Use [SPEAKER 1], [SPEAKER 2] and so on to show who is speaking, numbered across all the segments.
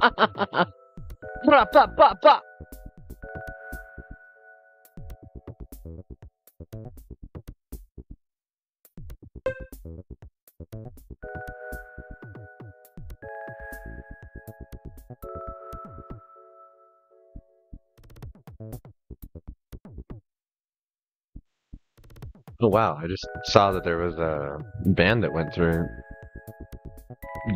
[SPEAKER 1] Ba, ba, ba, ba.
[SPEAKER 2] Oh wow, I just saw that there was a band that went through.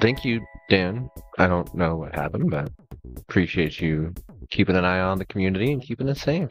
[SPEAKER 2] Thank you, Dan. I don't know what happened, but appreciate you keeping an eye on the community and keeping it safe.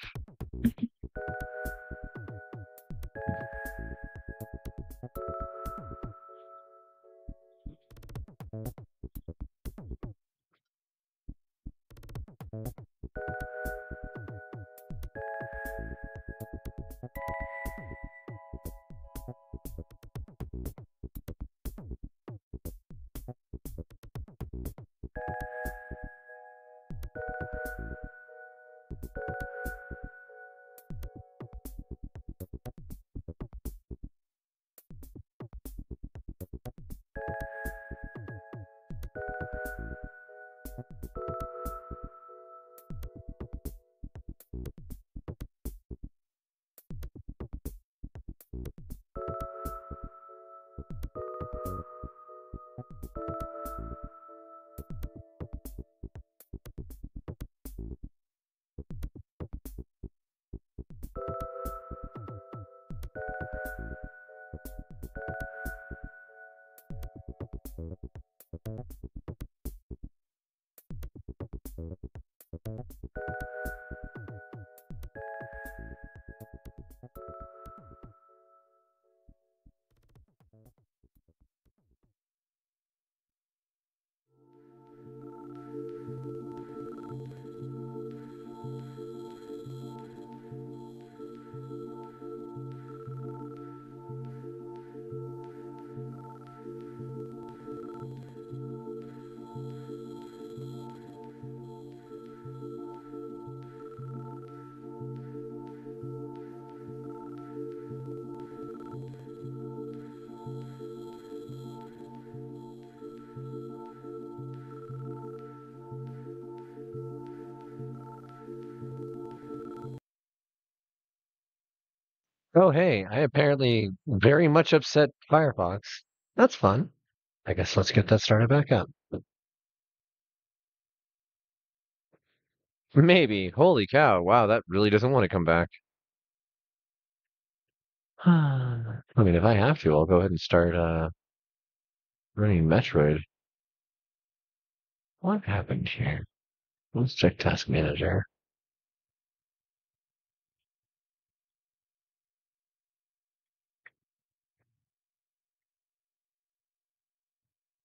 [SPEAKER 2] Very much upset Firefox. That's fun. I guess let's get that started back up. Maybe. Holy cow. Wow, that really doesn't want to come back. I mean, if I have to, I'll go ahead and start uh, running Metroid. What happened here? Let's check Task Manager.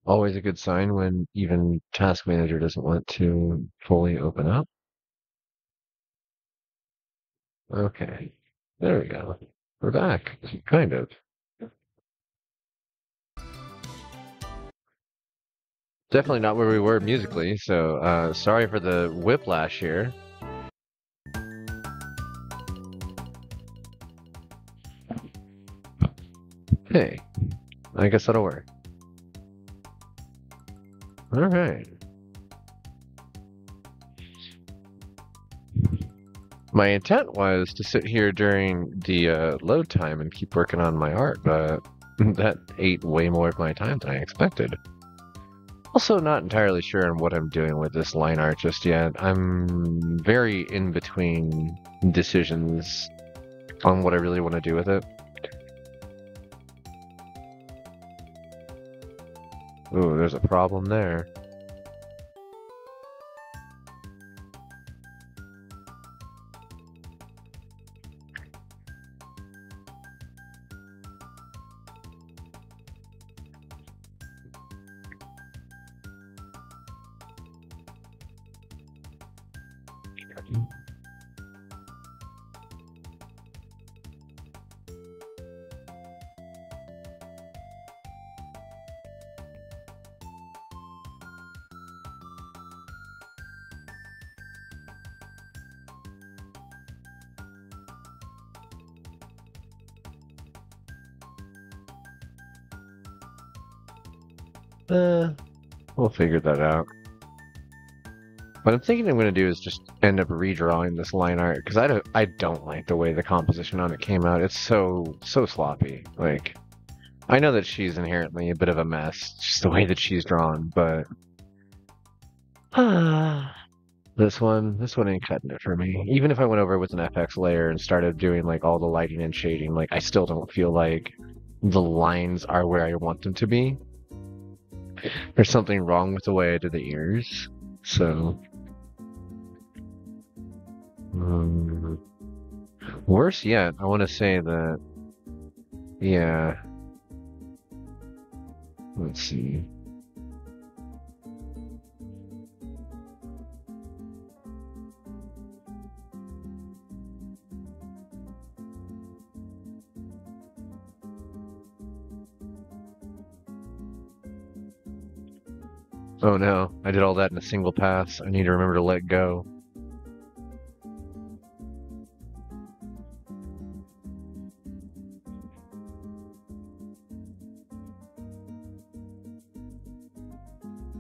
[SPEAKER 2] Always a good sign when even Task Manager doesn't want to fully open up. Okay, there we go. We're back, kind of. Definitely not where we were musically, so uh, sorry for the whiplash here. Hey, I guess that'll work. All right. My intent was to sit here during the uh, load time and keep working on my art, but that ate way more of my time than I expected. Also, not entirely sure on what I'm doing with this line art just yet. I'm very in between decisions on what I really want to do with it. Ooh, there's a problem there. We'll figure that out. What I'm thinking I'm going to do is just end up redrawing this line art because I don't I don't like the way the composition on it came out. It's so so sloppy. Like I know that she's inherently a bit of a mess, just the way that she's drawn, but this one this one ain't cutting it for me. Even if I went over with an FX layer and started doing like all the lighting and shading, like I still don't feel like the lines are where I want them to be. There's something wrong with the way I did the ears, so um, worse yet, I want to say that, yeah. Let's see. Oh no, I did all that in a single pass. I need to remember to let go.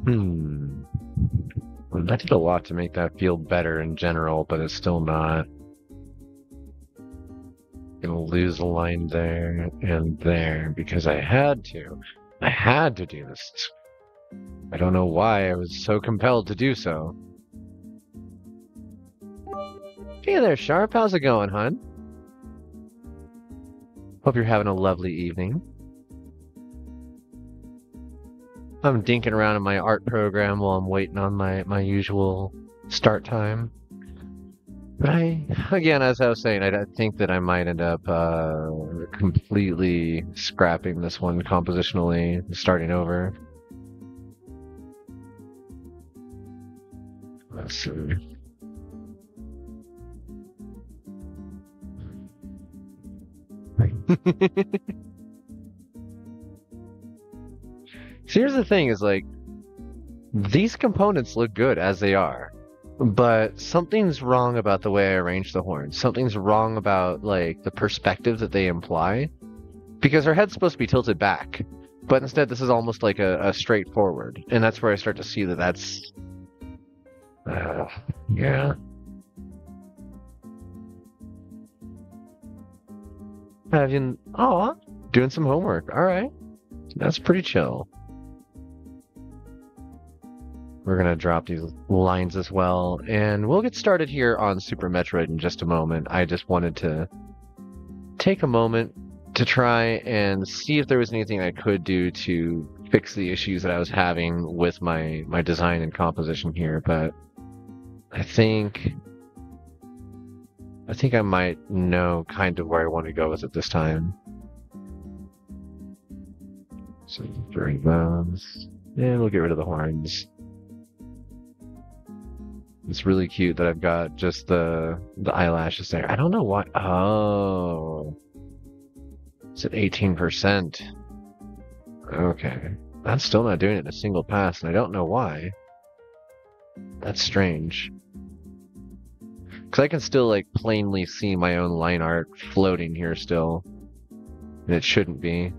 [SPEAKER 2] Hmm. I did a lot to make that feel better in general, but it's still not. Gonna lose a line there and there because I had to. I had to do this. I don't know why I was so compelled to do so. Hey there, Sharp. How's it going, hun? Hope you're having a lovely evening. I'm dinking around in my art program while I'm waiting on my, my usual start time. But I, again, as I was saying, I think that I might end up uh, completely scrapping this one compositionally, starting over. Let's see. So here's the thing is like these components look good as they are. But something's wrong about the way I arrange the horns. Something's wrong about like the perspective that they imply. Because her head's supposed to be tilted back. But instead this is almost like a, a straight forward. And that's where I start to see that that's uh, yeah. Having oh doing some homework. Alright. That's pretty chill. We're going to drop these lines as well, and we'll get started here on Super Metroid in just a moment. I just wanted to take a moment to try and see if there was anything I could do to fix the issues that I was having with my, my design and composition here, but I think I think I might know kind of where I want to go with it this time. So three those. And we'll get rid of the horns. It's really cute that I've got just the the eyelashes there. I don't know why. Oh, it's at eighteen percent. Okay, I'm still not doing it in a single pass, and I don't know why. That's strange. Because I can still like plainly see my own line art floating here still, and it shouldn't be.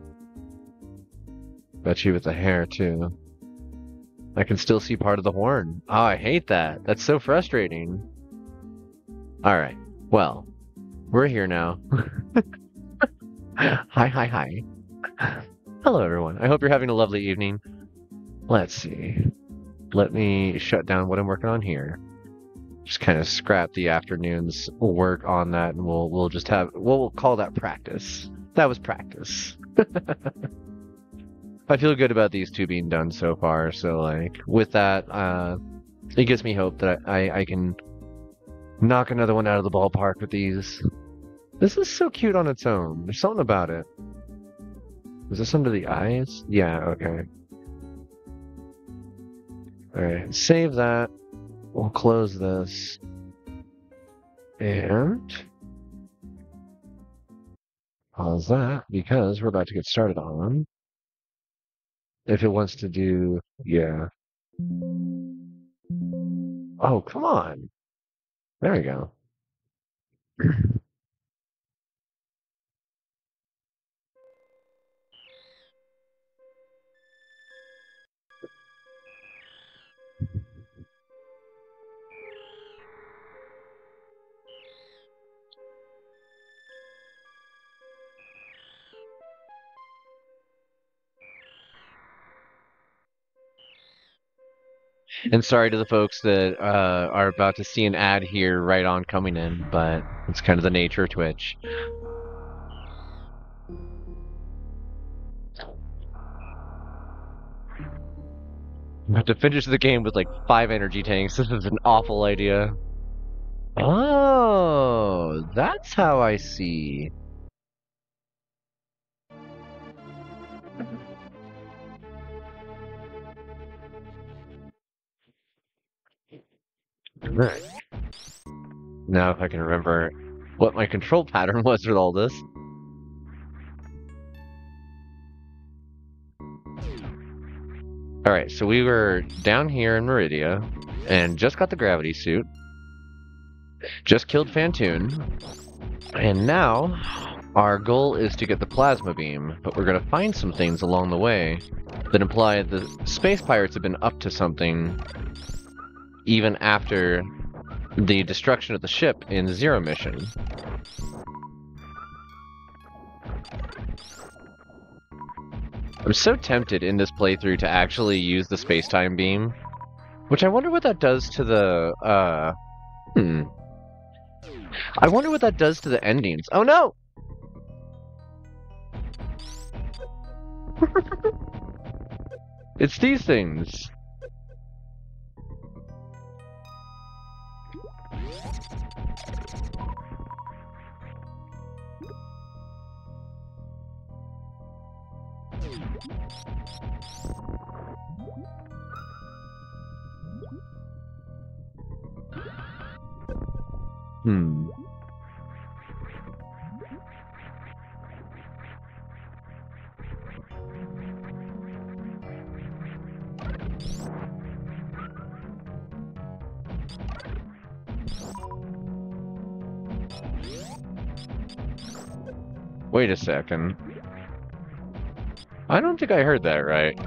[SPEAKER 2] Bet you with the hair too. I can still see part of the horn. Oh, I hate that. That's so frustrating. Alright. Well, we're here now. hi, hi, hi. Hello, everyone. I hope you're having a lovely evening. Let's see. Let me shut down what I'm working on here. Just kind of scrap the afternoon's work on that, and we'll we'll just have we'll, we'll call that practice. That was practice. I feel good about these two being done so far. So like with that, uh, it gives me hope that I, I, can knock another one out of the ballpark with these. This is so cute on its own. There's something about it. Is this under the eyes? Yeah, okay. Alright, save that. We'll close this. And pause that because we're about to get started on. If it wants to do, yeah. Oh, come on. There we go. And sorry to the folks that uh, are about to see an ad here right on coming in, but it's kind of the nature of Twitch. I'm about to finish the game with like five energy tanks. This is an awful idea. Oh, that's how I see. Right. Now if I can remember what my control pattern was with all this. Alright, so we were down here in Maridia, and just got the gravity suit. Just killed Fantoon, And now, our goal is to get the plasma beam, but we're going to find some things along the way that imply the space pirates have been up to something even after the destruction of the ship in Zero Mission. I'm so tempted in this playthrough to actually use the space-time beam, which I wonder what that does to the, uh, hmm. I wonder what that does to the endings. Oh no! it's these things. Hmm. Wait a second. I don't think I heard that right.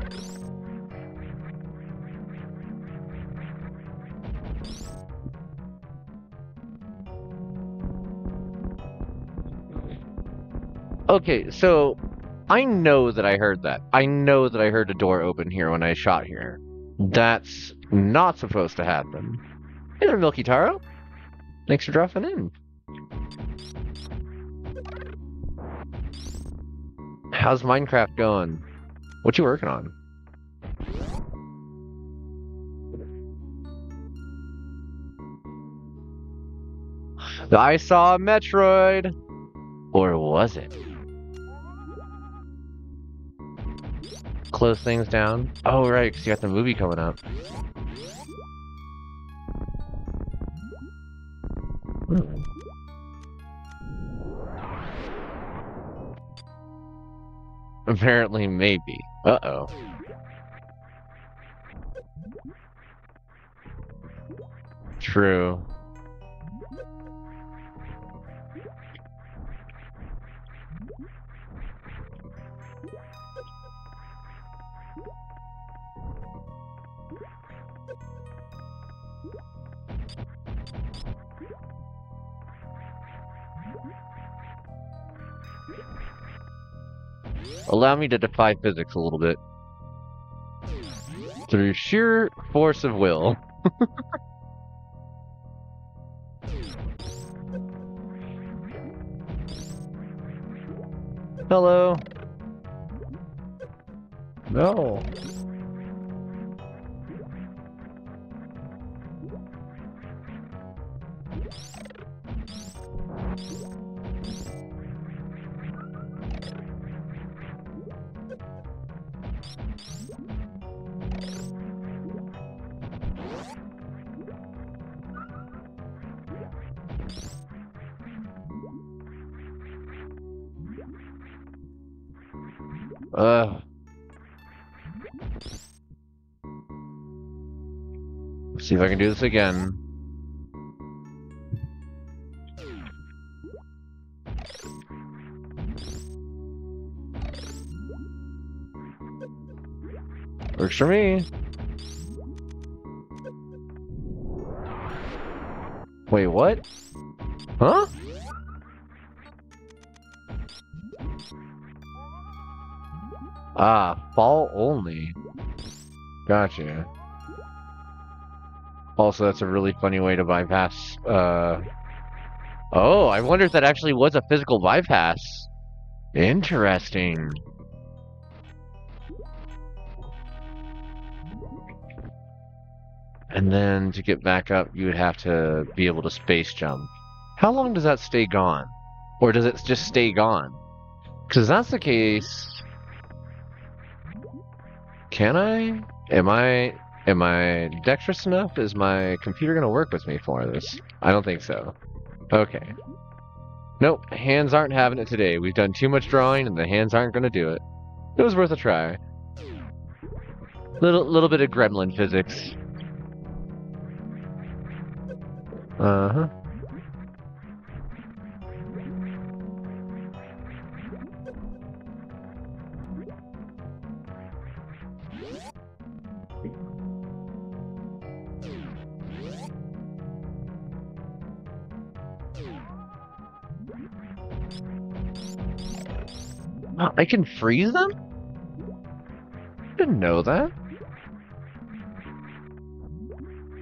[SPEAKER 2] Okay, so I know that I heard that. I know that I heard a door open here when I shot here. That's not supposed to happen. Hey there, Milky Taro. Thanks for dropping in. How's Minecraft going? What you working on? I saw a Metroid! Or was it? Close things down? Oh, right, because you got the movie coming up. Apparently, maybe. Uh-oh. True. Allow me to defy physics a little bit. Through sheer force of will. Hello.
[SPEAKER 1] No.
[SPEAKER 2] If I can do this again. Works for me. Wait, what? Huh? Ah, fall only. Gotcha. Also, that's a really funny way to bypass, uh... Oh, I wonder if that actually was a physical bypass. Interesting. And then to get back up, you would have to be able to space jump. How long does that stay gone? Or does it just stay gone? Because that's the case, can I? Am I am I dexterous enough? Is my computer gonna work with me for this? I don't think so. Okay. Nope, hands aren't having it today. We've done too much drawing and the hands aren't gonna do it. It was worth a try. Little little bit of gremlin physics. Uh-huh. I can freeze them? Didn't know that.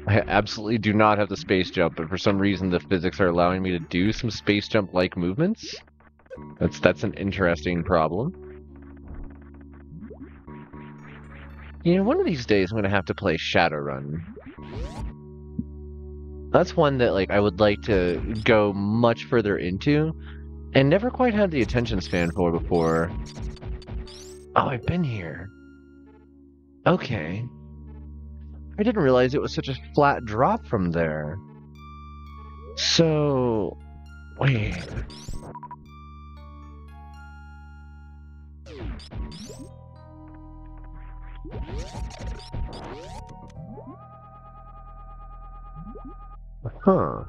[SPEAKER 2] I absolutely do not have the space jump, but for some reason the physics are allowing me to do some space jump like movements. That's that's an interesting problem. You know, one of these days I'm gonna have to play Shadowrun. That's one that like I would like to go much further into, and never quite had the attention span for before. Oh, I've been here. Okay. I didn't realize it was such a flat drop from there. So, wait. Huh.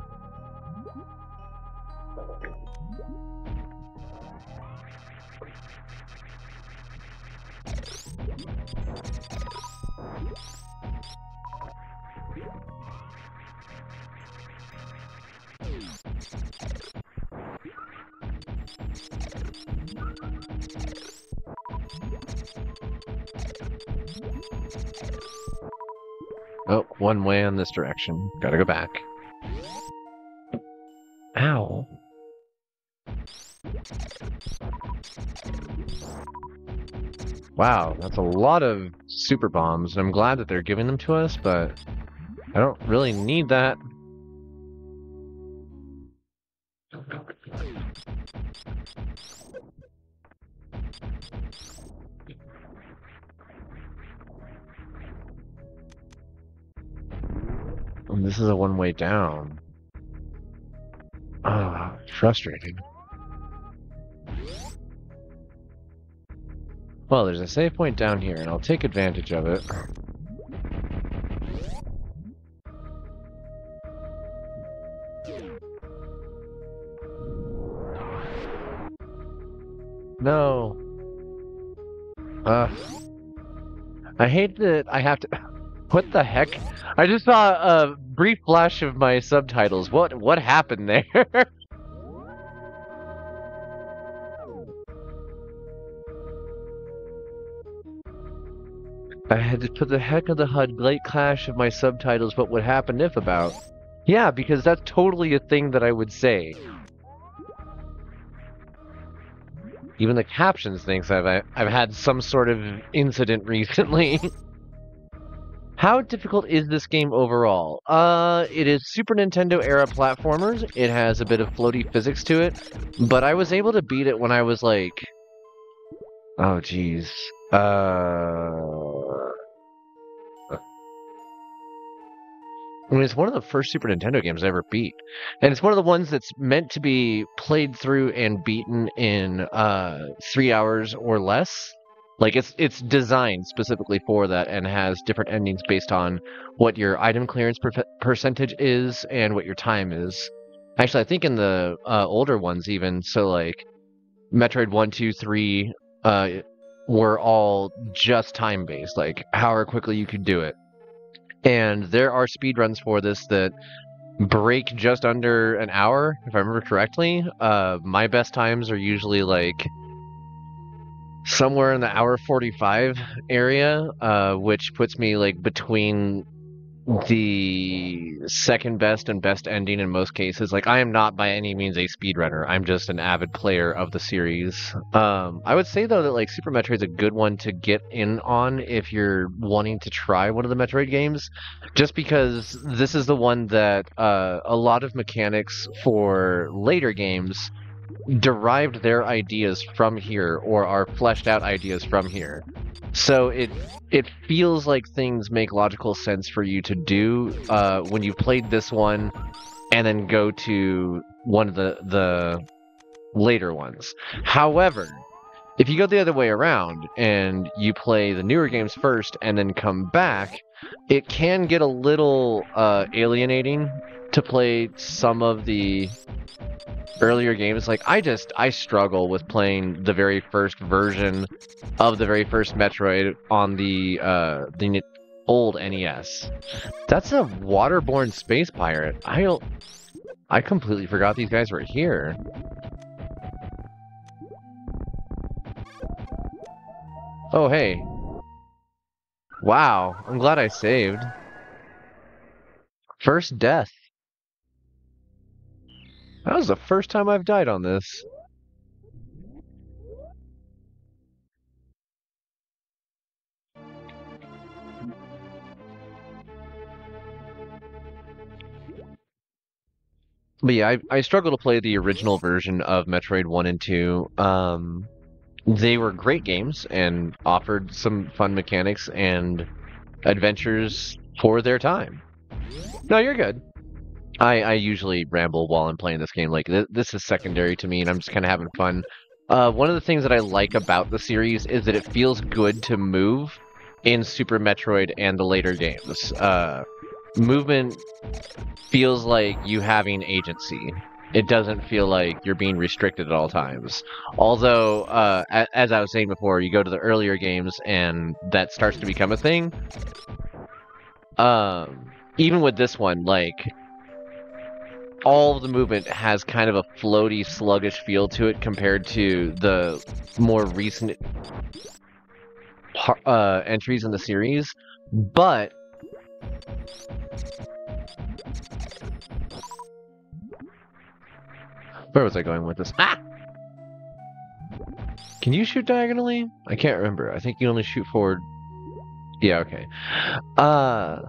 [SPEAKER 2] Oh, one way in this direction. Gotta go back. Ow. Wow, that's a lot of super bombs. I'm glad that they're giving them to us, but I don't really need that. This is a one-way down. Ah, frustrating. Well, there's a save point down here, and I'll take advantage of it. No. Uh, I hate that I have to... What the heck? I just saw a brief flash of my subtitles. What what happened there? I had to put the heck of the HUD Great Clash of my subtitles, what would happen if about. Yeah, because that's totally a thing that I would say. Even the captions thinks I've I've had some sort of incident recently. How difficult is this game overall? Uh, it is Super Nintendo era platformers. It has a bit of floaty physics to it, but I was able to beat it when I was like, oh jeez, uh. I mean, it's one of the first Super Nintendo games I ever beat, and it's one of the ones that's meant to be played through and beaten in uh, three hours or less. Like it's it's designed specifically for that, and has different endings based on what your item clearance per- percentage is and what your time is. Actually, I think in the uh, older ones, even so, like Metroid One, Two, Three, uh, were all just time based, like however quickly you could do it. And there are speedruns for this that break just under an hour, if I remember correctly. Uh, my best times are usually like somewhere in the hour 45 area, uh, which puts me like between the second best and best ending in most cases. Like I am not by any means a speedrunner. I'm just an avid player of the series. Um, I would say though that like Super Metroid is a good one to get in on if you're wanting to try one of the Metroid games, just because this is the one that uh, a lot of mechanics for later games derived their ideas from here or are fleshed out ideas from here. So it it feels like things make logical sense for you to do uh, when you played this one and then go to one of the the later ones. However, if you go the other way around and you play the newer games first and then come back, it can get a little uh, alienating to play some of the earlier games like i just i struggle with playing the very first version of the very first metroid on the uh the old nes that's a waterborne space pirate. I i completely forgot these guys were here. Oh hey. Wow i'm glad i saved. First death that was the first time I've died on this. But yeah, I, I struggle to play the original version of Metroid 1 and 2. Um, they were great games and offered some fun mechanics and adventures for their time. No, you're good. I, I usually ramble while I'm playing this game. Like th this is secondary to me, and I'm just kind of having fun. Uh, one of the things that I like about the series is that it feels good to move in Super Metroid and the later games. Uh, movement feels like you having agency. It doesn't feel like you're being restricted at all times. Although, uh, as I was saying before, you go to the earlier games and that starts to become a thing. Um, even with this one, like all of the movement has kind of a floaty, sluggish feel to it compared to the more recent uh, entries in the series. But where was I going with this? Ah! Can you shoot diagonally? I can't remember. I think you only shoot forward. Yeah, okay. Uh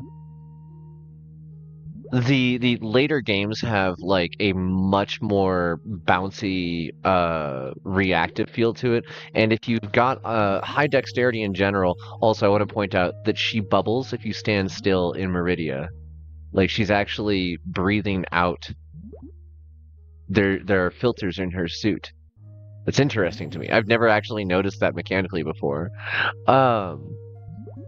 [SPEAKER 2] the the later games have like a much more bouncy uh reactive feel to it. And if you've got uh high dexterity in general also i want to point out that she bubbles if you stand still in maridia. Like she's actually breathing out there there are filters in her suit. That's interesting to me. I've never actually noticed that mechanically before. Um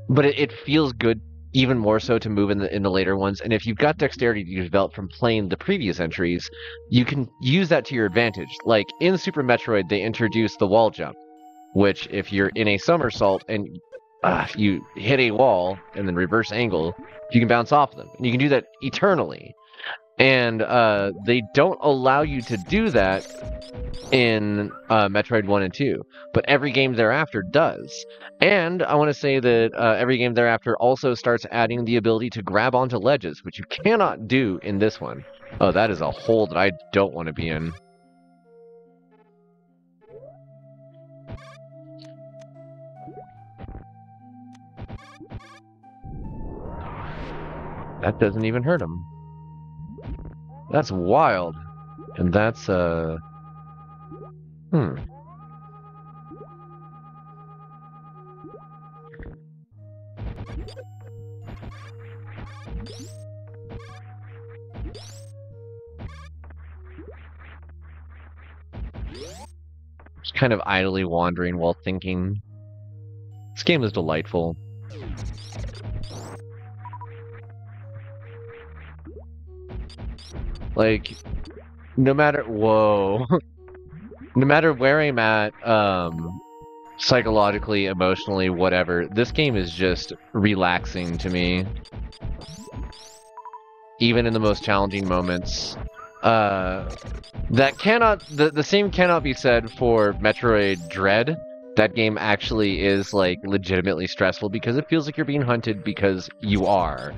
[SPEAKER 2] but it, it feels good even more so to move in the in the later ones. And if you've got dexterity you developed from playing the previous entries, you can use that to your advantage. Like in Super Metroid, they introduced the wall jump, which if you're in a somersault and uh, you hit a wall and then reverse angle, you can bounce off them. And you can do that eternally. And uh, they don't allow you to do that in uh, Metroid 1 and 2, but every game thereafter does. And I want to say that uh, every game thereafter also starts adding the ability to grab onto ledges, which you cannot do in this one. Oh, that is a hole that I don't want to be in. That doesn't even hurt him. That's wild. And that's, uh... Hmm. Just kind of idly wandering while thinking. This game is delightful. Like, no matter whoa, no matter where I'm at, um, psychologically, emotionally, whatever, this game is just relaxing to me. Even in the most challenging moments. Uh, that cannot, the, the same cannot be said for Metroid Dread. That game actually is, like, legitimately stressful because it feels like you're being hunted because you are.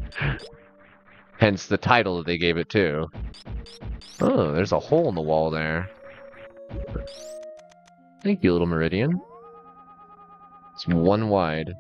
[SPEAKER 2] Hence the title that they gave it to. Oh, there's a hole in the wall there. Thank you, little Meridian. It's one wide.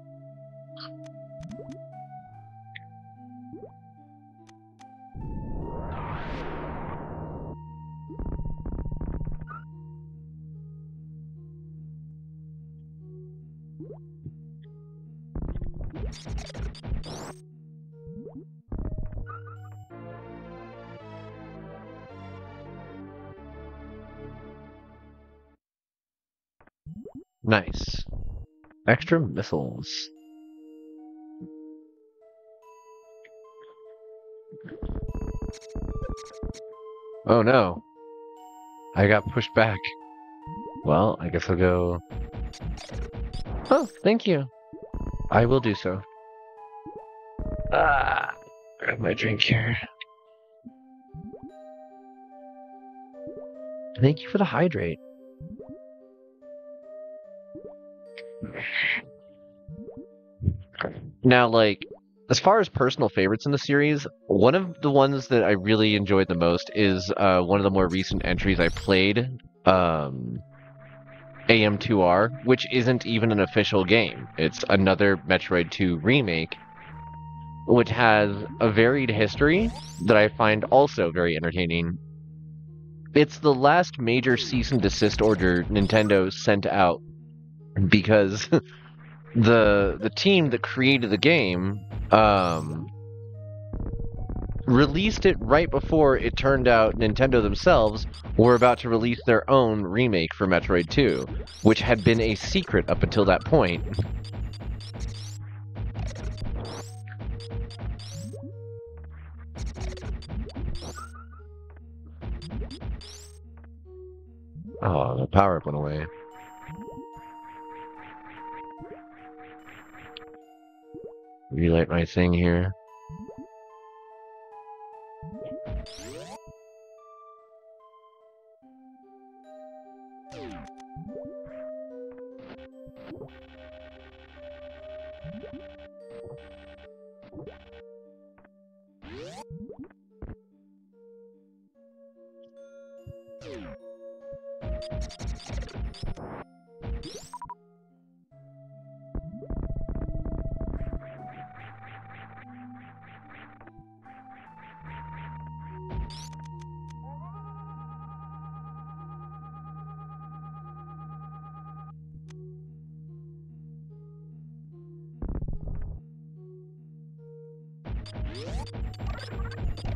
[SPEAKER 2] Extra missiles. Oh no. I got pushed back. Well, I guess I'll go... Oh, thank you. I will do so. Ah, grab my drink here. Thank you for the hydrate. Now, like, as far as personal favorites in the series, one of the ones that I really enjoyed the most is uh, one of the more recent entries I played, um, AM2R, which isn't even an official game. It's another Metroid 2 remake, which has a varied history that I find also very entertaining. It's the last major cease and desist order Nintendo sent out because the the team that created the game um, released it right before it turned out Nintendo themselves were about to release their own remake for Metroid 2, which had been a secret up until that point. Oh, the power up went away. Relight my thing here.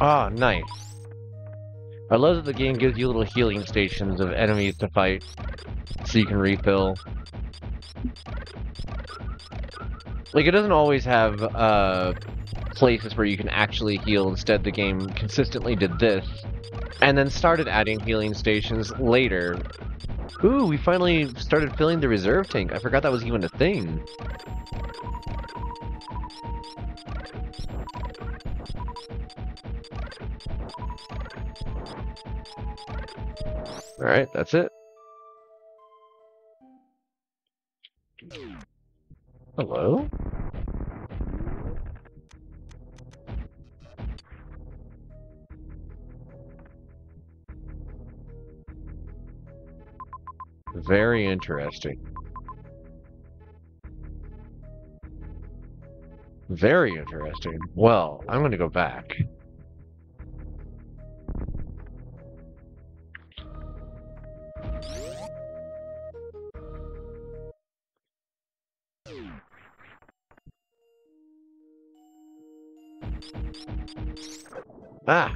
[SPEAKER 2] Ah, nice. I love that the game gives you little healing stations of enemies to fight, so you can refill. Like, it doesn't always have, uh, places where you can actually heal. Instead, the game consistently did this, and then started adding healing stations later. Ooh, we finally started filling the reserve tank. I forgot that was even a thing. Alright, that's it. Hello? Very interesting. Very interesting. Well, I'm going to go back. Ah!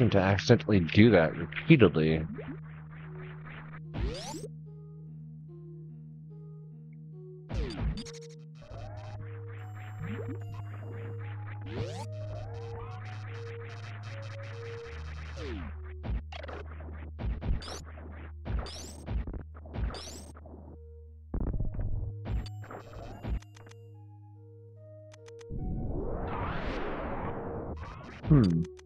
[SPEAKER 2] Managing to accidentally do that repeatedly? Hmm.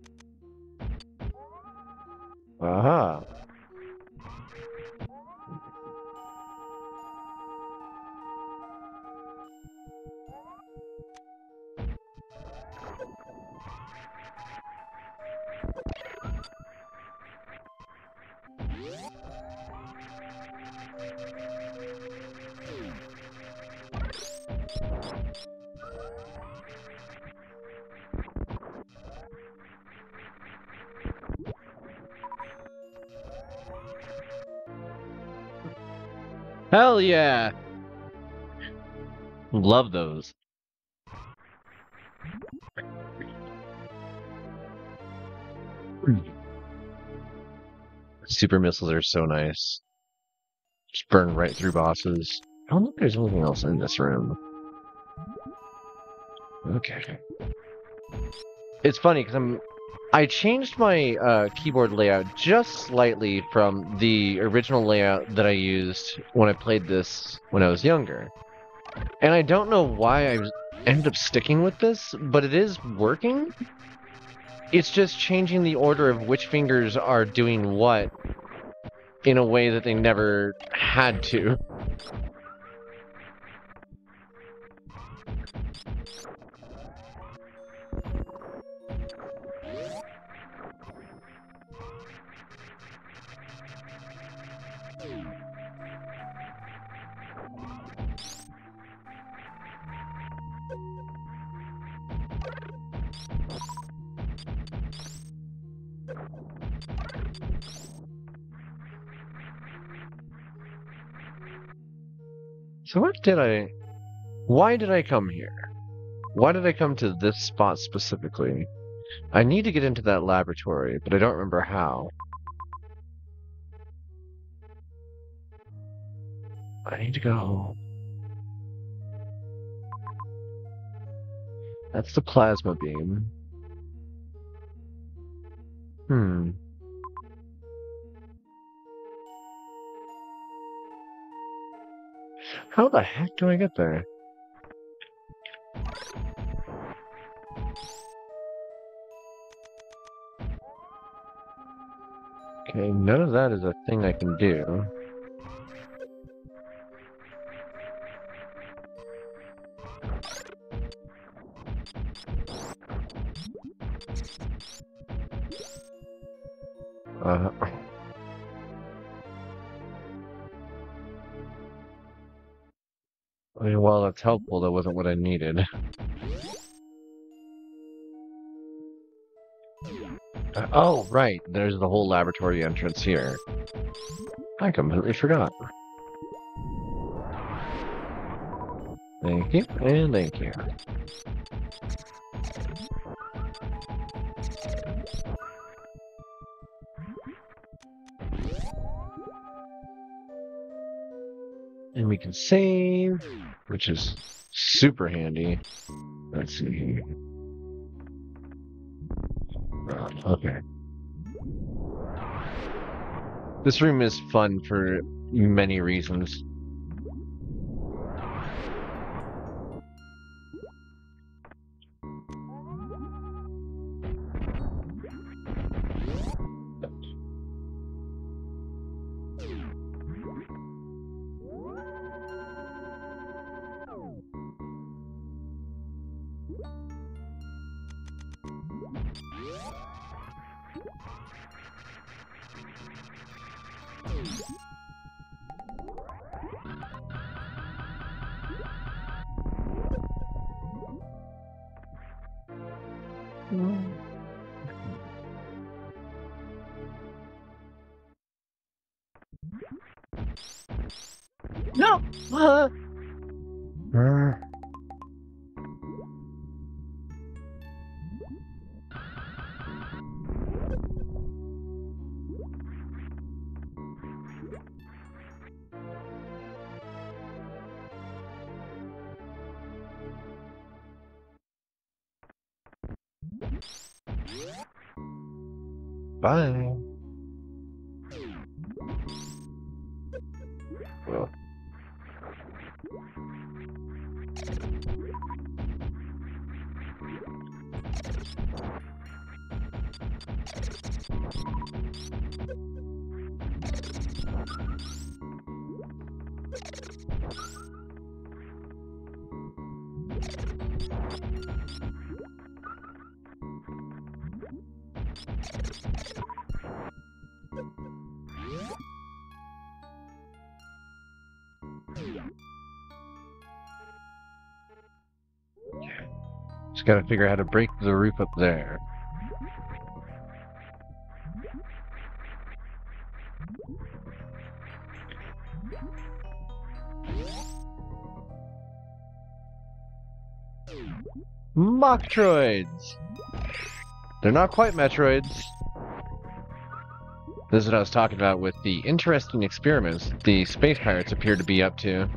[SPEAKER 2] Yeah! Love those. Super missiles are so nice. Just burn right through bosses. I don't think there's anything else in this room. Okay. It's funny because I'm I changed my uh, keyboard layout just slightly from the original layout that I used when I played this when I was younger. And I don't know why I ended up sticking with this, but it is working. It's just changing the order of which fingers are doing what in a way that they never had to. Did I... Why did I come here? Why did I come to this spot specifically? I need to get into that laboratory, but I don't remember how. I need to go. That's the plasma beam. Hmm. How the heck do I get there? Okay, none of that is a thing I can do. Helpful, that wasn't what I needed. Uh, oh, right. There's the whole laboratory entrance here. I completely forgot. Thank you, and thank you. And we can save, which is super handy. Let's see. Uh, okay. This room is fun for many reasons. Figure out how to break the roof up there. Mochtroids! They're not quite Metroids. This is what I was talking about with the interesting experiments the space pirates appear to be up to.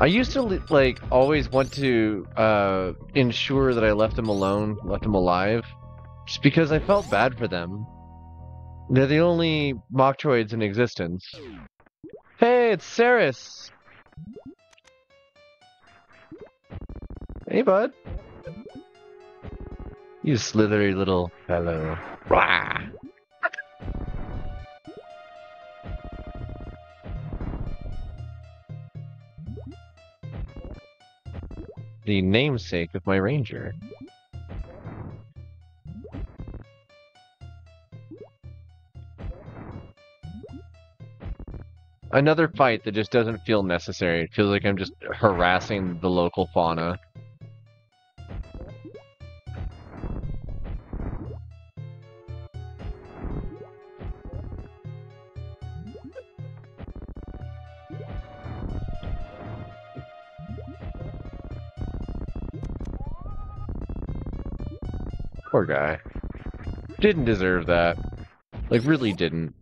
[SPEAKER 2] I used to like always want to uh, ensure that I left them alone, left them alive, just because I felt bad for them. They're the only Mochtroids in existence. Hey, it's Ceres. Hey, bud. You slithery little fellow. Rah! The namesake of my ranger. Another fight that just doesn't feel necessary. It feels like I'm just harassing the local fauna. Guy. Didn't deserve that. Like, really didn't.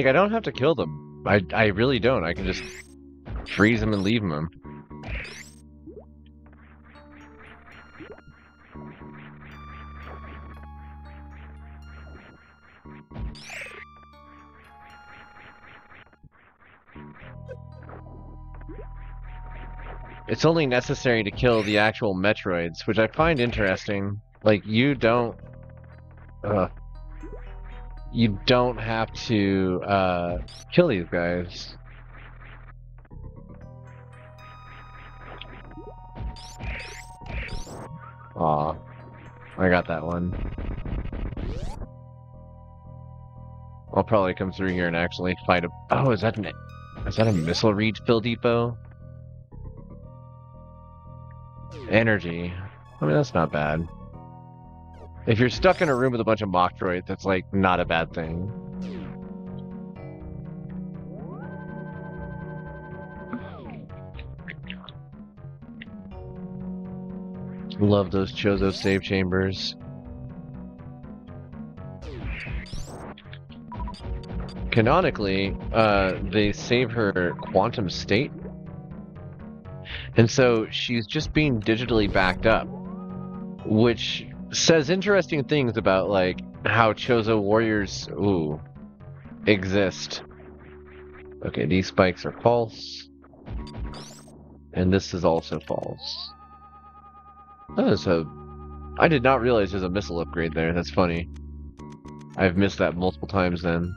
[SPEAKER 2] Like, I don't have to kill them. I, I really don't. I can just freeze them and leave them. It's only necessary to kill the actual Metroids, which I find interesting. Like, you don't... Uh, you don't have to uh, kill these guys. Aw, I got that one. I'll probably come through here and actually fight a. Oh, is that an? Is that a missile refill depot? Energy. I mean, that's not bad. If you're stuck in a room with a bunch of Mochtroids, that's like not a bad thing. Love those Chozo save chambers. Canonically, uh, they save her quantum state. And so she's just being digitally backed up. Which says interesting things about, like, how Chozo warriors, ooh, exist. Okay, these spikes are false. And this is also false. Is a... I did not realize there's a missile upgrade there. That's funny. I've missed that multiple times then.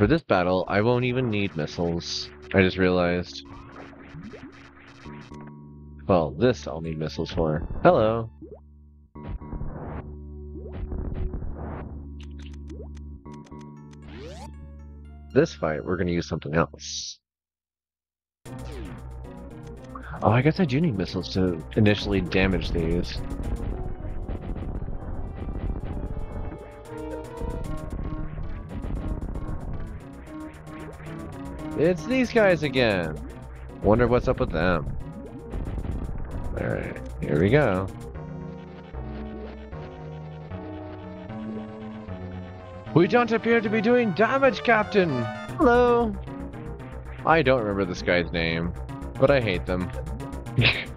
[SPEAKER 2] For this battle, I won't even need missiles. I just realized. Well, this I'll need missiles for. Hello! This fight, we're gonna use something else. Oh, I guess I do need missiles to initially damage these. It's these guys again. Wonder what's up with them. Alright, here we go. We don't appear to be doing damage, Captain! Hello! I don't remember this guy's name, but I hate them.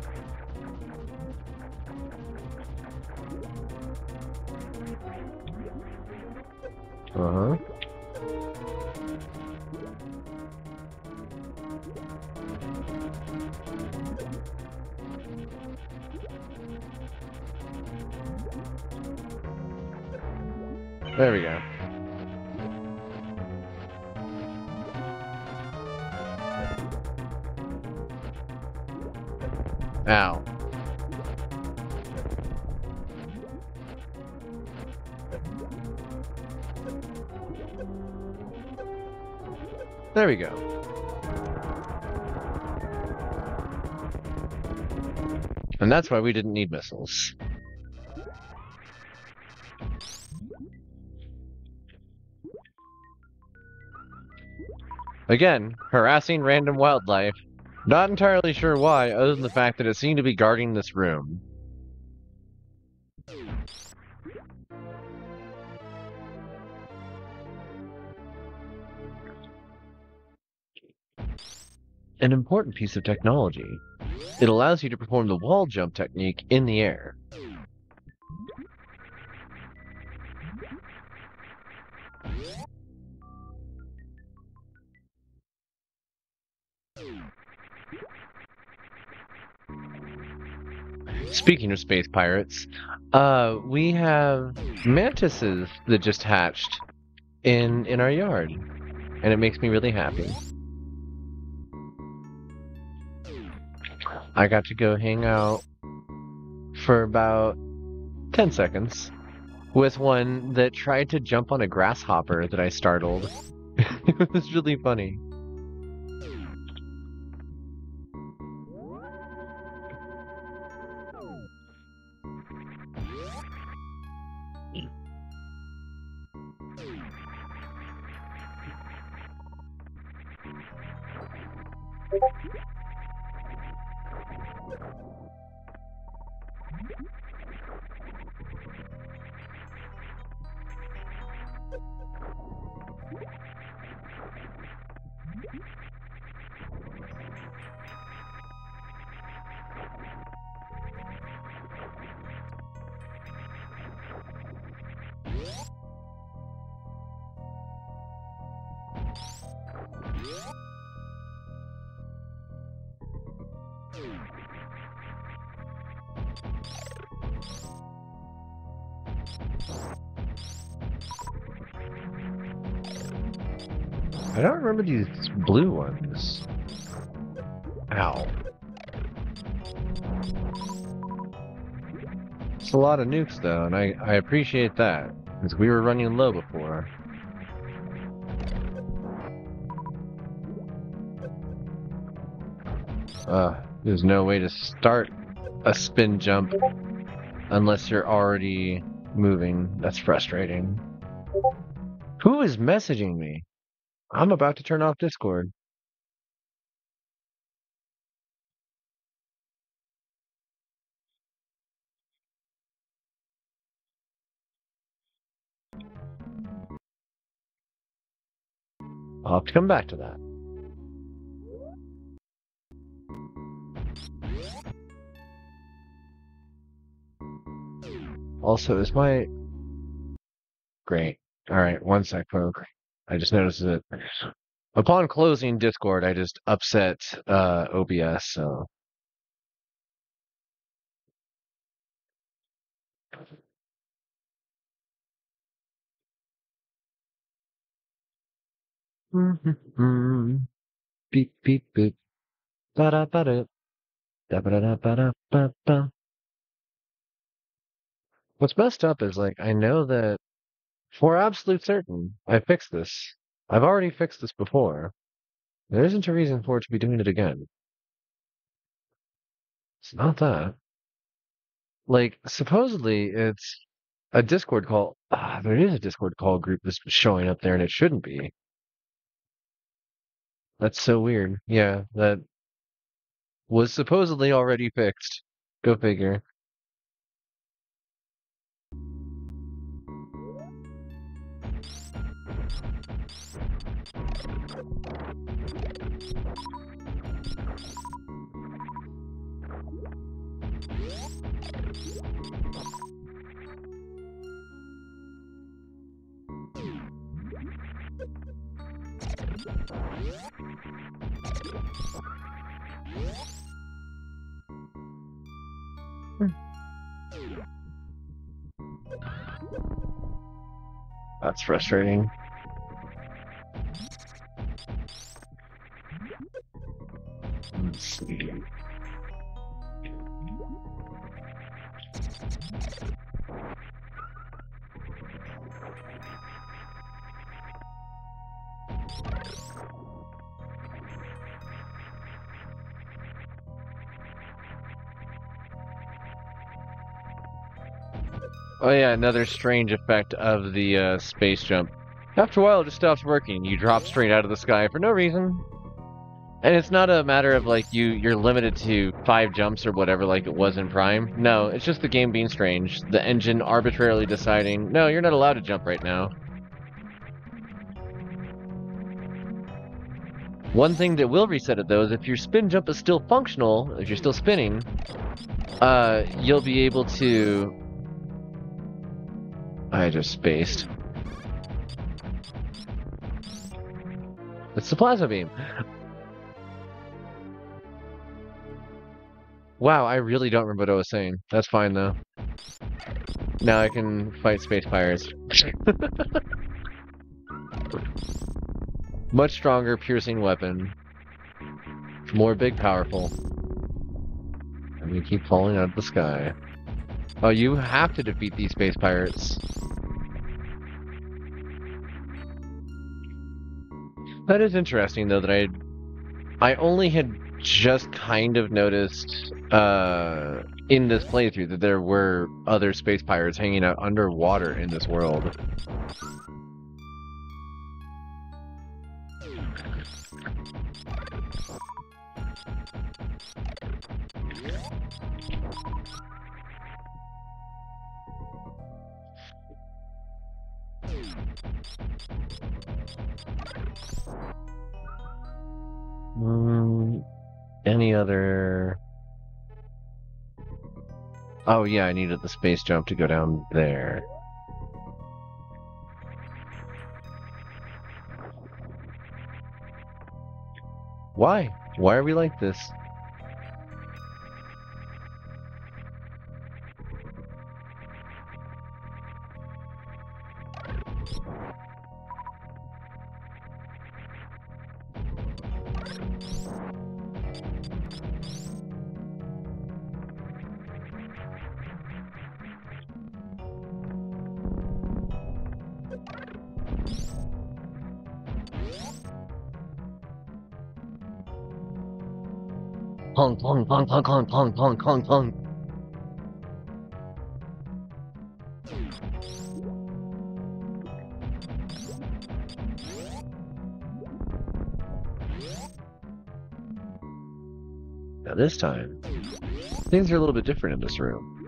[SPEAKER 2] that's why we didn't need missiles. Again, harassing random wildlife. Not entirely sure why, other than the fact that it seemed to be guarding this room. An important piece of technology. It allows you to perform the wall jump technique in the air. Speaking of space pirates, uh, we have mantises that just hatched in in our yard, and it makes me really happy. I got to go hang out for about 10 seconds with one that tried to jump on a grasshopper that I startled. it was really funny. Nukes though, and I, I appreciate that. Because we were running low before. Uh, there's no way to start a spin jump unless you're already moving. That's frustrating. Who is messaging me? I'm about to turn off Discord. I'll have to come back to that. Also, is my... Great. Alright, one sec, folks. I just noticed that upon closing Discord, I just upset uh, OBS, so... beep, beep, boop. Ba-da-ba-da. Da-ba-da-da-ba-da-ba-ba. What's messed up is, like, I know that for absolute certain, I fixed this. I've already fixed this before. There isn't a reason for it to be doing it again. It's not that. Like, supposedly it's a Discord call. Ah, there is a Discord call group that's showing up there and it shouldn't be. That's so weird. Yeah, that was supposedly already fixed. Go figure. That's frustrating. Yeah, another strange effect of the uh, space jump. After a while, it just stops working. You drop straight out of the sky for no reason. And it's not a matter of like you you're limited to five jumps or whatever like it was in Prime. No, it's just the game being strange. The engine arbitrarily deciding, no, you're not allowed to jump right now. One thing that will reset it though is if your spin jump is still functional, if you're still spinning, uh, you'll be able to I just spaced. It's the plasma beam. Wow, I really don't remember what I was saying. That's fine though. Now I can fight space pirates. Much stronger piercing weapon. More big powerful. And we keep falling out of the sky. Oh, you have to defeat these space pirates. That is interesting, though, that I I only had just kind of noticed uh, in this playthrough that there were other space pirates hanging out underwater in this world. Other? Oh yeah, I needed the space jump to go down there. Why? Why are we like this? Honk, honk, honk, honk, honk, honk, honk, honk, honk. Now this time, things are a little bit different in this room.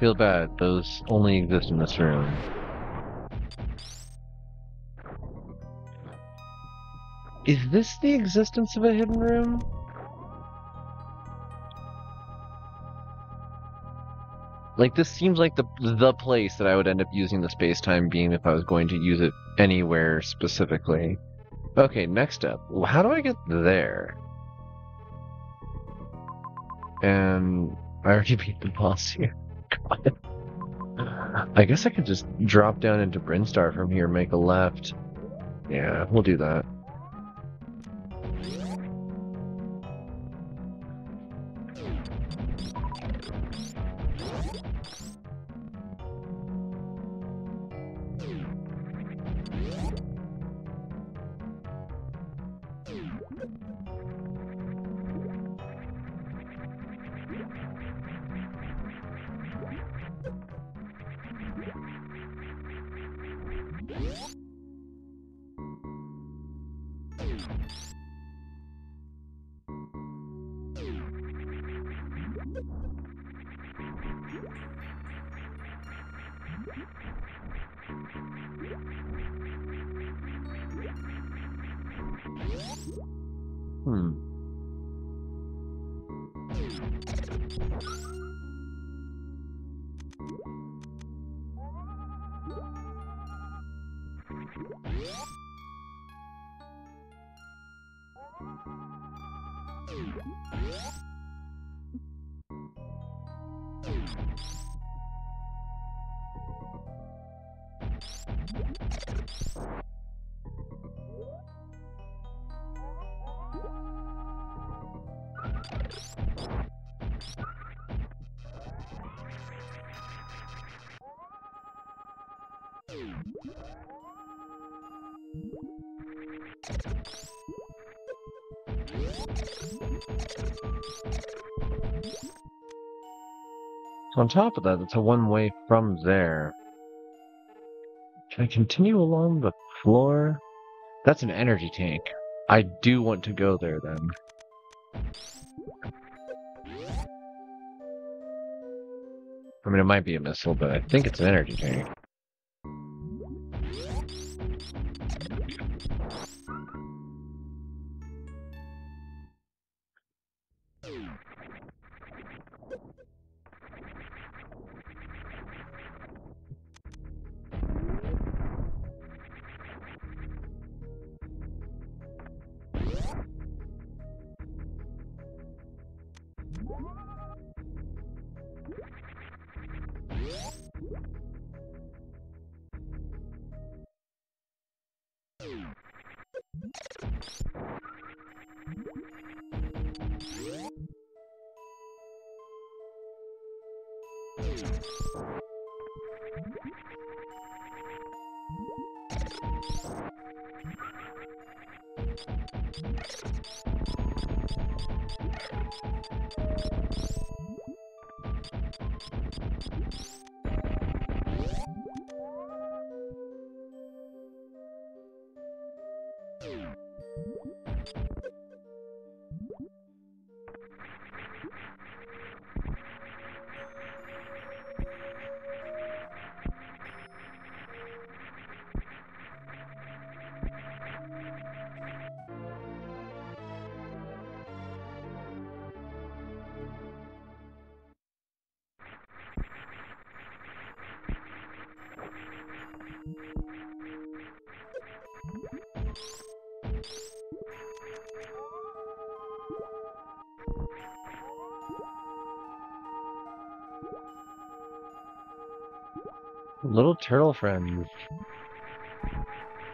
[SPEAKER 2] Feel bad. Those only exist in this room. Is this the existence of a hidden room? Like this seems like the the place that I would end up using the space-time beam if I was going to use it anywhere specifically. Okay, next up. How do I get there? And I already beat the boss here. I guess I could just drop down into Brinstar from here make a left. Yeah, we'll do that. Top of that, it's a one-way from there. Can I continue along the floor? That's an energy tank. I do want to go there then. I mean, it might be a missile, but I think it's an energy tank.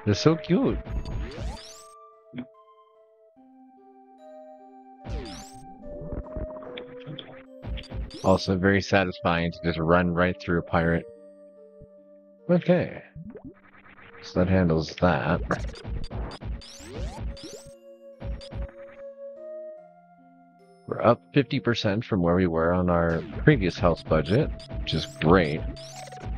[SPEAKER 2] They're so cute. Also very satisfying to just run right through a pirate. Okay. So that handles that. We're up 50% from where we were on our previous health budget, which is great.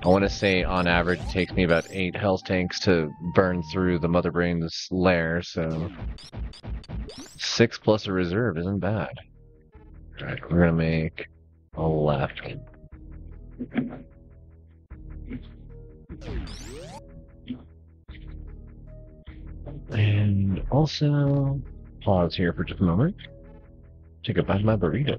[SPEAKER 2] I want to say on average it takes me about 8 health tanks to burn through the Mother Brain's lair, so 6 plus a reserve isn't bad. Alright, we're gonna make a left. And also, pause here for just a moment. Take a bite of my burrito.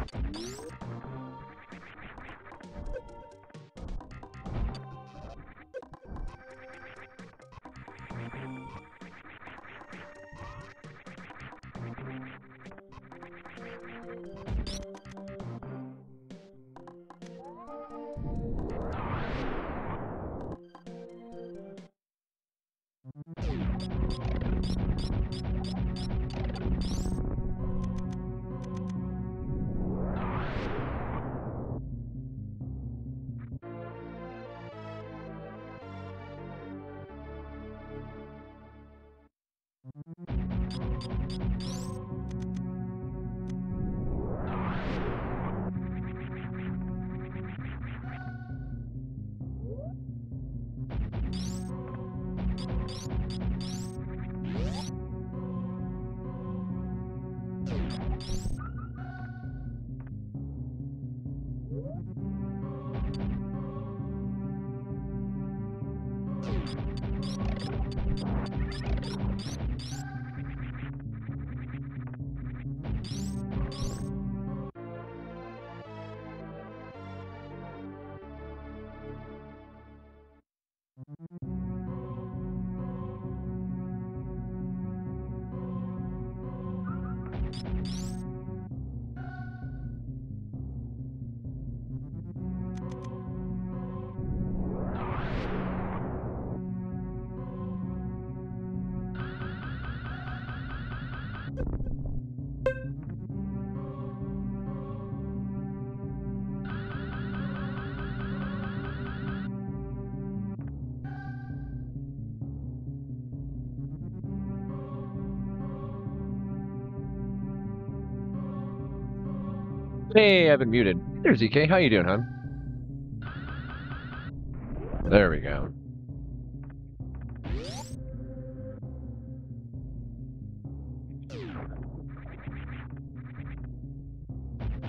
[SPEAKER 2] you Hey, I've been muted. There's EK. How you doing, hon? There we go.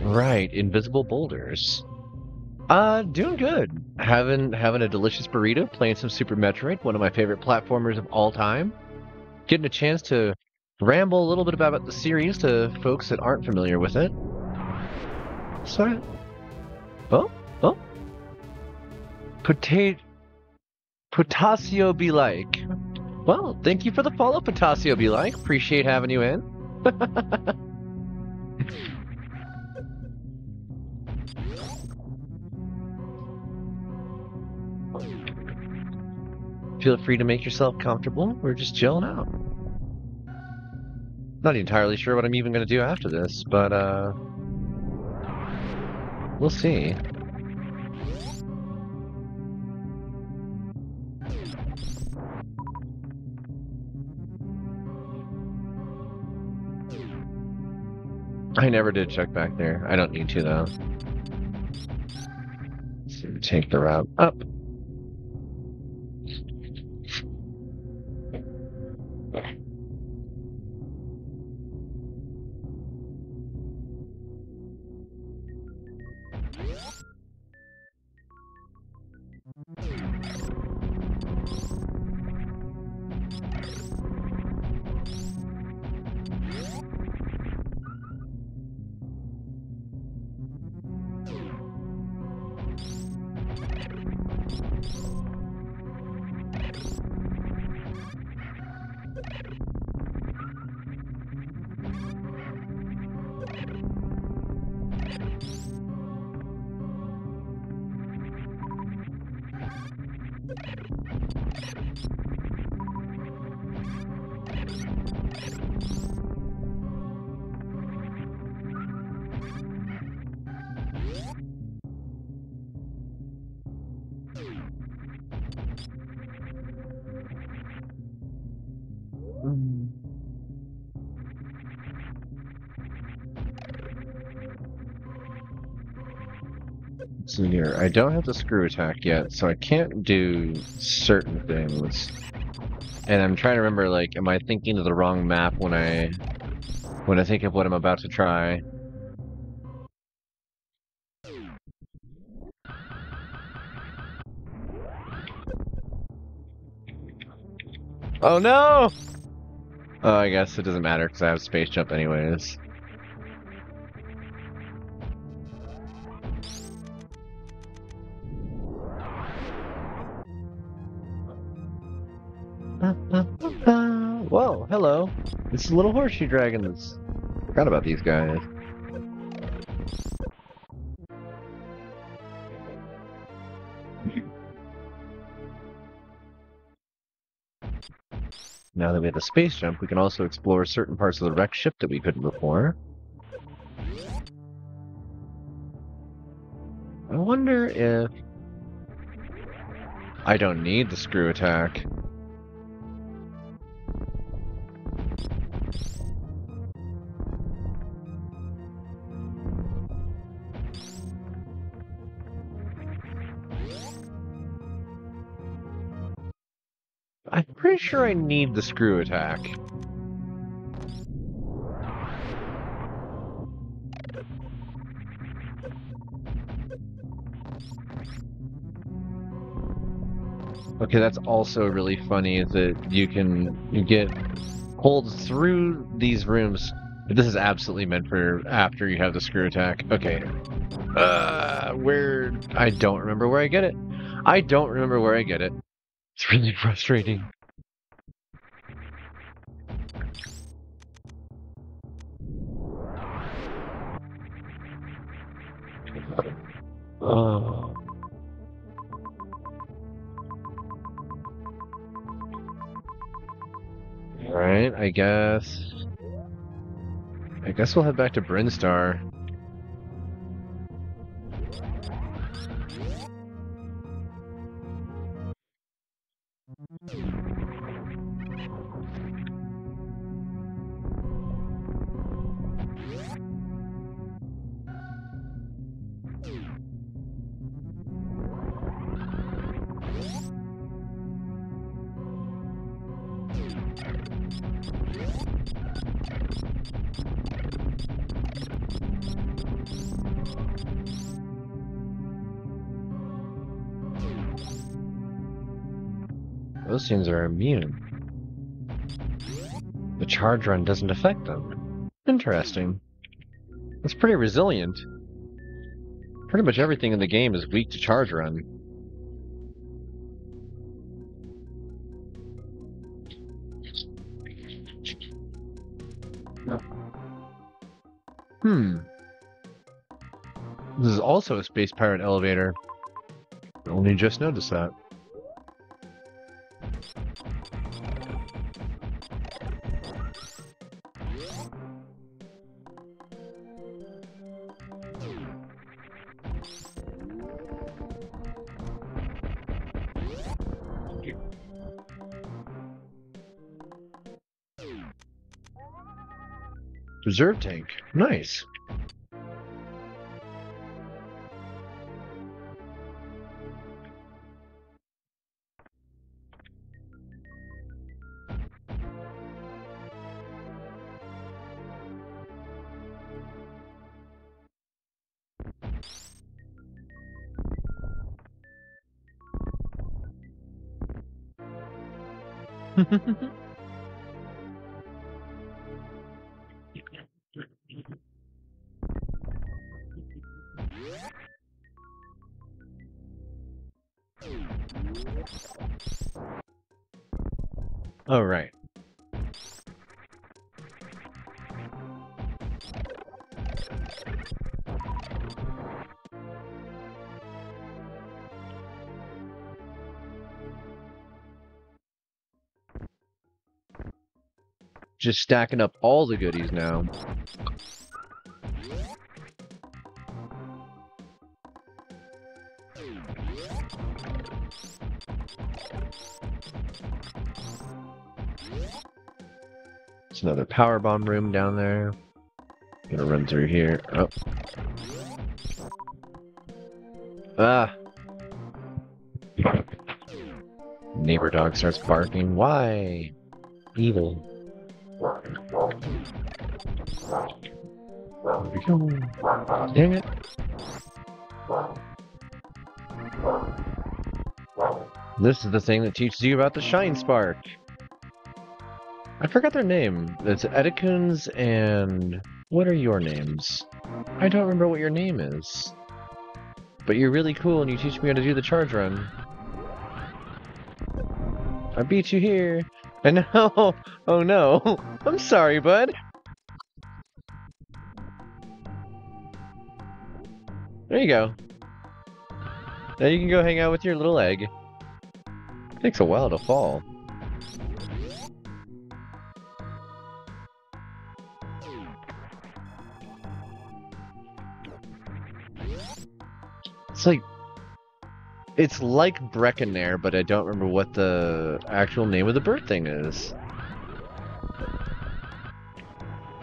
[SPEAKER 2] Right, invisible boulders. Uh, doing good. Having having a delicious burrito, playing some Super Metroid, one of my favorite platformers of all time. Getting a chance to ramble a little bit about the series to folks that aren't familiar with it. Sorry. Oh, oh. Potato. Potasio be like. Well, thank you for the follow, Potasio be like. Appreciate having you in. Feel free to make yourself comfortable. We're just chilling out. Not entirely sure what I'm even going to do after this, but uh, we'll see. I never did check back there. I don't need to though. Take the route up. Don't have the screw attack yet, so I can't do certain things. And I'm trying to remember, like, am I thinking of the wrong map when I when I think of what I'm about to try? Oh no! Oh, I guess it doesn't matter because I have space jump anyways. Whoa, hello. It's a little horseshoe dragons. Forgot about these guys. Now that we have the space jump, we can also explore certain parts of the wrecked ship that we couldn't before. I wonder if... I don't need the screw attack. Sure I need the screw attack. Okay, that's also really funny is that you can get pulled through these rooms. This is absolutely meant for after you have the screw attack. Okay. Uh, where I don't remember where I get it. I don't remember where I get it. It's really frustrating. Alright, I guess. I guess we'll head back to Brinstar. Immune. The charge run doesn't affect them. Interesting. It's pretty resilient. Pretty much everything in the game is weak to charge run. Hmm. This is also a space pirate elevator. Only just noticed that. Reserve tank. Nice. Just stacking up all the goodies now. It's another power bomb room down there. Gonna run through here. Oh. Ah. Neighbor dog starts barking. Why? Evil. Dang it. This is the thing that teaches you about the Shine Spark. I forgot their name. It's Etecoons and... What are your names? I don't remember what your name is. But you're really cool and you teach me how to do the charge run. I beat you here. And no, oh, oh no. I'm sorry, bud. There you go. Now you can go hang out with your little egg. It Takes a while to fall. It's like it's like Breckonair, but I don't remember what the actual name of the bird thing is.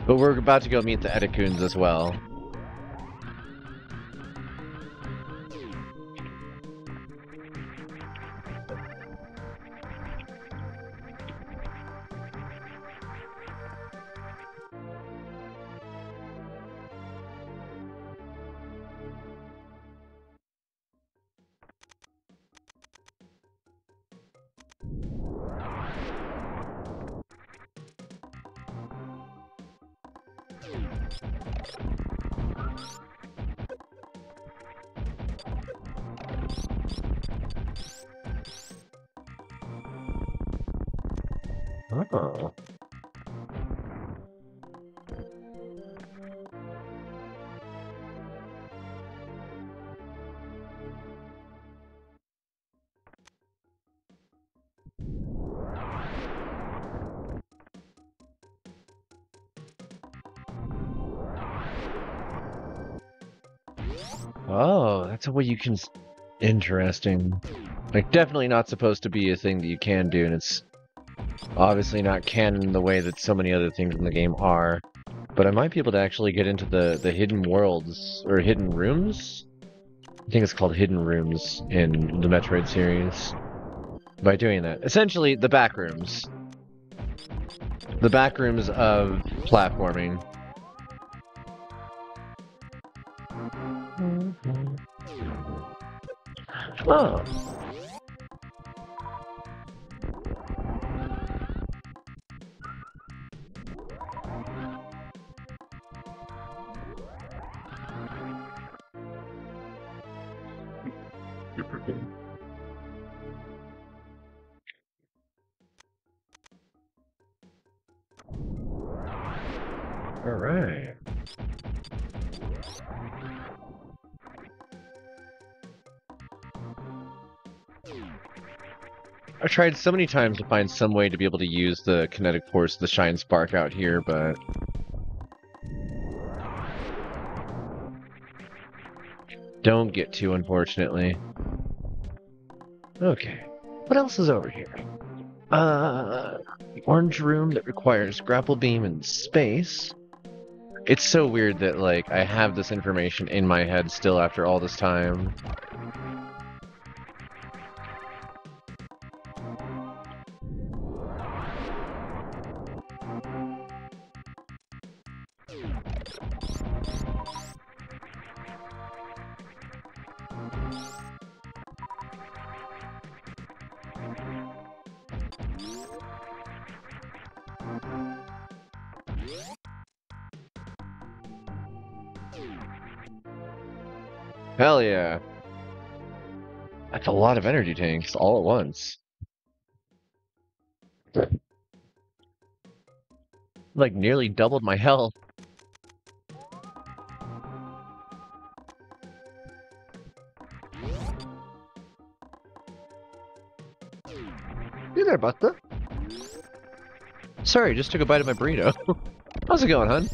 [SPEAKER 2] But we're about to go meet the Etecoons as well. Oh, that's a way you can. Interesting. Like, definitely not supposed to be a thing that you can do, and it's obviously not canon the way that so many other things in the game are. But I might be able to actually get into the the hidden worlds or hidden rooms. I think it's called hidden rooms in the Metroid series. By doing that, essentially the back rooms, the back rooms of platforming. Oh. I tried so many times to find some way to be able to use the kinetic force, the shine spark out here, but don't get to, unfortunately. Okay, what else is over here? Uh, the orange room that requires grapple beam and space. It's so weird that like I have this information in my head still after all this time. Lot of energy tanks all at once. Like nearly doubled my health. You there, Buster? Sorry, just took a bite of my burrito. How's it going, hun?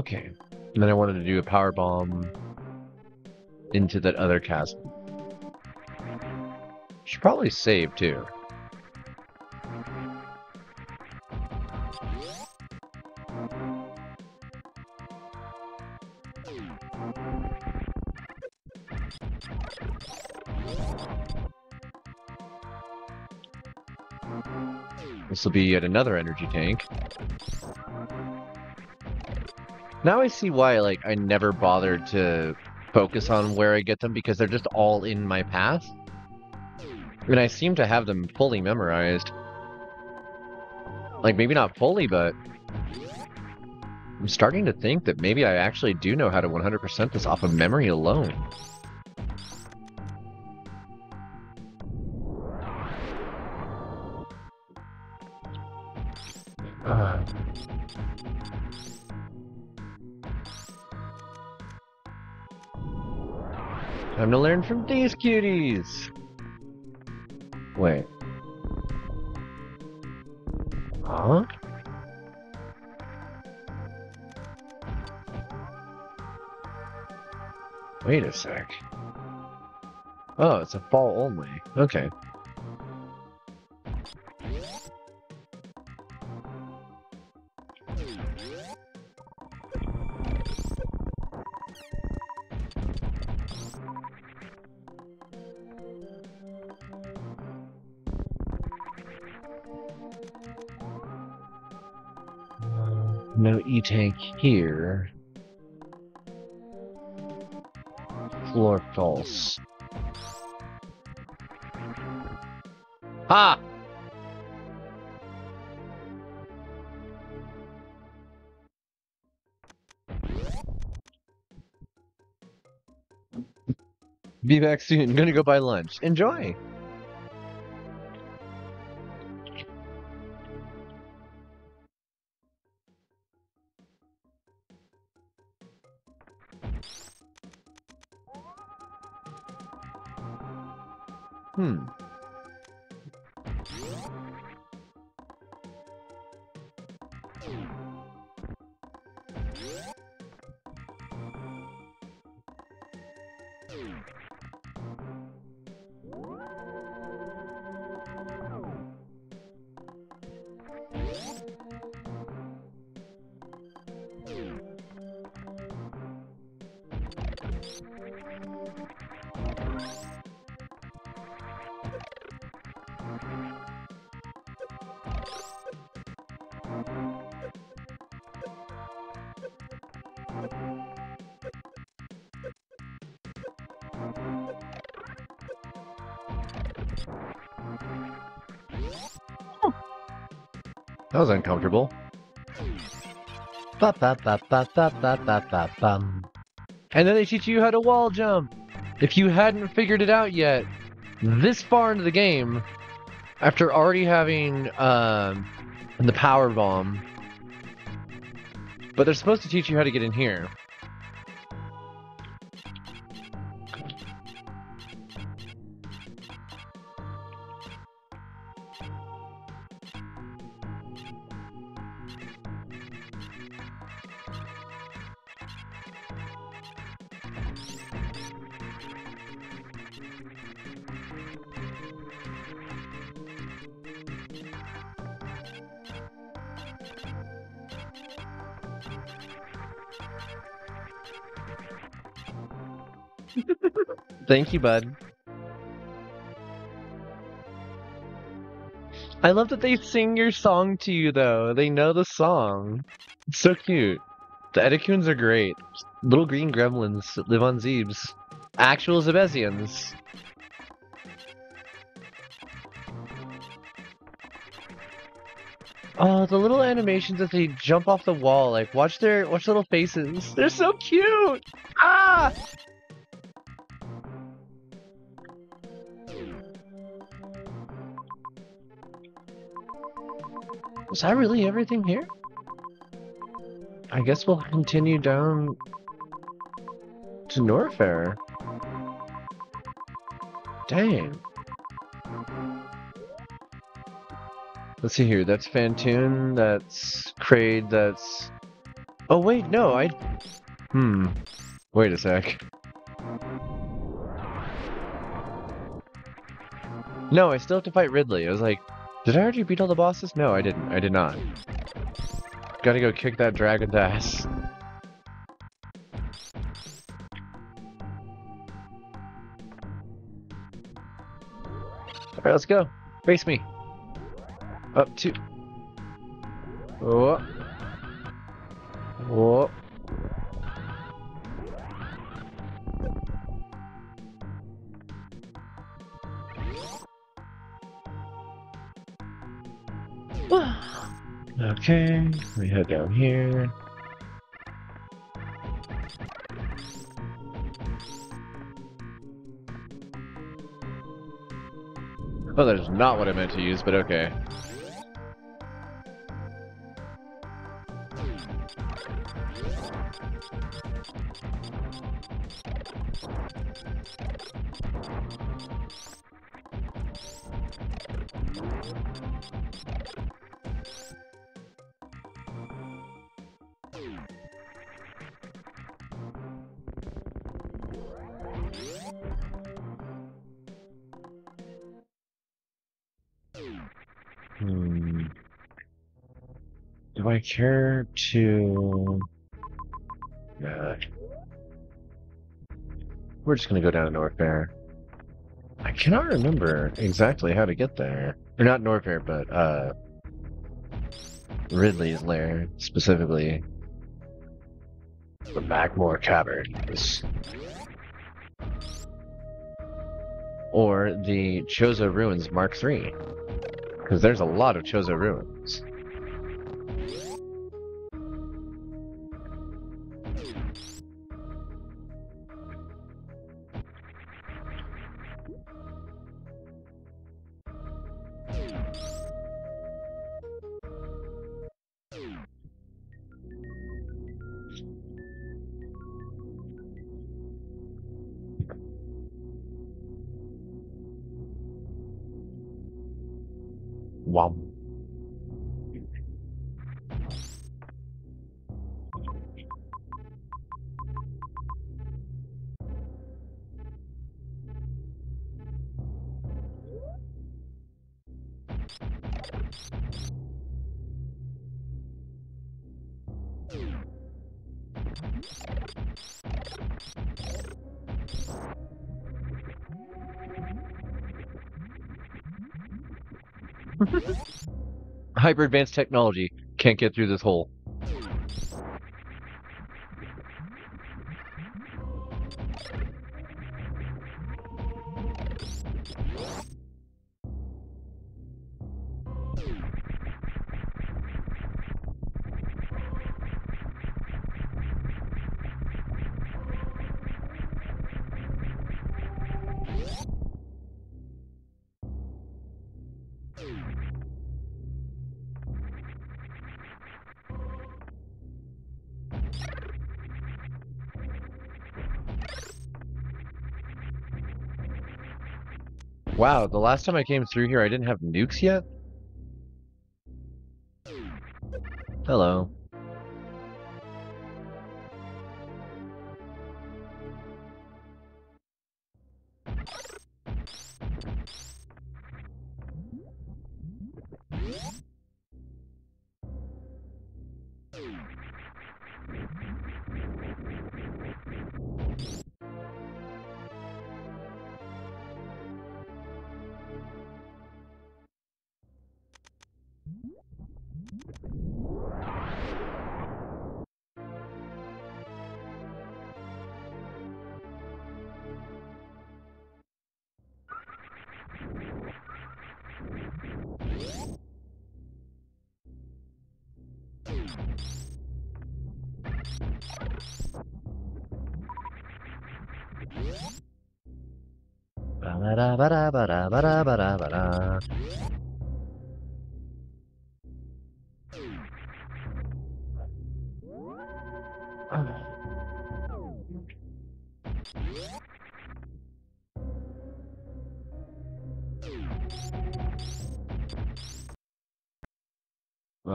[SPEAKER 2] Okay. And then I wanted to do a power bomb into that other chasm. Should probably save too. This will be yet another energy tank. Now I see why, like, I never bothered to focus on where I get them because they're just all in my path. And I seem to have them fully memorized. Like, maybe not fully, but... I'm starting to think that maybe I actually do know how to 100% this off of memory alone. From these cuties! Wait. Huh? Wait a sec. Oh, it's a fall only. Okay. No E-tank here. Floor false. Ha! Be back soon. Gonna go buy lunch. Enjoy! Was uncomfortable. Bum. And then they teach you how to wall jump. If you hadn't figured it out yet, this far into the game, after already having um, the power bomb, but they're supposed to teach you how to get in here. Thank you, bud. I love that they sing your song to you, though. They know the song. It's so cute. The Etecoons are great. Little green gremlins that live on Zebes. Actual Zebesians. Oh, the little animations as they jump off the wall, like watch their watch their little faces. They're so cute. Ah! Is that really everything here? I guess we'll continue down to Norfair. Dang. Let's see here. That's Fantoon. That's Kraid. That's. Oh wait, no. I. Hmm. Wait a sec. No, I still have to fight Ridley. I was like, did I already beat all the bosses? No, I didn't. I did not. Gotta go kick that dragon's ass. Alright, let's go. Face me. Up two. Oh. Oh. Okay, we head down here. Oh, that is not what I meant to use, but okay. Do to... We're just gonna go down to Norfair. I cannot remember exactly how to get there. Or not Norfair, but, uh... Ridley's lair, specifically. The Magmoor Caverns. Or the Chozo Ruins Mark III. Because there's a lot of Chozo ruins. Advanced technology can't get through this hole. Last time I came through here, I didn't have nukes yet?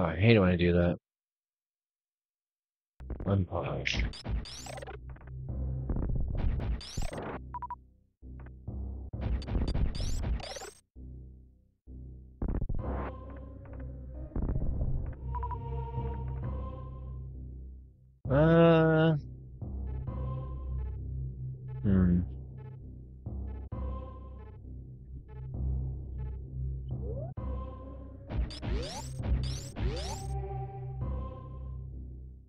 [SPEAKER 2] I hate when I do that. Unpause. Uh.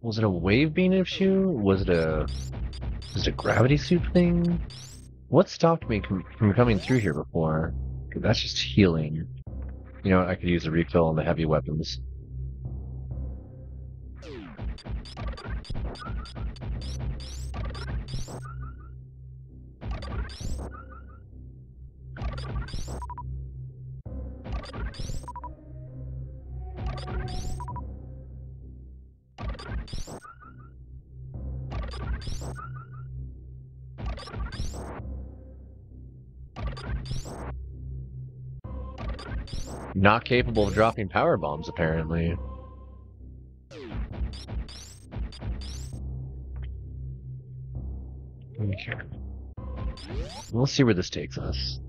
[SPEAKER 2] Was it a wave beam issue? Was it a was it a gravity suit thing? What stopped me com- from coming through here before? That's just healing. You know? I could use a refill on the heavy weapons. Not capable of dropping power bombs, apparently. Okay. We'll see where this takes us.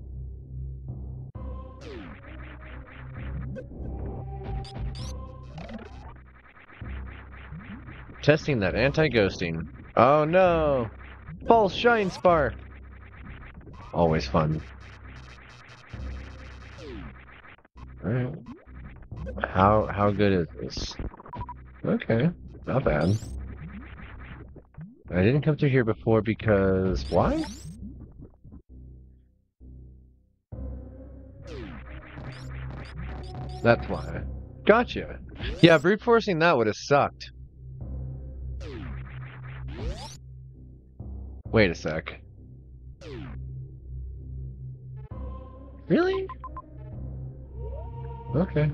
[SPEAKER 2] Testing that anti-ghosting. Oh no! False shine spark! Always fun. How how good is this? Okay, not bad. I didn't come through here before because why? That's why. Gotcha. Yeah, brute forcing that would have sucked. Wait a sec. Really? Okay.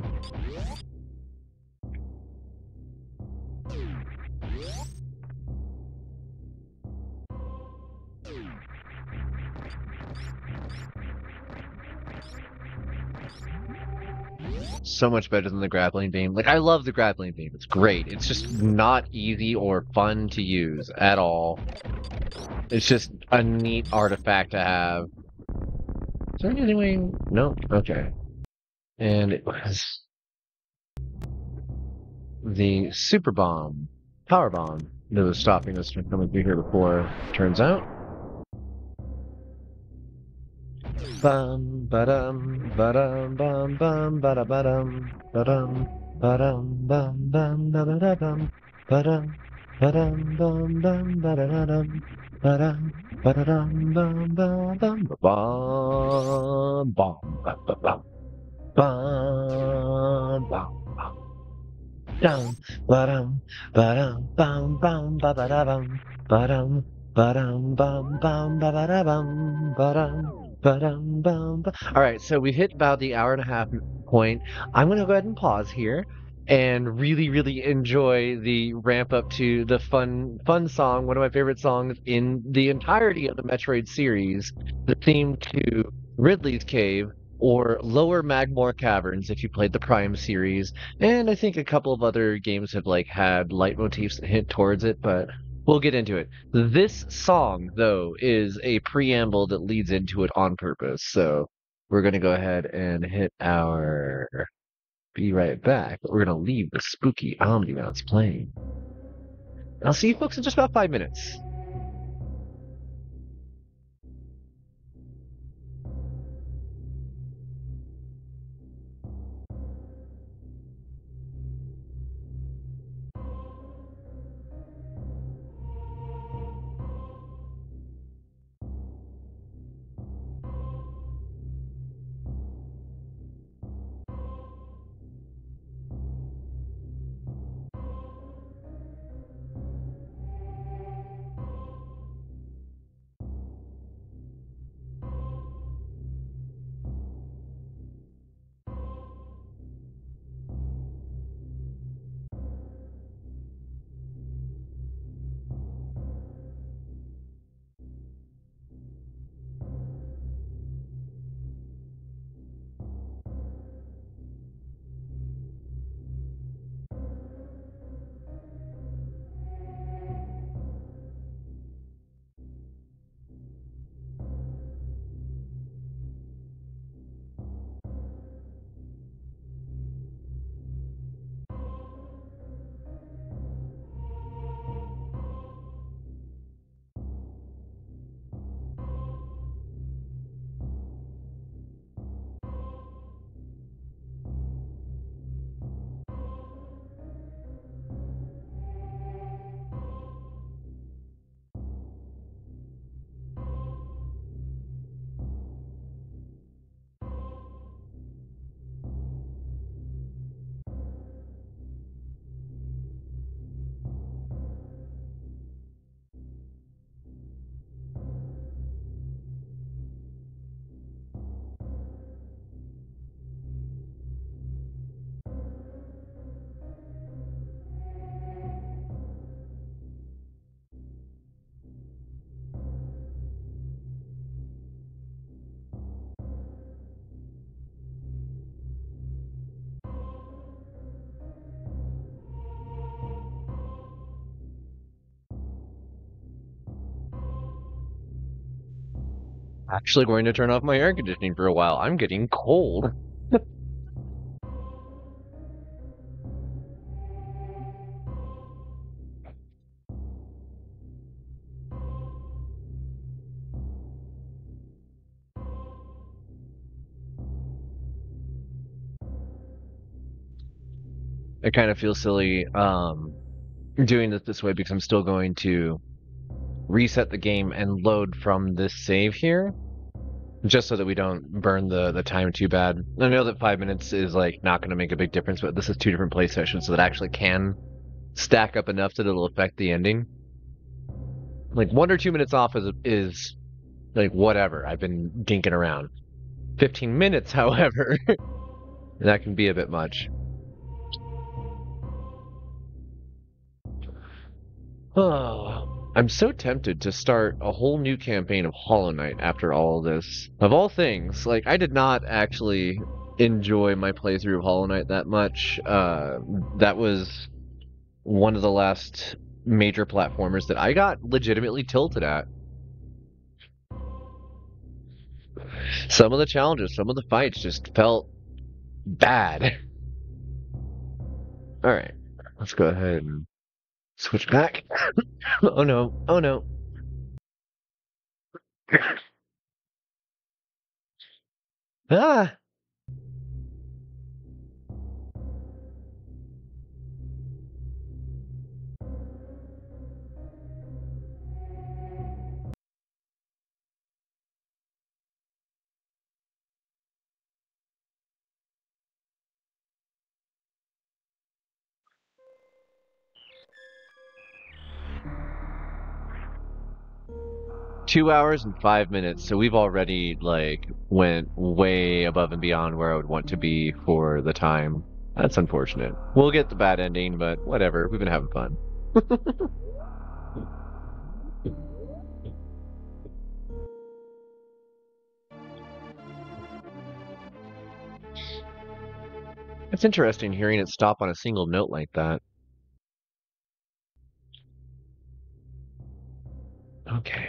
[SPEAKER 2] So much better than the grappling beam. Like, I love the grappling beam. It's great. It's just not easy or fun to use at all. It's just a neat artifact to have. Is there anything? No? Okay. And it was the super bomb, power bomb, that was stopping us from coming through here before, turns out. bum ba-dum ba-dum bum bum ba-da ba-dum ba-dum ba-dum bum bum ba-da-da-bum ba-dum ba-dum bum bum ba-da-da-dum ba-dum ba-da-dum bum bum bum bum bum ba-ba-bum bum bum dum ba-dum ba-dum bum bum ba-ba-da-bum ba-dum ba-dum bum bum ba-ba-da-bum ba-dum ba-dum bum ba All right, so we hit about the hour and a half point. I'm going to go ahead and pause here and really really enjoy the ramp up to the fun fun song, one of my favorite songs in the entirety of the Metroid series, the theme to Ridley's Cave or Lower Magmoor Caverns if you played the Prime series. And I think a couple of other games have like had leitmotifs that hint towards it, but we'll get into it. This song though is a preamble that leads into it on purpose. So we're going to go ahead and hit our be right back. But we're going to leave the spooky ambiance playing. I'll see you folks in just about five minutes. Actually, going to turn off my air conditioning for a while. I'm getting cold. I kind of feel silly um, doing this this way because I'm still going to reset the game and load from this save here just so that we don't burn the the time too bad. I know that five minutes is like not going to make a big difference, but this is two different play sessions, so that actually can stack up enough that it'll affect the ending. Like one or two minutes off is is like whatever. I've been dinking around. Fifteen minutes, however, that can be a bit much. Oh. I'm so tempted to start a whole new campaign of Hollow Knight after all of this. Of all things, like I did not actually enjoy my playthrough of Hollow Knight that much. Uh, that was one of the last major platformers that I got legitimately tilted at. Some of the challenges, some of the fights just felt bad. Alright, let's go ahead and Switch back. oh no. Oh no. Ah! Two hours and five minutes, so we've already like went way above and beyond where I would want to be for the time. That's unfortunate. We'll get the bad ending, but whatever. We've been having fun. It's interesting hearing it stop on a single note like that. Okay.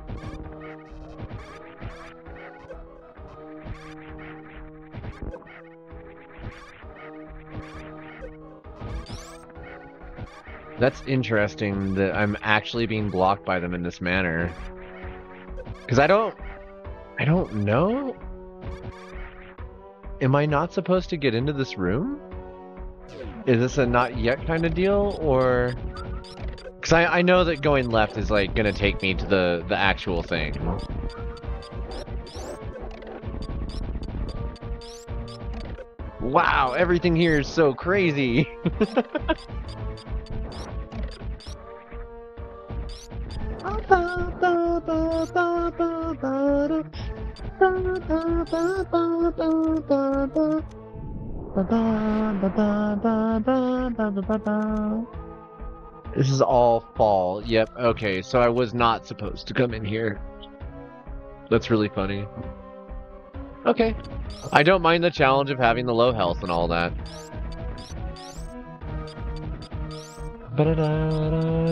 [SPEAKER 2] That's interesting that I'm actually being blocked by them in this manner. Because I don't... I don't know? Am I not supposed to get into this room? Is this a not yet kind of deal, or... Because I, I know that going left is, like, gonna take me to the, the actual thing. Wow, everything here is so crazy! This is all fall. Yep, okay, so I was not supposed to come in here. That's really funny. Okay. I don't mind the challenge of having the low health and all that. Ba-ba.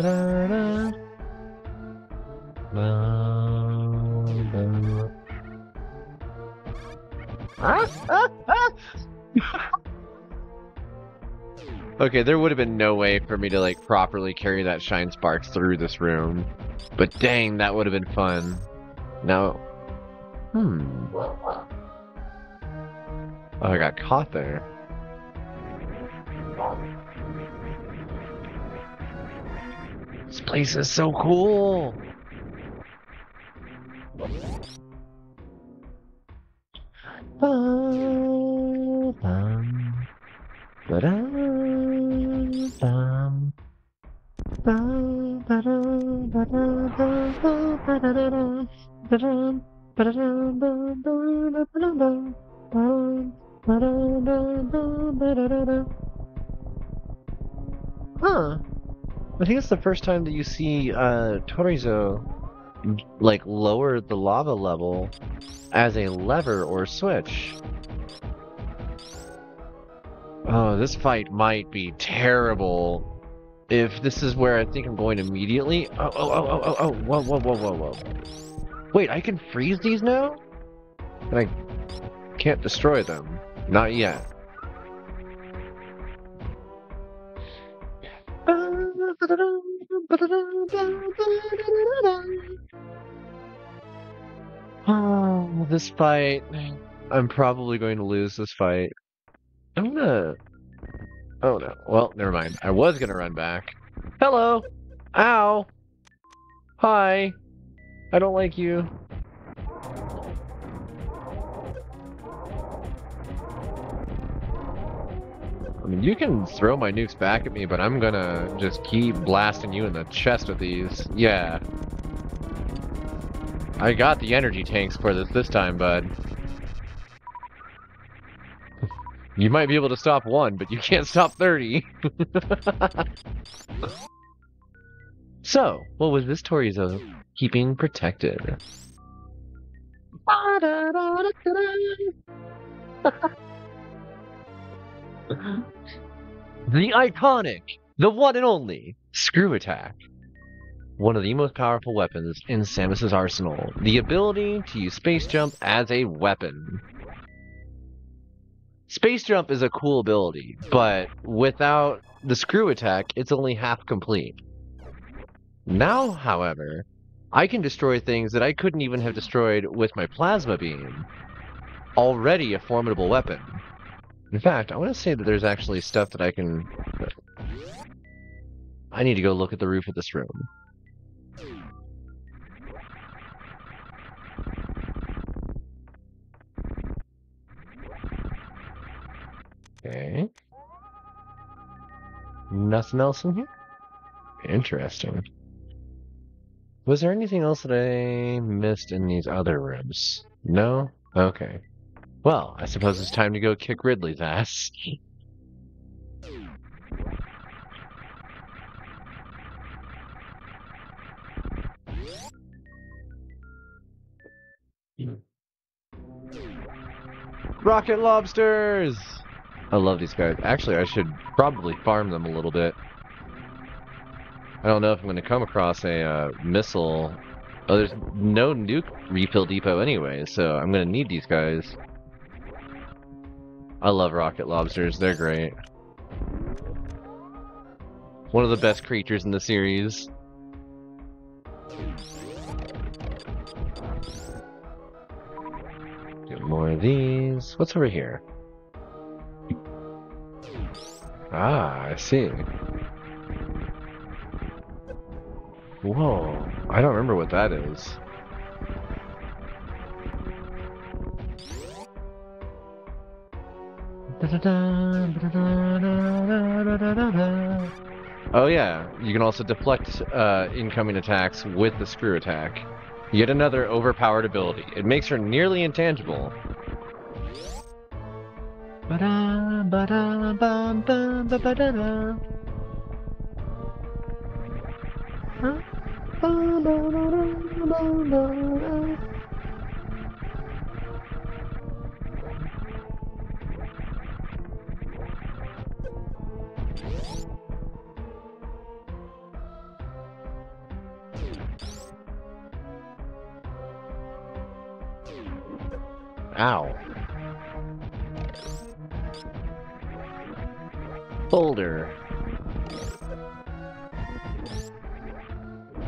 [SPEAKER 2] Ah, ah, ah. okay, there would have been no way for me to like properly carry that shine sparks through this room. But dang, that would have been fun. Now, hmm. Oh, I got caught there. This place is so cool. Bum. Ba-da-da-da-ba-da-da-da. Huh. I think it's the first time that you see uh, Torizo like lower the lava level as a lever or switch. Oh, this fight might be terrible. If this is where I think I'm going immediately. Oh, oh, oh, oh, oh, oh, whoa, whoa, whoa, whoa, whoa. Wait, I can freeze these now? And I can't destroy them. Not yet. Oh, this fight. I'm probably going to lose this fight. I'm gonna... Oh no. Well, never mind. I was gonna run back. Hello! Ow! Hi! I don't like you. Mean, you can throw my nukes back at me, but I'm gonna just keep blasting you in the chest with these. Yeah. I got the energy tanks for this this time, bud. You might be able to stop one, but you can't stop 30. So, what was this Torizo keeping protected? the iconic, the one and only Screw Attack. One of the most powerful weapons in Samus's arsenal. The ability to use Space Jump as a weapon. Space Jump is a cool ability, but without the Screw Attack, it's only half complete. Now, however, I can destroy things that I couldn't even have destroyed with my Plasma Beam. Already a formidable weapon. In fact, I want to say that there's actually stuff that I can... I need to go look at the roof of this room. Okay. Nothing else in here? Interesting. Was there anything else that I missed in these other rooms? No? Okay. Well, I suppose it's time to go kick Ridley's ass. Rocket lobsters! I love these guys. Actually, I should probably farm them a little bit. I don't know if I'm going to come across a uh, missile. Oh, there's no nuke refill depot anyway, so I'm going to need these guys. I love rocket lobsters. They're great. One of the best creatures in the series. Get more of these. What's over here? Ah, I see. Whoa, I don't remember what that is. Oh yeah, you can also deflect uh, incoming attacks with the screw attack. Yet another overpowered ability. It makes her nearly intangible. Ow. Boulder.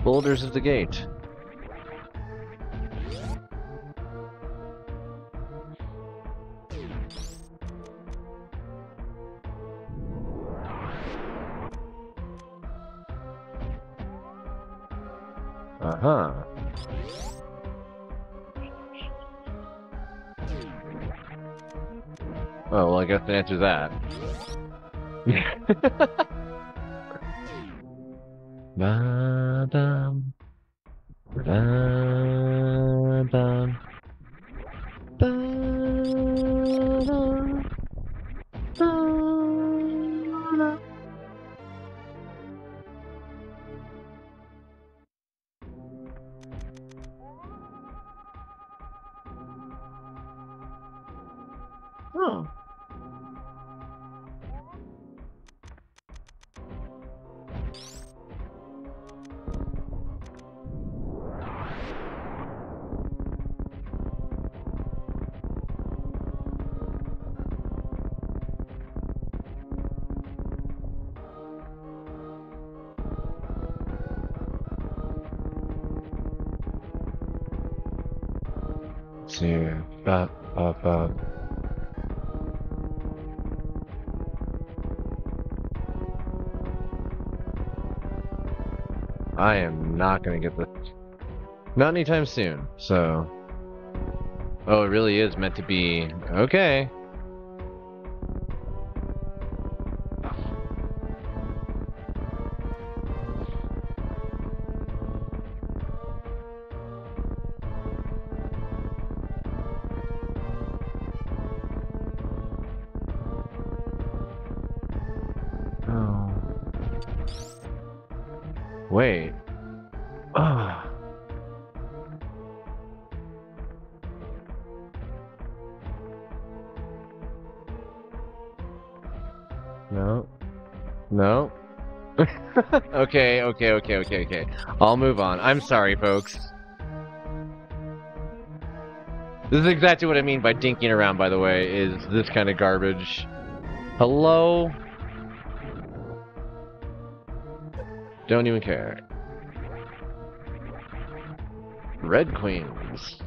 [SPEAKER 2] Boulders of the gate. Uh-huh. Guess the answer that. Ba-dum. Ba-dum. Ba-dum. Not gonna get this. Not anytime soon, so. Oh, it really is meant to be. Okay. Okay, okay, okay, okay. I'll move on. I'm sorry, folks. This is exactly what I mean by dinking around, by the way, is this kind of garbage. Hello? Don't even care. Red Queens.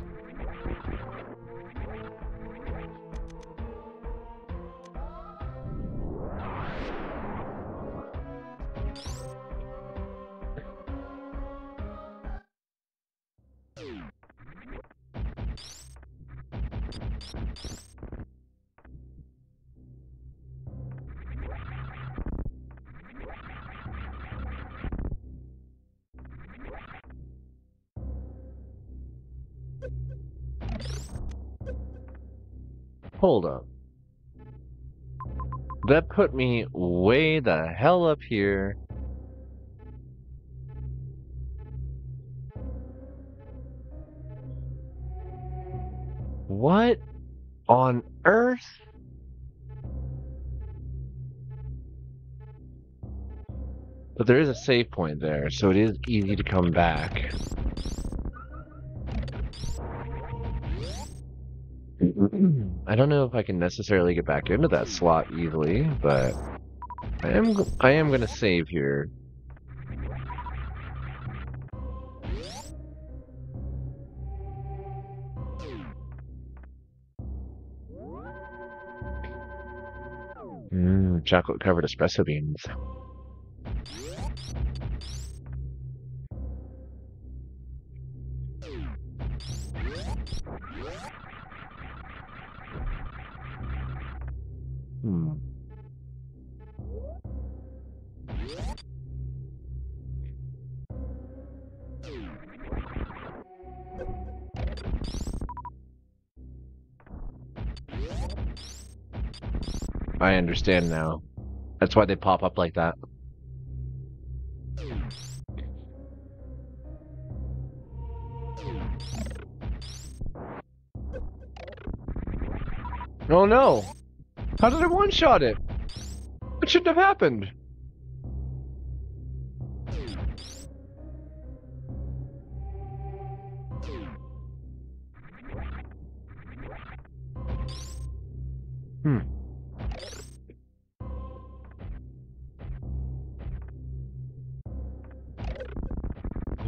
[SPEAKER 2] Put me way the hell up here. What on earth? But there is a save point there, so it is easy to come back. I don't know if I can necessarily get back into that slot easily, but I am I am gonna save here. Mmm, chocolate covered espresso beans. Understand now. That's why they pop up like that. Oh no! How did I one-shot it? It shouldn't have happened.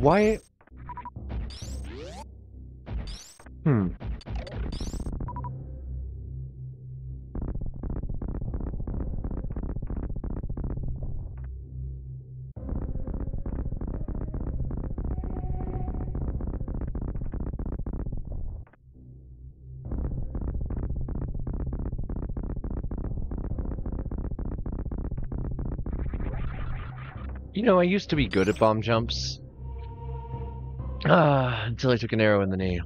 [SPEAKER 2] Why? Hmm. You know, I used to be good at bomb jumps. Ah, until I took an arrow in the knee.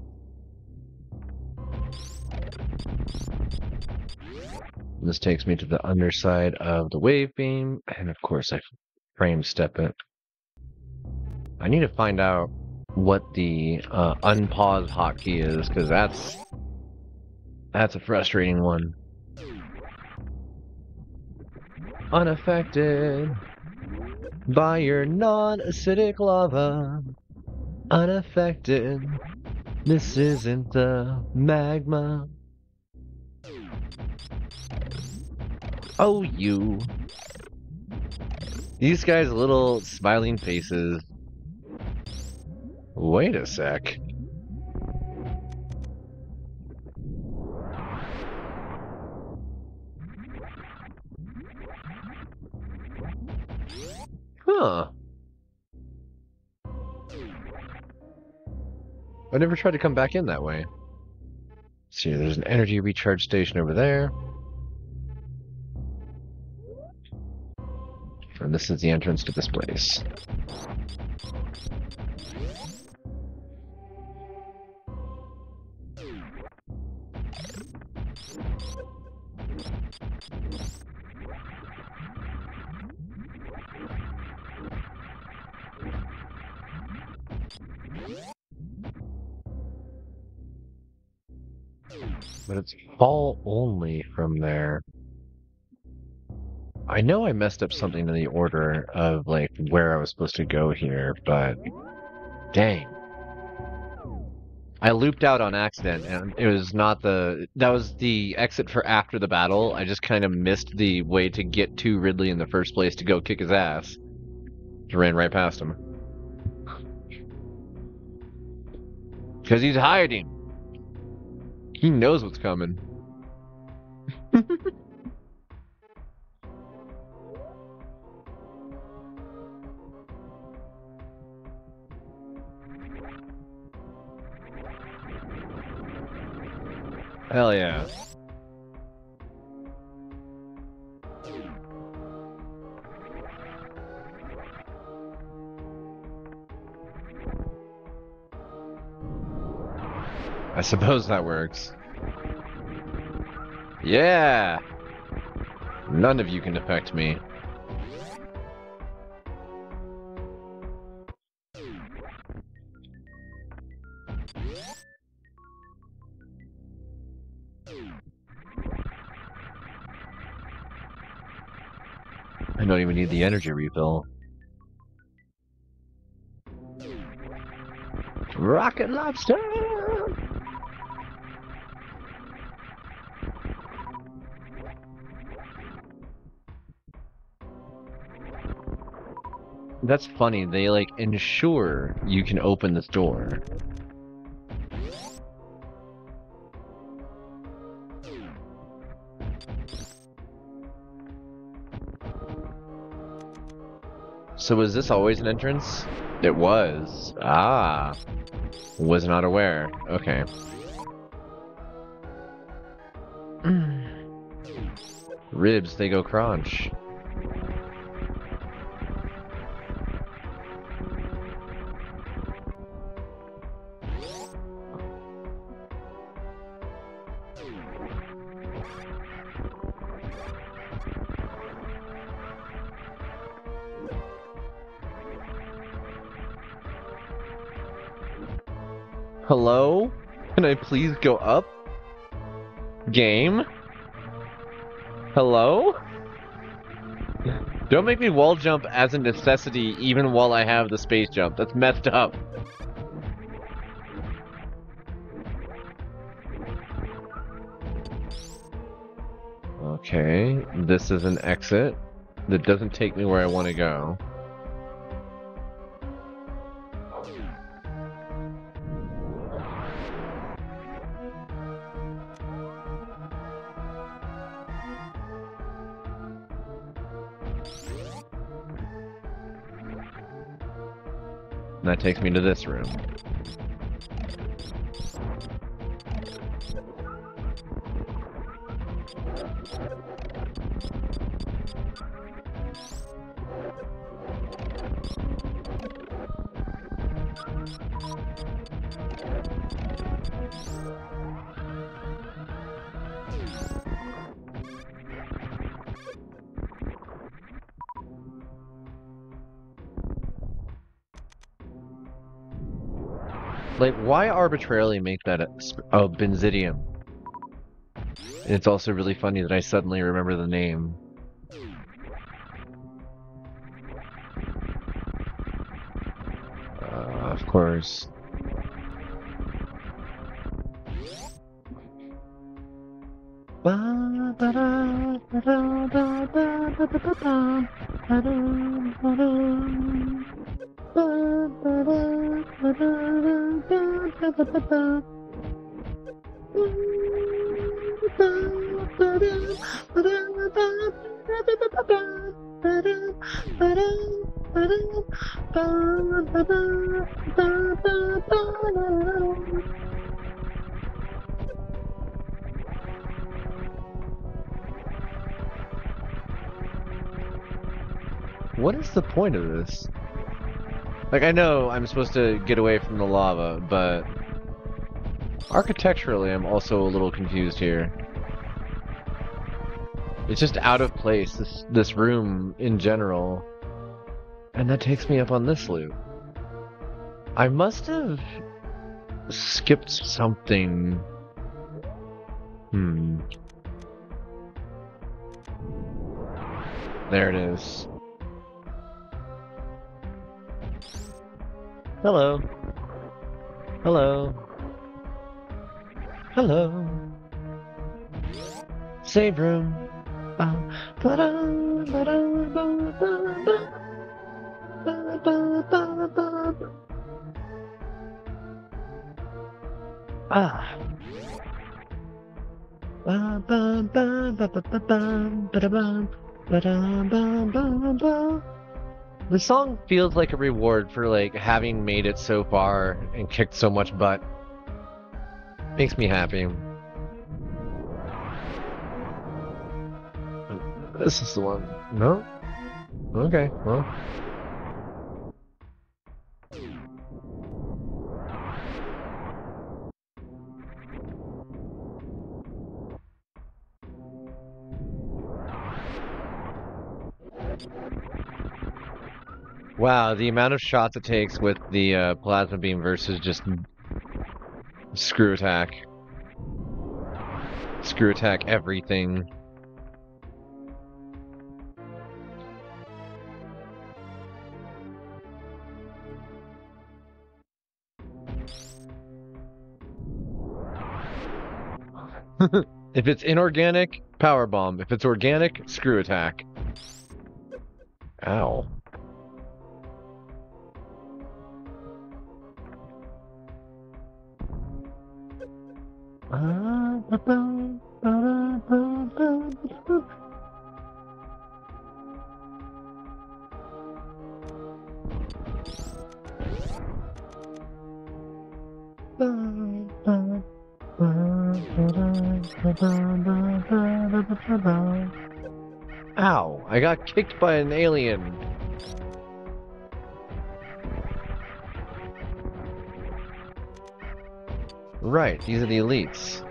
[SPEAKER 2] This takes me to the underside of the wave beam, and of course I frame step it. I need to find out what the uh, unpause hotkey is, because that's that's a frustrating one. Unaffected by your non-acidic lava. Unaffected. This isn't the magma. Oh, you. These guys' little smiling faces. Wait a sec. Huh. I never tried to come back in that way. see, there's an energy recharge station over there. And this is the entrance to this place. Fall only from there. I know I messed up something in the order of like where I was supposed to go here, but dang. I looped out on accident and it was not the that was the exit for after the battle. I just kind of missed the way to get to Ridley in the first place to go kick his ass. Just ran right past him. Cuz he's hiding. He knows what's coming. Hell yeah. I suppose that works. Yeah! None of you can affect me. I don't even need the energy refill. Rocket lobster! That's funny. They like ensure you can open this door. So was this always an entrance? It was. Ah. Was not aware. Okay. Ribs, they go crunch. I please go up? Game? Hello? Don't make me wall jump as a necessity even while I have the space jump. That's messed up. Okay, this is an exit that doesn't take me where I want to go. That takes me to this room. Arbitrarily make that a, sp- oh, Benzidium? And it's also really funny that I suddenly remember the name. Uh, of course. Point of this? Like, I know I'm supposed to get away from the lava, but... Architecturally, I'm also a little confused here. It's just out of place, this, this room in general. And that takes me up on this loop. I must have skipped something. Hmm. There it is. Hello. Hello. Hello. Save room. Ba-da, ba, ba, ba. Ba, ba, ba, ba, ba. Ah. Ba, ba, ba, ba, ba, The song feels like a reward for like having made it so far and kicked so much butt. Makes me happy. This is the one. No? Okay, well. Wow, the amount of shots it takes with the uh, plasma beam versus just screw attack. Screw attack everything. if it's inorganic, power bomb. If it's organic, screw attack. Ow. Ow, I got kicked by an alien. Right, these are the elites.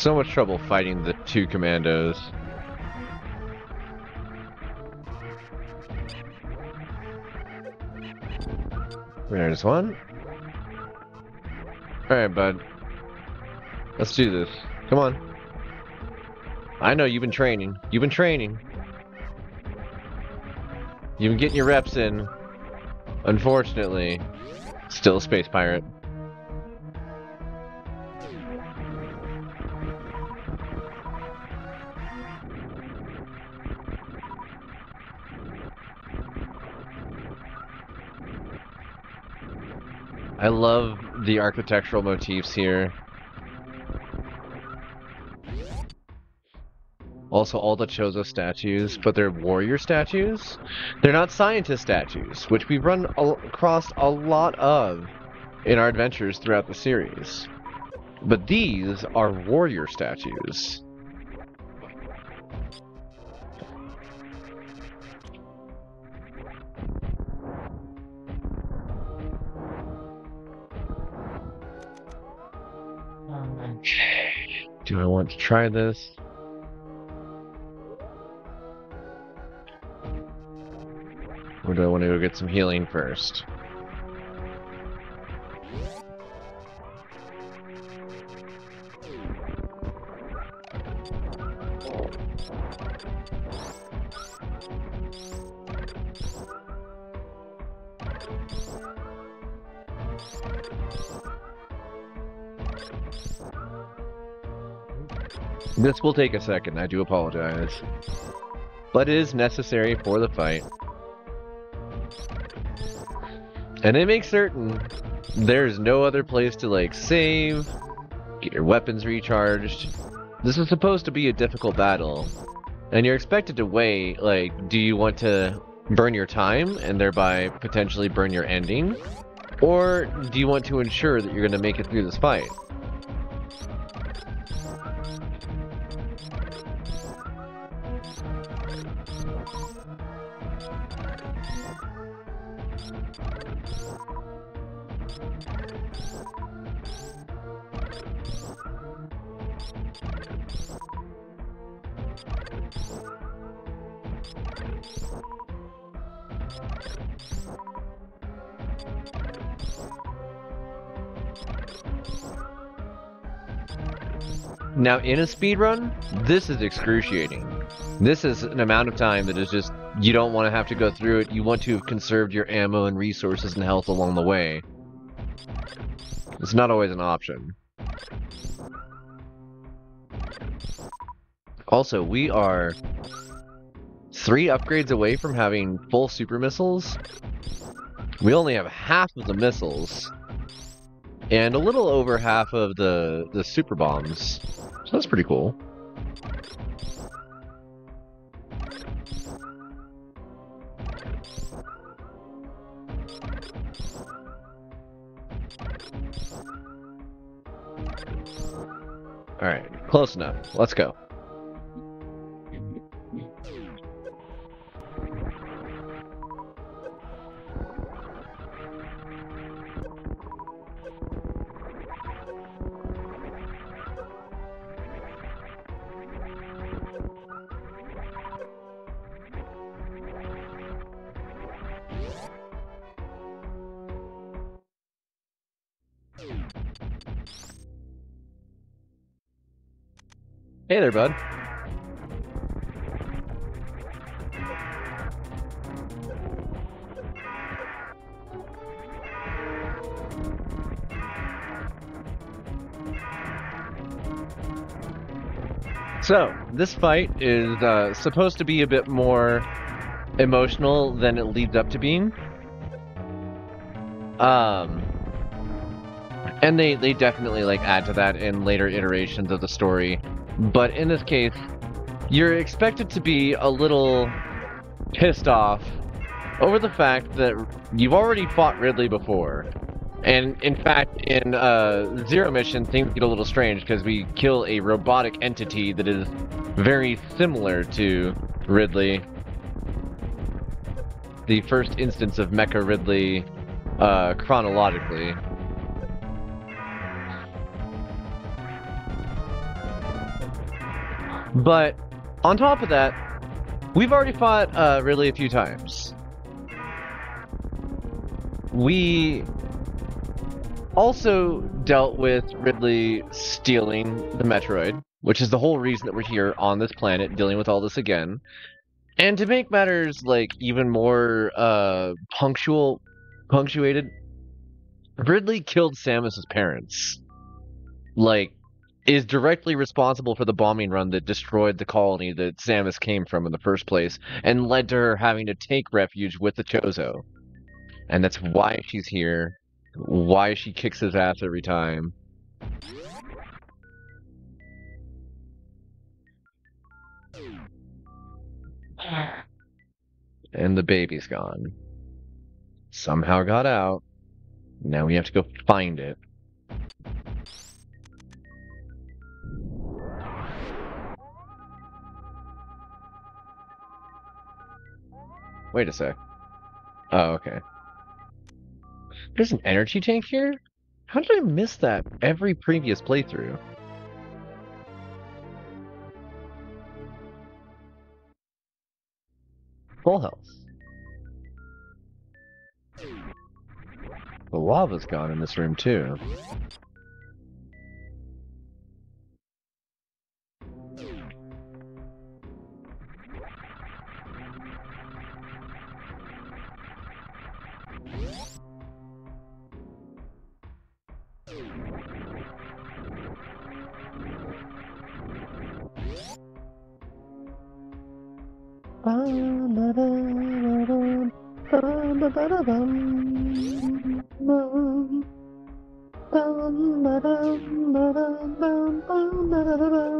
[SPEAKER 2] So much trouble fighting the two commandos. There's one. Alright, bud. Let's do this. Come on. I know you've been training. You've been training. You've been getting your reps in. Unfortunately, still a space pirate. I love the architectural motifs here. Also, all the Chozo statues, but they're warrior statues. They're not scientist statues, which we've run across a lot of in our adventures throughout the series. But these are warrior statues. Do I want to try this? Or do I want to go get some healing first? This will take a second, I do apologize. But it is necessary for the fight. And it makes certain there's no other place to like save, get your weapons recharged. This is supposed to be a difficult battle. And you're expected to weigh, like, do you want to burn your time and thereby potentially burn your ending? Or do you want to ensure that you're going to make it through this fight? Now, in a speed run, this is excruciating. This is an amount of time that is just, you don't want to have to go through it. You want to have conserved your ammo and resources and health along the way. It's not always an option. Also, we are three upgrades away from having full super missiles. We only have half of the missiles and a little over half of the the super bombs. So that's pretty cool. All right, close enough. Let's go. Bud. So, this fight is uh, supposed to be a bit more emotional than it leads up to being. Um, and they, they definitely like add to that in later iterations of the story. But in this case, you're expected to be a little pissed off over the fact that you've already fought Ridley before. And in fact, in uh, Zero Mission, things get a little strange because we kill a robotic entity that is very similar to Ridley. The first instance of Mecha Ridley uh, chronologically. But on top of that, we've already fought uh, Ridley a few times. We also dealt with Ridley stealing the Metroid, which is the whole reason that we're here on this planet dealing with all this again. And to make matters like even more uh, punctual, punctuated, Ridley killed Samus's parents. Like is directly responsible for the bombing run that destroyed the colony that Samus came from in the first place and led to her having to take refuge with the Chozo. And that's why she's here, why she kicks his ass every time. And the baby's gone. Somehow got out. Now we have to go find it. Wait a sec. Oh, okay. There's an energy tank here? How did I miss that every previous playthrough? Full health. The lava's gone in this room too. Ba-da-bum-bum-bum-ba-dum-ba-dum-ba-dum-bum-ba-da-da-bum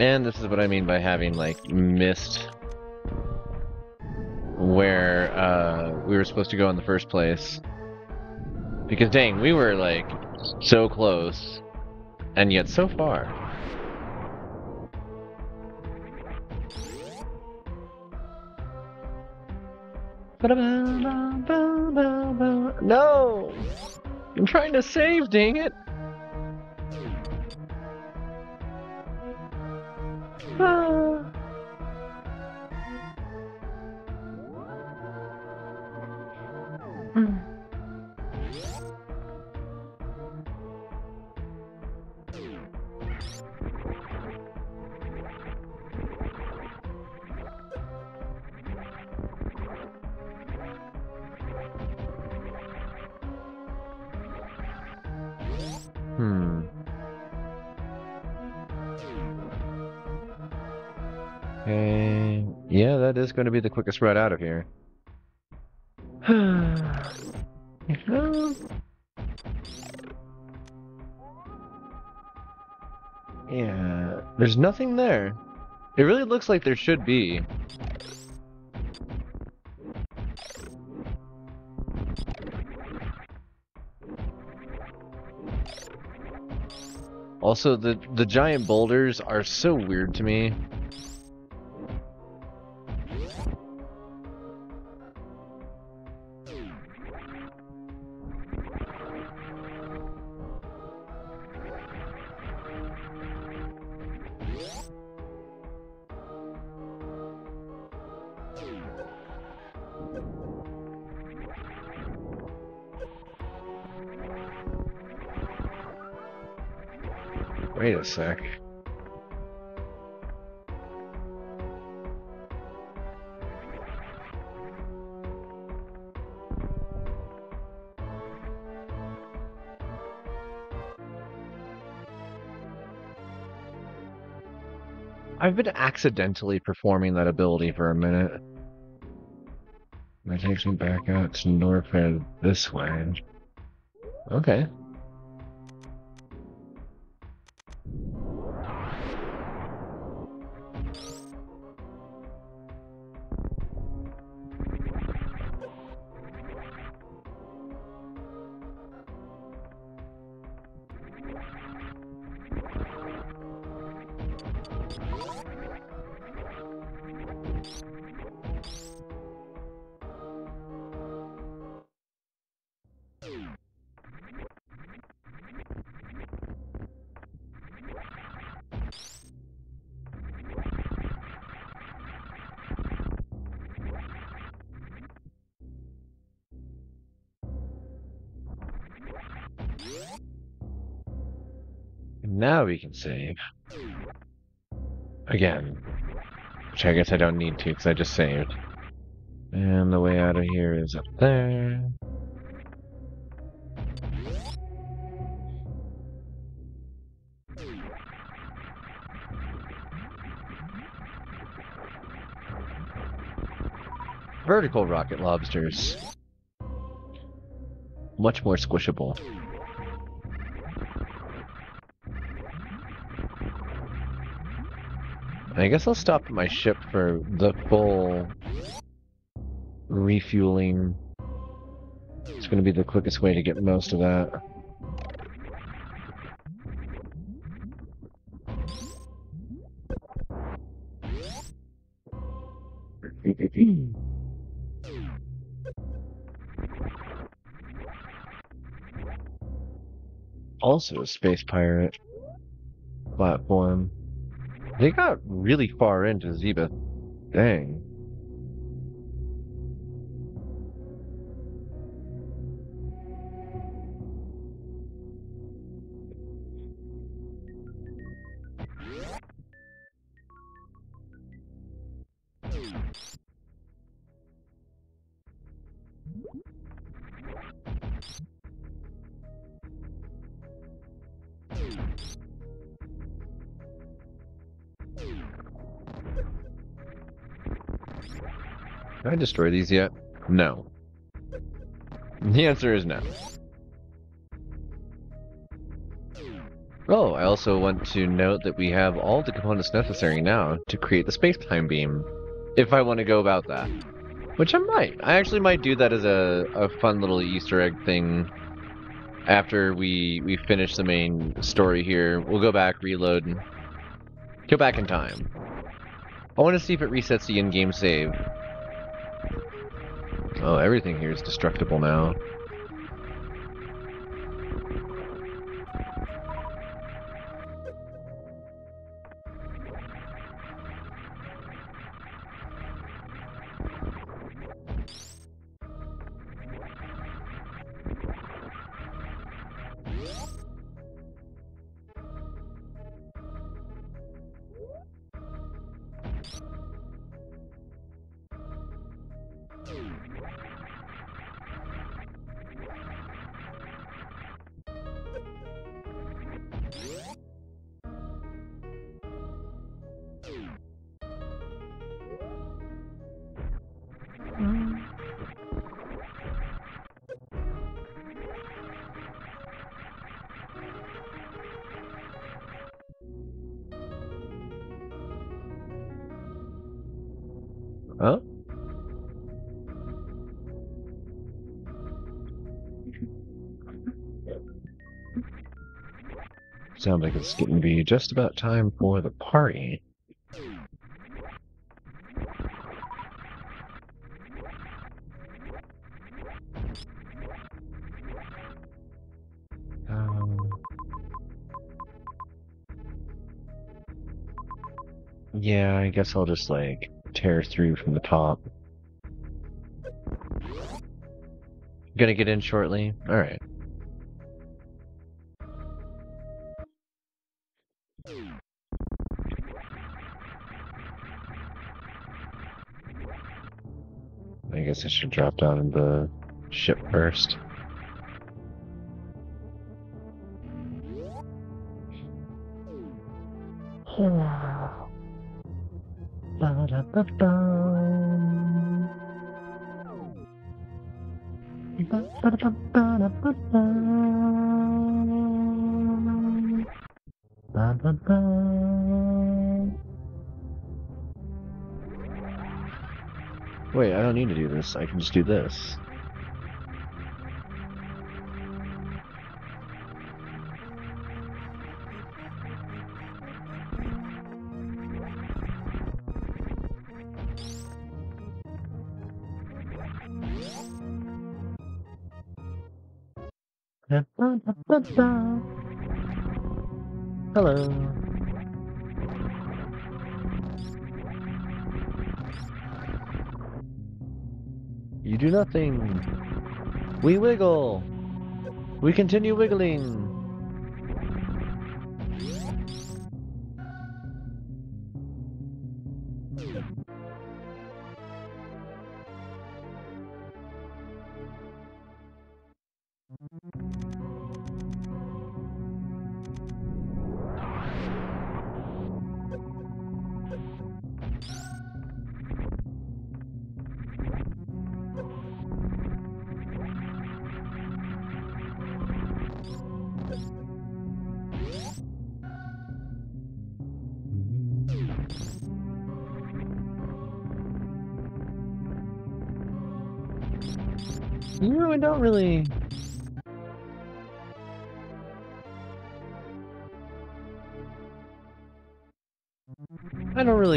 [SPEAKER 2] And this is what I mean by having like missed where uh, we were supposed to go in the first place. Because dang, we were like so close, and yet so far. No! I'm trying to save, dang it! Is going to be the quickest route out of here. yeah, there's nothing there. It really looks like there should be. Also, the the giant boulders are so weird to me. Sec. I've been accidentally performing that ability for a minute. That takes me back out to Norfair this way. Okay. Save. Again. Which I guess I don't need to because I just saved. And the way out of here is up there. Vertical rocket lobsters. Much more squishable. I guess I'll stop my ship for the full refueling. It's going to be the quickest way to get most of that. also a space pirate platform. They got really far into Zebes. Dang. Destroy these yet? No. The answer is no. Oh, I also want to note that we have all the components necessary now to create the space-time beam. If I want to go about that. Which I might. I actually might do that as a, a fun little Easter egg thing after we, we finish the main story here. We'll go back, reload, and go back in time. I want to see if it resets the in-game save. Oh, everything here is destructible now. Sounds like it's getting to be just about time for the party. Um, yeah, I guess I'll just like tear through from the top. Gonna get in shortly? Alright. Guess I should drop down in the ship first. Wait, I don't need to do this. I can just do this. Hello. Do nothing. We wiggle. We continue wiggling.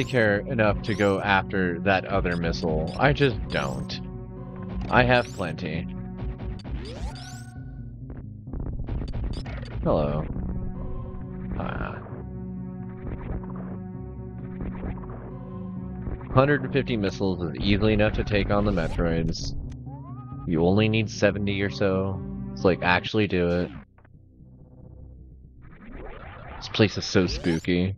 [SPEAKER 2] Really care enough to go after that other missile. I just don't. I have plenty. Hello. Ah. 150 missiles is easily enough to take on the Metroids. You only need 70 or so. It's like, actually do it. This place is so spooky.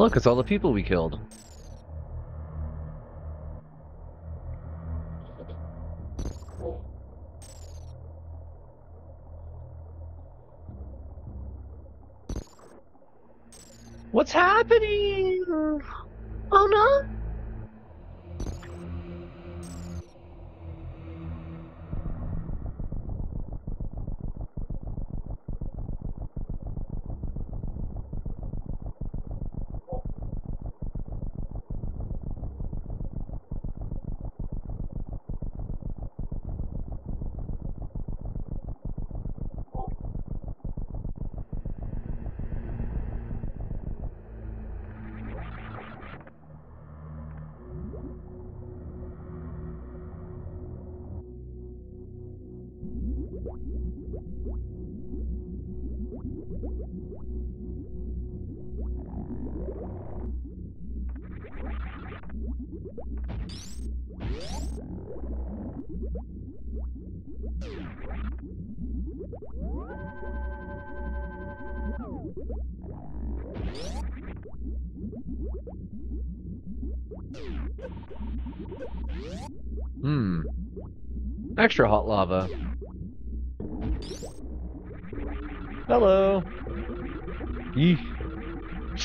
[SPEAKER 2] Look, it's all the people we killed.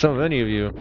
[SPEAKER 2] So many of you.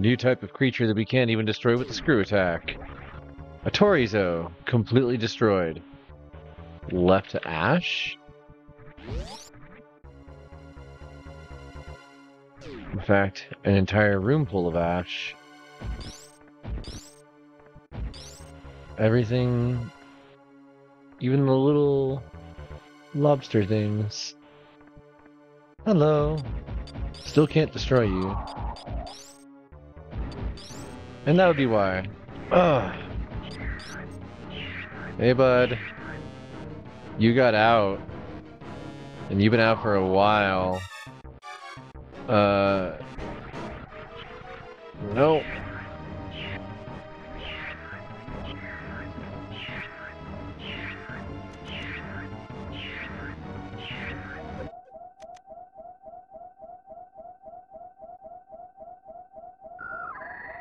[SPEAKER 2] New type of creature that we can't even destroy with the screw attack. A Torizo, completely destroyed. Left to ash? In fact, an entire room full of ash. Everything, even the little lobster things. Hello. Still can't destroy you. And that would be why. Ugh. Hey, bud. You got out. And you've been out for a while. Uh. No.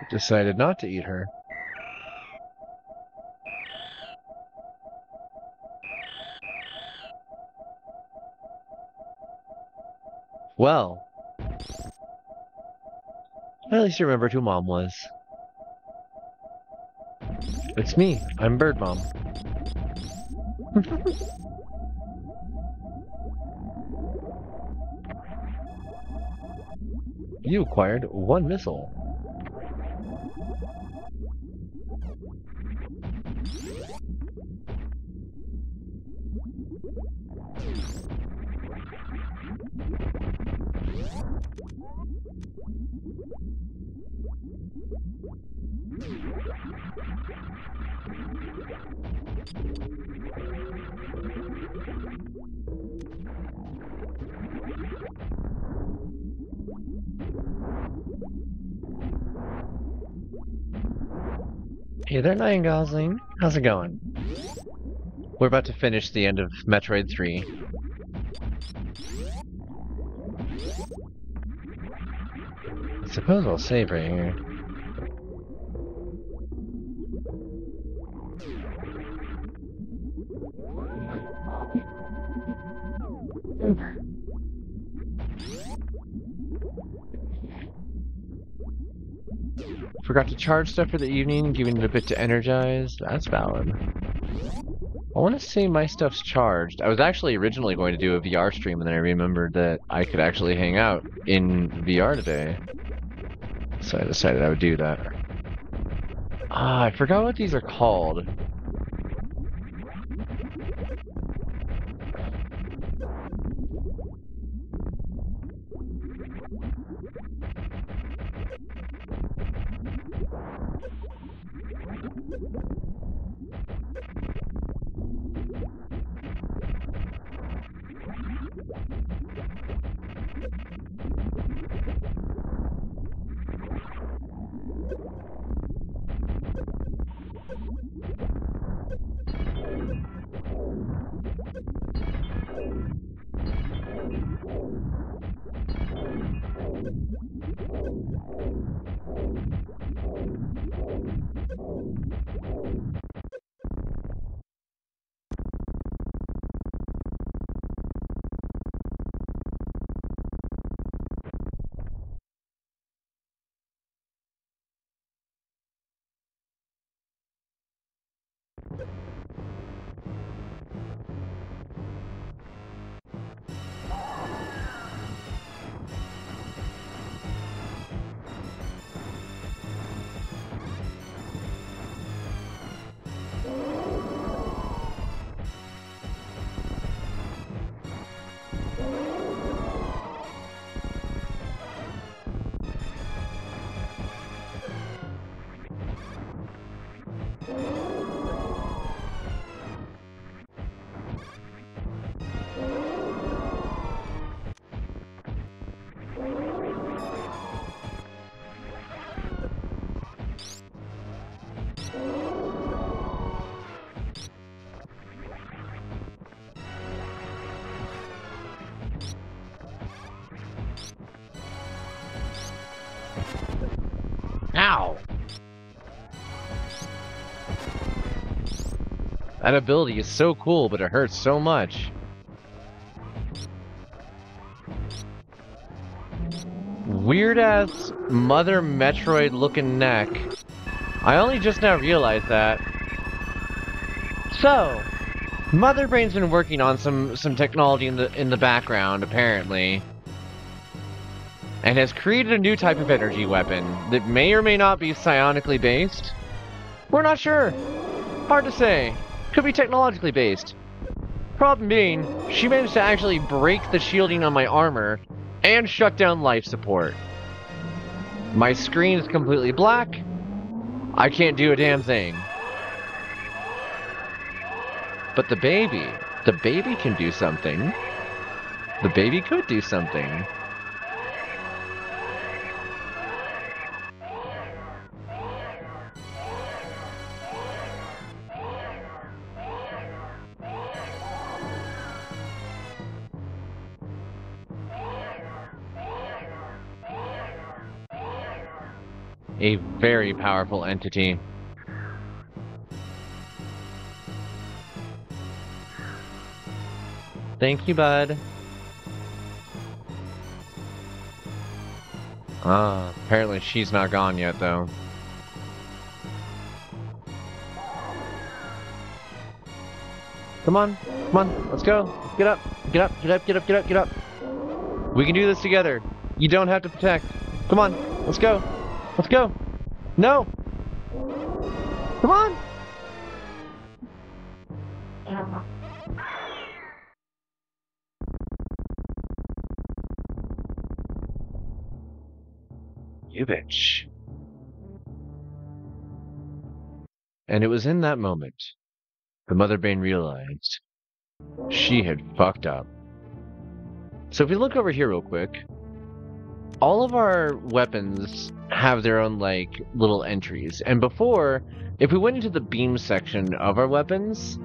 [SPEAKER 2] decided not to eat her. Well. At least you remembered who Mom was. It's me. I'm Bird Mom. you acquired one missile. Hey there, Ryan Gosling. How's it going? We're about to finish the end of Metroid 3. I suppose I'll save right here. Forgot to charge stuff for the evening, giving it a bit to energize. That's valid. I want to say my stuff's charged. I was actually originally going to do a VR stream, and then I remembered that I could actually hang out in VR today. So I decided I would do that. Ah, I forgot what these are called. Ow! That ability is so cool, but it hurts so much. Weird ass Mother Metroid looking neck. I only just now realized that. So, Mother Brain's been working on some some technology in the in the background, apparently and has created a new type of energy weapon that may or may not be psionically based. We're not sure. Hard to say. Could be technologically based. Problem being, she managed to actually break the shielding on my armor and shut down life support. My screen is completely black. I can't do a damn thing. But the baby, the baby can do something. The baby could do something. A very powerful entity. Thank you, bud. Ah, apparently she's not gone yet, though. Come on, come on, let's go. Get up, get up, get up, get up, get up, get up. We can do this together. You don't have to protect. Come on, let's go. Let's go. No. Come on. You bitch. And it was in that moment the Mother Brain realized she had fucked up. So if we look over here real quick, all of our weapons have their own like little entries. And before, if we went into the beam section of our weapons,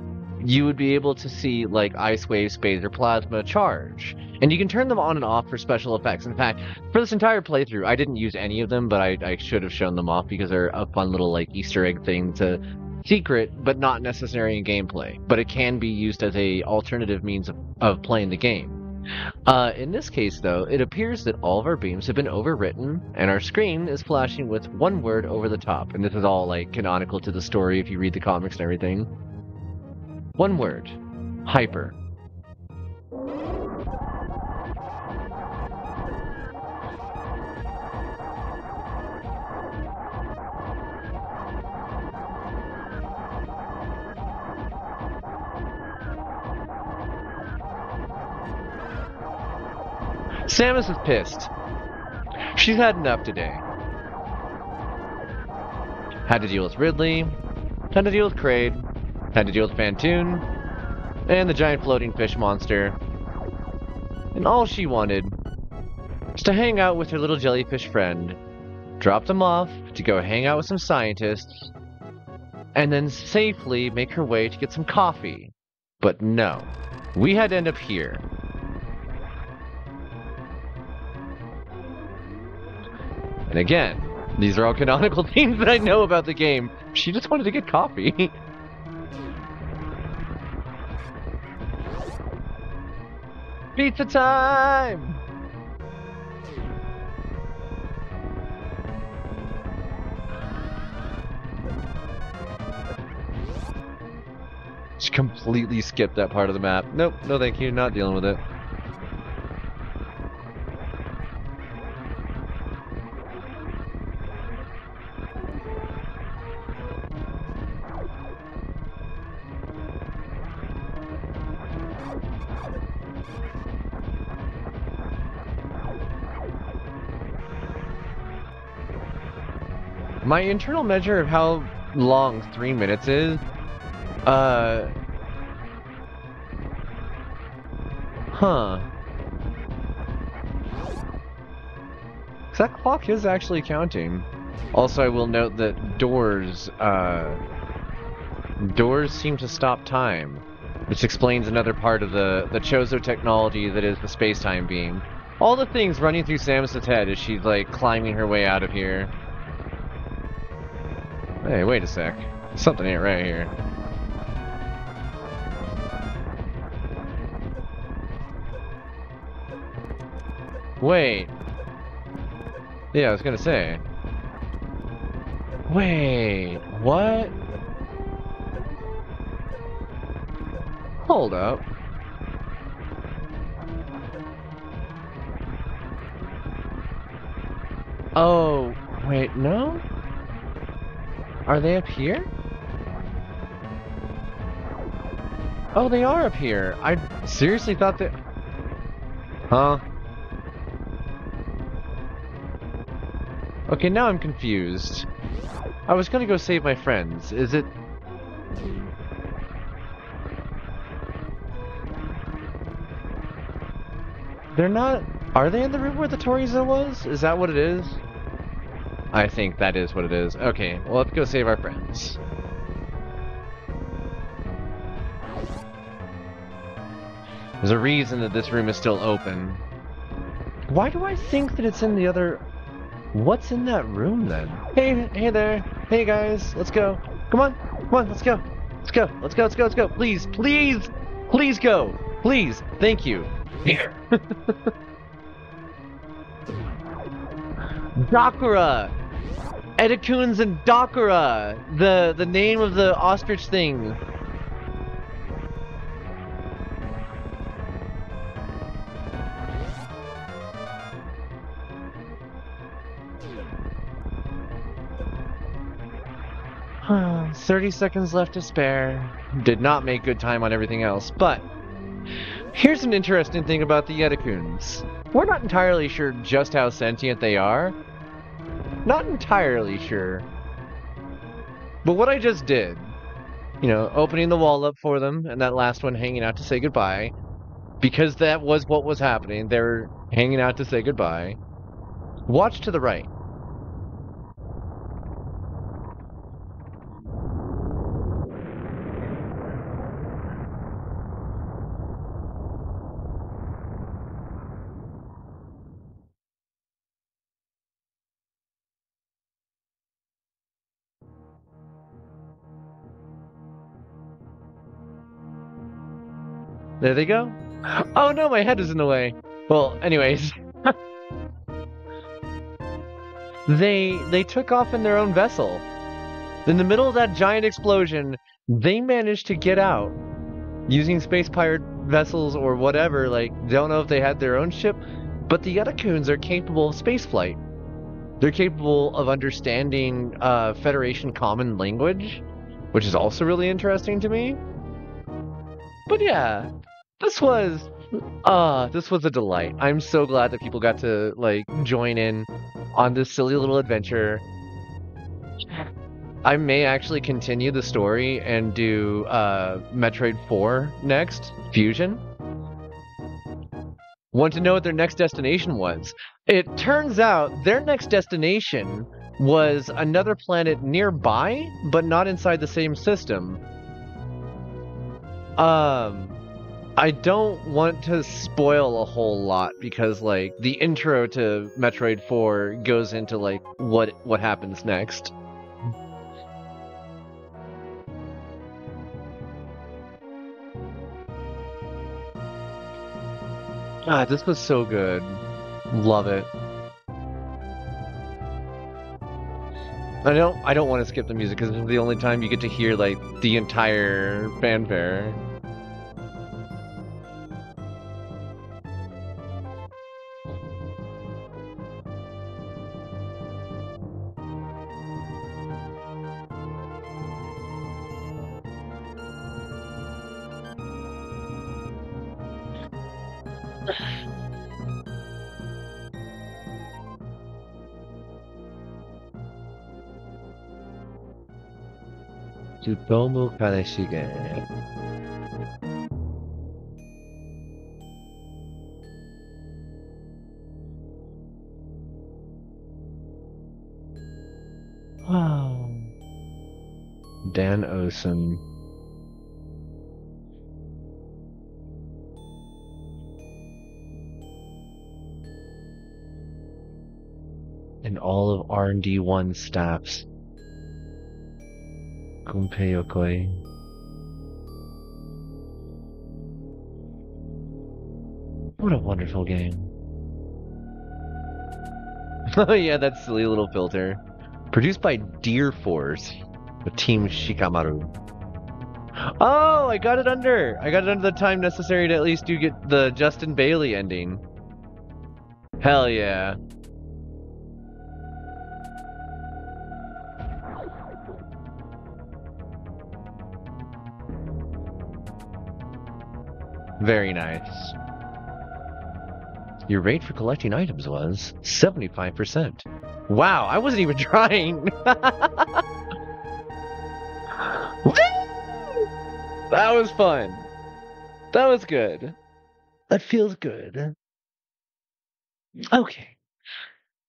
[SPEAKER 2] you would be able to see like ice wave, spazer, plasma, charge. And you can turn them on and off for special effects. In fact, for this entire playthrough, I didn't use any of them, but I, I should have shown them off because they're a fun little like Easter egg thing to secret, but not necessary in gameplay. But it can be used as a alternative means of, of playing the game. Uh, in this case, though, it appears that all of our beams have been overwritten, and our screen is flashing with one word over the top. And this is all like canonical to the story if you read the comics and everything. One word: hyper. Samus is pissed. She's had enough today. Had to deal with Ridley, had to deal with Kraid, had to deal with Phantoon, and the giant floating fish monster. And all she wanted was to hang out with her little jellyfish friend, drop them off to go hang out with some scientists, and then safely make her way to get some coffee. But no, we had to end up here. And again, these are all canonical things that I know about the game. She just wanted to get coffee. Pizza time! She completely skipped that part of the map. Nope, no thank you, not dealing with it. My internal measure of how long three minutes is, uh, huh. that clock is actually counting. Also, I will note that doors, uh, doors seem to stop time, which explains another part of the, the Chozo technology that is the space-time beam. All the things running through Samus's head as she's, like, climbing her way out of here. Hey, wait a sec. Something ain't right here. Wait. Yeah, I was gonna say. Wait, what? Hold up. Oh, wait, no? Are they up here? Oh, they are up here. I seriously thought that... Huh? Okay, now I'm confused. I was gonna go save my friends. Is it... They're not... Are they in the room where the Torizo was? Is that what it is? I think that is what it is. Okay, well, let's go save our friends. There's a reason that this room is still open. Why do I think that it's in the other... What's in that room, then? Hey, hey there. Hey, guys. Let's go. Come on. Come on, let's go. Let's go. Let's go, let's go, let's go. Please, please, please go. Please. Thank you. Here. Dachora! Etecoons and Dachora! The the name of the ostrich thing. Thirty seconds left to spare. Did not make good time on everything else, but here's an interesting thing about the Etecoons. We're not entirely sure just how sentient they are. Not entirely sure. But what I just did, you know, opening the wall up for them and that last one hanging out to say goodbye, because that was what was happening. They were hanging out to say goodbye. Watch to the right. There they go. Oh no, my head is in the way. Well, anyways. they they took off in their own vessel. In the middle of that giant explosion, they managed to get out using space pirate vessels or whatever. Like, don't know if they had their own ship, but the Etecoons are capable of spaceflight. They're capable of understanding uh, Federation common language, which is also really interesting to me. But yeah, this was uh this was a delight. I'm so glad that people got to like join in on this silly little adventure. I may actually continue the story and do uh Metroid 4 next, Fusion. Want to know what their next destination was? It turns out their next destination was another planet nearby, but not inside the same system. Um I don't want to spoil a whole lot because like the intro to Metroid 4 goes into like what what happens next. Ah, this was so good. Love it. I don't I don't want to skip the music because it's the only time you get to hear like the entire fanfare. 너무 가네시게. 와우. Dan Owsen. And all of R&D1 staffs Gunpei Yokoi. What a wonderful game. oh yeah, that silly little filter. Produced by Deer Force, with Team Shikamaru. Oh, I got it under! I got it under the time necessary to at least do get the Justin Bailey ending. Hell yeah. Very nice. Your rate for collecting items was 75%. Wow, I wasn't even trying. that was fun. That was good. That feels good. Okay.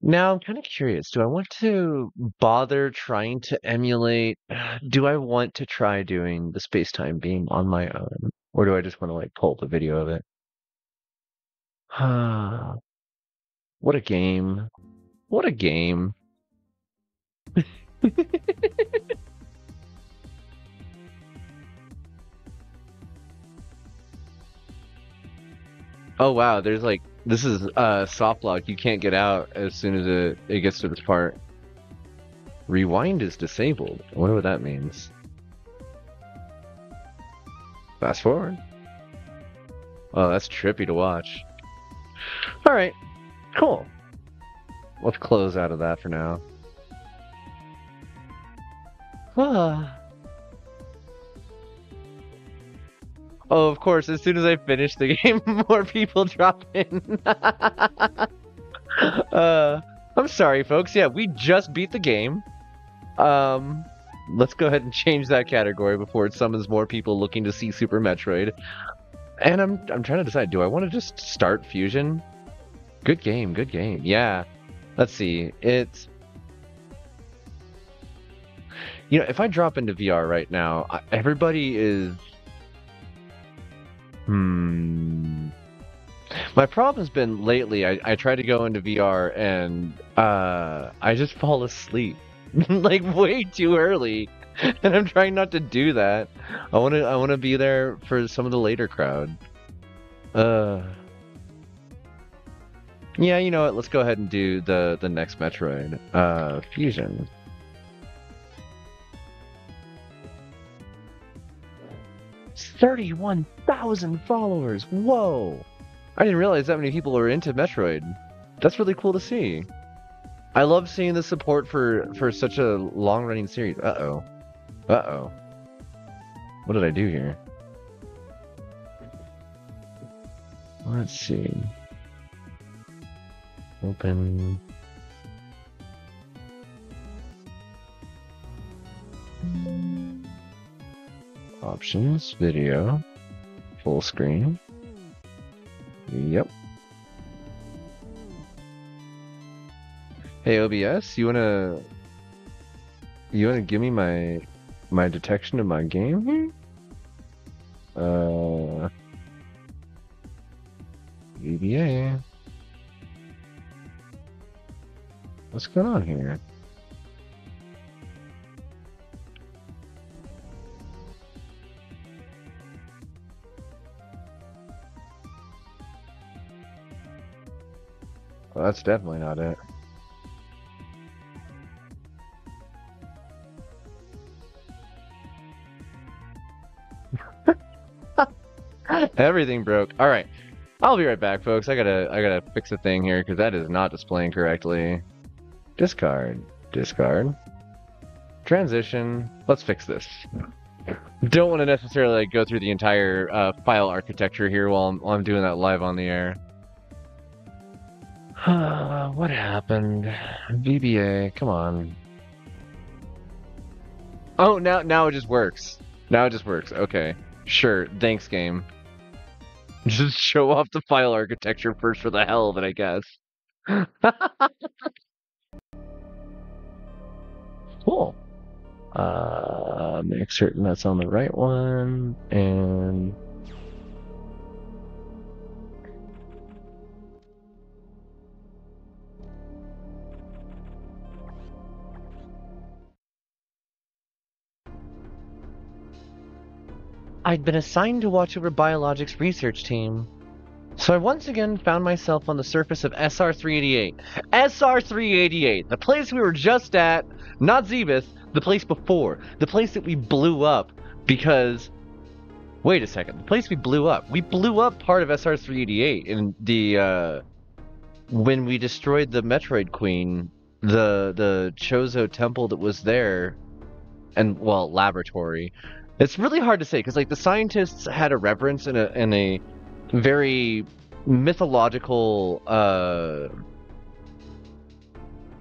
[SPEAKER 2] Now I'm kind of curious. Do I want to bother trying to emulate? Do I want to try doing the space time beam on my own? Or do I just want to like pull the video of it? what a game. What a game. oh wow, there's like This is uh, soft lock. You can't get out as soon as it, it gets to this part. Rewind is disabled. Whatever that means. Fast forward. Oh, that's trippy to watch. Alright, cool. Let's close out of that for now. Ah. Oh, of course, as soon as I finish the game, more people drop in. uh, I'm sorry, folks. Yeah, we just beat the game. Um, let's go ahead and change that category before it summons more people looking to see Super Metroid. And I'm I'm trying to decide, do I want to just start Fusion? Good game, good game. Yeah. Let's see. It's you know, if I drop into VR right now, everybody is Hmm. My problem has been lately. I, I try to go into VR and uh, I just fall asleep like way too early, and I'm trying not to do that. I want to I want to be there for some of the later crowd. Uh. Yeah, you know what? Let's go ahead and do the the next Metroid. Uh, Fusion. 31,000 followers. Whoa. I didn't realize that many people are into Metroid. That's really cool to see. I love seeing the support for for such a long-running series. Uh-oh. Uh-oh. What did I do here? Let's see. Open Options, video, full screen. Yep. Hey OBS, you wanna you wanna give me my my detection of my game Uh VBA. What's going on here? Well, that's definitely not it. Everything broke. All right. I'll be right back, folks. I gotta, I gotta fix a thing here because that is not displaying correctly. Discard, discard, transition. Let's fix this. Don't want to necessarily like, go through the entire uh, file architecture here while I'm, while I'm doing that live on the air. what happened? VBA, come on. Oh, now now it just works. Now it just works. Okay. Sure. Thanks, game. Just show off the file architecture first for the hell of it, I guess. cool. Uh, make certain that's on the right one, and I'd been assigned to watch over Biologics research team. So I once again found myself on the surface of SR-388. SR-388, the place we were just at, not Zebes, the place before, the place that we blew up because wait a second, the place we blew up. We blew up part of SR-388 in the uh when we destroyed the Metroid Queen, the the Chozo temple that was there and well, laboratory it's really hard to say because like the scientists had a reverence in a in a very mythological uh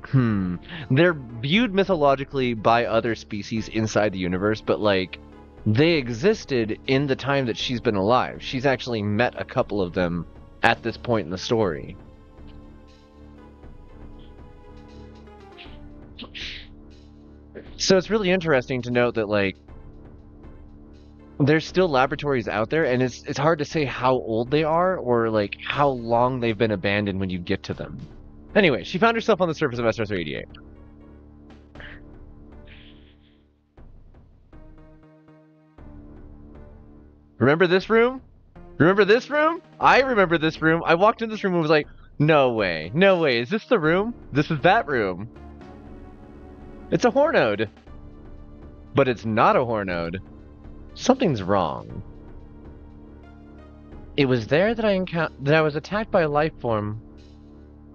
[SPEAKER 2] hmm they're viewed mythologically by other species inside the universe but like they existed in the time that she's been alive. She's actually met a couple of them at this point in the story. So it's really interesting to note that like there's still laboratories out there and it's it's hard to say how old they are or like how long they've been abandoned when you get to them. Anyway, she found herself on the surface of SR-388. Remember this room? Remember this room? I remember this room. I walked in this room and was like, no way, no way. Is this the room? This is that room. It's a Hornoad. But it's not a Hornoad. Something's wrong. It was there that I encou- that I was attacked by a life form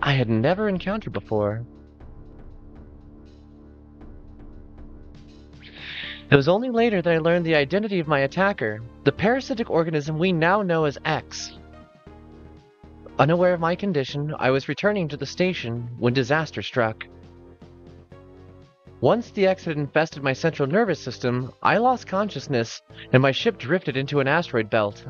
[SPEAKER 2] I had never encountered before. It was only later that I learned the identity of my attacker, the parasitic organism we now know as X. Unaware of my condition, I was returning to the station when disaster struck. Once the had infested my central nervous system, I lost consciousness and my ship drifted into an asteroid belt.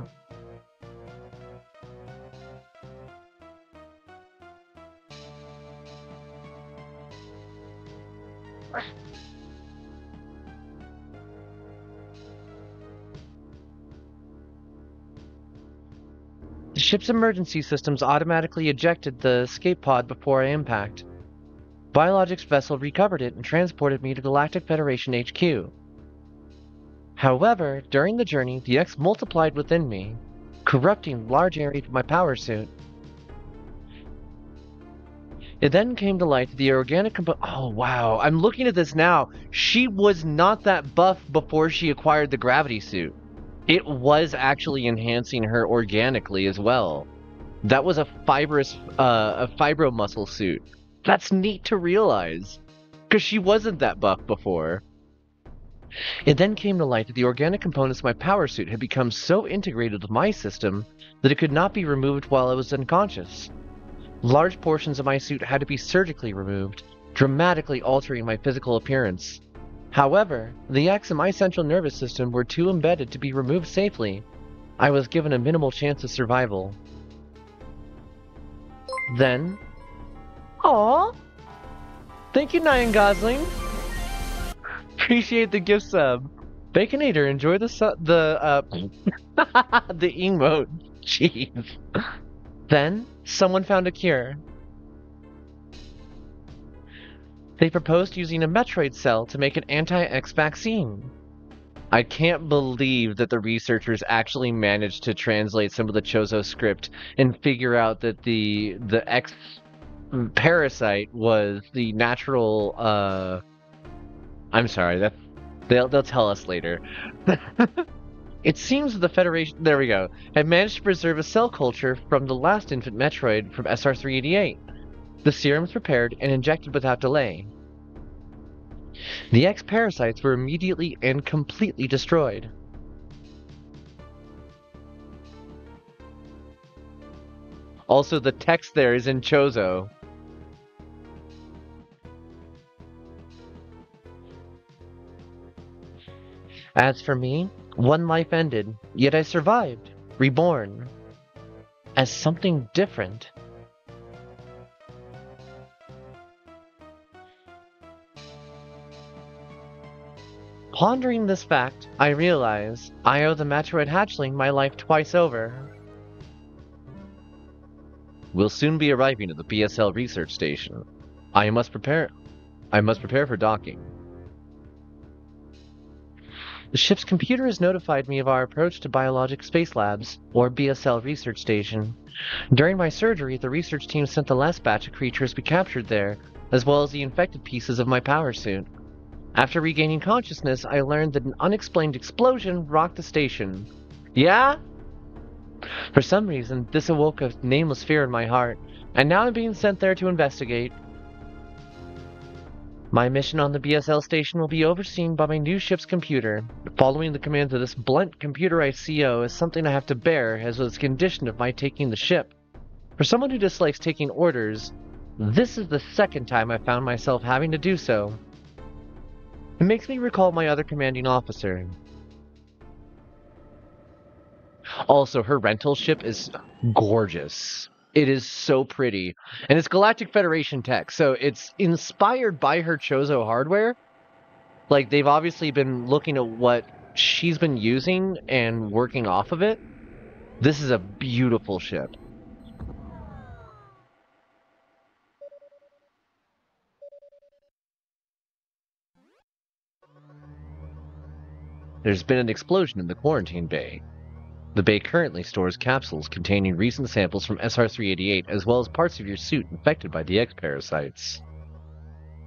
[SPEAKER 2] The ship's emergency systems automatically ejected the escape pod before I impact. Biologics vessel recovered it and transported me to Galactic Federation HQ. However, during the journey, the X multiplied within me, corrupting large areas of my power suit. It then came to light that the organic component. Oh wow, I'm looking at this now. She was not that buff before she acquired the gravity suit. It was actually enhancing her organically as well. That was a fibrous, uh, a fibro muscle suit. That's neat to realize, because she wasn't that buff before. It then came to light that the organic components of my power suit had become so integrated with my system that it could not be removed while I was unconscious. Large portions of my suit had to be surgically removed, dramatically altering my physical appearance. However, the X and my central nervous system were too embedded to be removed safely. I was given a minimal chance of survival. Then... Aww! Thank you, Nyan Gosling! Appreciate the gift sub. Baconator, enjoy the the uh the emote. Jeez. Then someone found a cure. They proposed using a Metroid cell to make an anti-X vaccine. I can't believe that the researchers actually managed to translate some of the Chozo script and figure out that the the X parasite was the natural uh I'm sorry, that they'll they'll tell us later. it seems the Federation there we go had managed to preserve a cell culture from the last infant Metroid from SR388. The serums prepared and injected without delay. The X-parasites were immediately and completely destroyed. Also, the text there is in Chozo. As for me, one life ended, yet I survived, reborn, as something different. Pondering this fact, I realize I owe the Metroid hatchling my life twice over. We'll soon be arriving at the BSL research station. I must prepare. I must prepare for docking. The ship's computer has notified me of our approach to Biologic Space Labs, or BSL Research Station. During my surgery, the research team sent the last batch of creatures we captured there, as well as the infected pieces of my power suit. After regaining consciousness, I learned that an unexplained explosion rocked the station. Yeah? For some reason, this awoke a nameless fear in my heart, and now I'm being sent there to investigate. My mission on the BSL station will be overseen by my new ship's computer. Following the commands of this blunt computerized CO is something I have to bear as was condition of my taking the ship. For someone who dislikes taking orders, this is the second time I've found myself having to do so. It makes me recall my other commanding officer. Also, her rental ship is gorgeous. It is so pretty. And it's Galactic Federation tech, so it's inspired by her Chozo hardware. Like, they've obviously been looking at what she's been using and working off of it. This is a beautiful ship. There's been an explosion in the quarantine bay. The bay currently stores capsules containing recent samples from SR-388 as well as parts of your suit infected by the X parasites.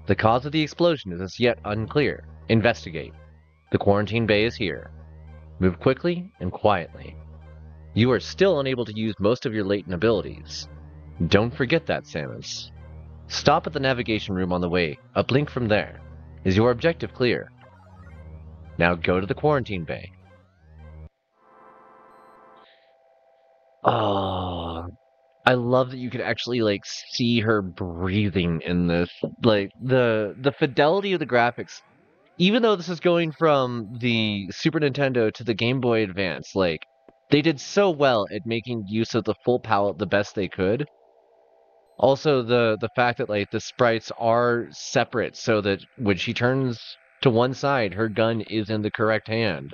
[SPEAKER 2] The cause of the explosion is as yet unclear. Investigate. The quarantine bay is here. Move quickly and quietly. You are still unable to use most of your latent abilities. Don't forget that, Samus. Stop at the navigation room on the way. Uplink from there. Is your objective clear? Now go to the quarantine bay. Oh, I love that you could actually like see her breathing in this. Like the the fidelity of the graphics. Even though this is going from the Super Nintendo to the Game Boy Advance, like they did so well at making use of the full palette the best they could. Also the the fact that like the sprites are separate so that when she turns to one side, her gun is in the correct hand.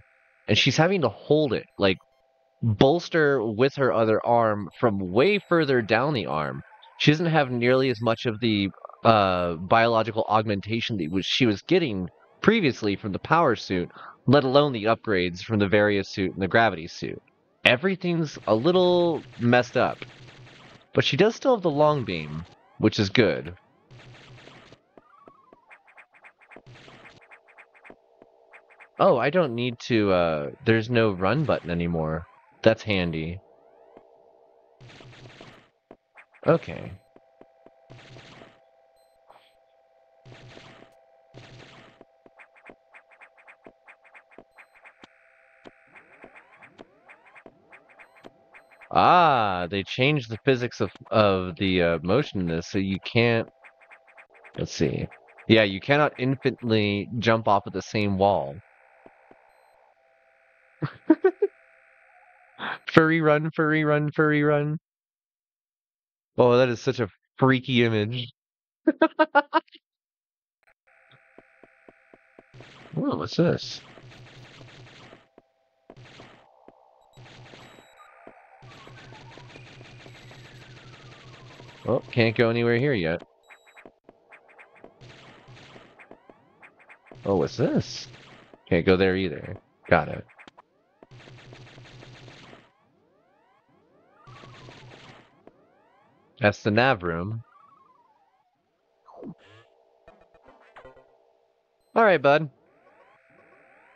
[SPEAKER 2] And she's having to hold it like bolster with her other arm from way further down the arm. She doesn't have nearly as much of the uh, biological augmentation that she was getting previously from the power suit, let alone the upgrades from the various suit and the gravity suit. Everything's a little messed up. But she does still have the long beam, which is good. Oh, I don't need to, uh, there's no run button anymore. That's handy. Okay. Ah, they changed the physics of of the uh, motion in this, so you can't. Let's see. Yeah, you cannot infinitely jump off of the same wall. Furry run, furry run, furry run. Oh, that is such a freaky image. oh, what's this? Oh, can't go anywhere here yet. Oh, what's this? Can't go there either. Got it. That's the nav room. Alright, bud.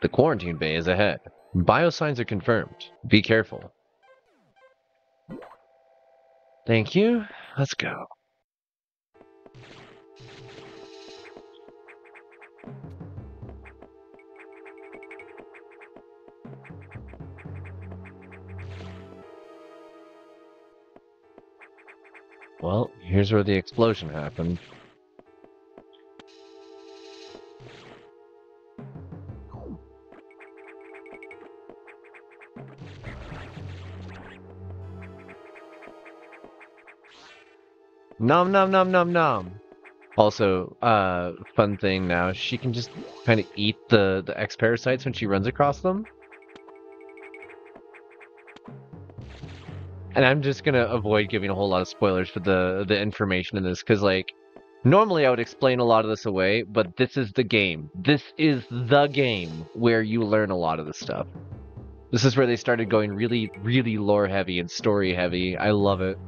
[SPEAKER 2] The quarantine bay is ahead. Biosigns are confirmed. Be careful. Thank you. Let's go. Well, here's where the explosion happened. Nom nom nom nom nom. Also, uh, fun thing now, she can just kind of eat the, the X parasites when she runs across them. And I'm just gonna avoid giving a whole lot of spoilers for the the information in this, because like, normally I would explain a lot of this away, but this is the game. This is the game where you learn a lot of this stuff. This is where they started going really, really lore heavy and story heavy. I love it.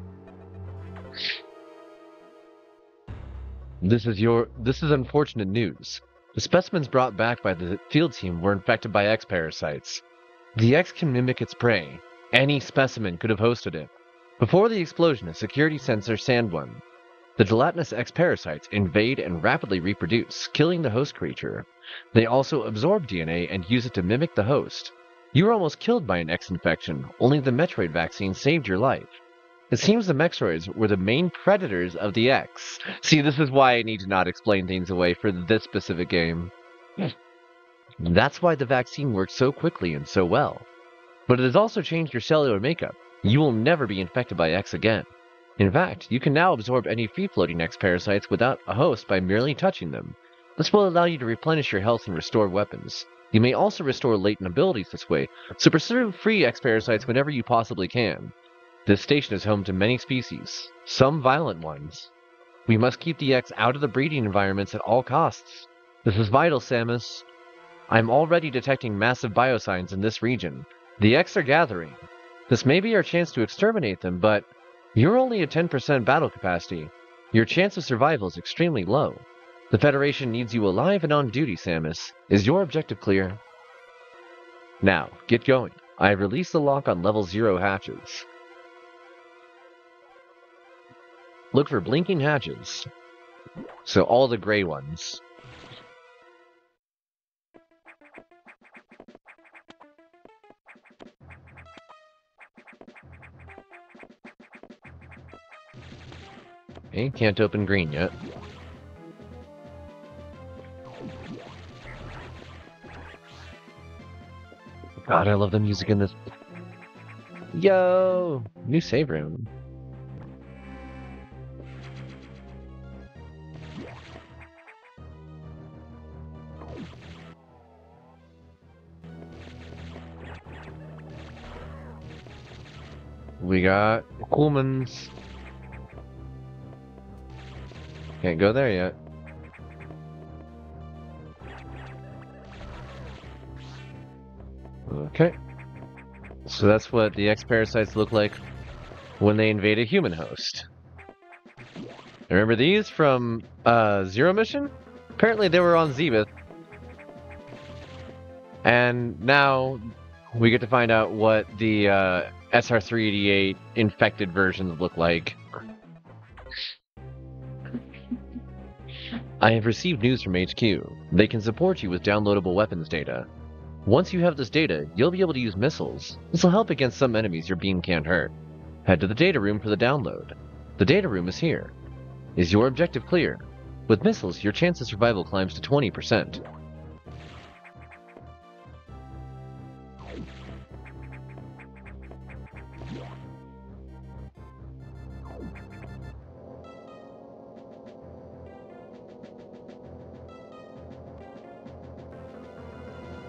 [SPEAKER 2] This is your this is unfortunate news. The specimens brought back by the field team were infected by X parasites. The X can mimic its prey, any specimen could have hosted it. Before the explosion, a security sensor sand one. The gelatinous X parasites invade and rapidly reproduce, killing the host creature. They also absorb DNA and use it to mimic the host. You were almost killed by an X infection, only the Metroid vaccine saved your life. It seems the Metroids were the main predators of the X. See, this is why I need to not explain things away for this specific game. Hmm. That's why the vaccine worked so quickly and so well. But it has also changed your cellular makeup. You will never be infected by X again. In fact, you can now absorb any free-floating X parasites without a host by merely touching them. This will allow you to replenish your health and restore weapons. You may also restore latent abilities this way, so pursue free X parasites whenever you possibly can. This station is home to many species, some violent ones. We must keep the X out of the breeding environments at all costs. This is vital, Samus. I'm already detecting massive biosigns in this region, the X are gathering. This may be our chance to exterminate them, but you're only at 10% battle capacity. Your chance of survival is extremely low. The Federation needs you alive and on duty, Samus. Is your objective clear? Now, get going. I have released the lock on level 0 hatches. Look for blinking hatches. So all the gray ones. Can't open green yet. God, I love the music in this. Yo! New save room. We got Coolmans. Can't go there yet. Okay. So that's what the X-Parasites look like when they invade a human host. Remember these from uh, Zero Mission? Apparently they were on Zebes. And now we get to find out what the uh, SR388 infected versions look like. I have received news from HQ. They can support you with downloadable weapons data. Once you have this data, you'll be able to use missiles. This will help against some enemies your beam can't hurt. Head to the data room for the download. The data room is here. Is your objective clear? With missiles, your chance of survival climbs to 20%.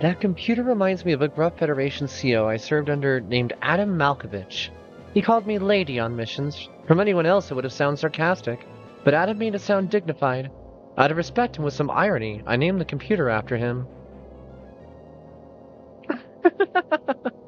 [SPEAKER 2] That computer reminds me of a Gruff Federation CO I served under named Adam Malkovich. He called me Lady on missions. From anyone else, it would have sounded sarcastic, but Adam made it sound dignified. Out of respect and with some irony, I named the computer after him.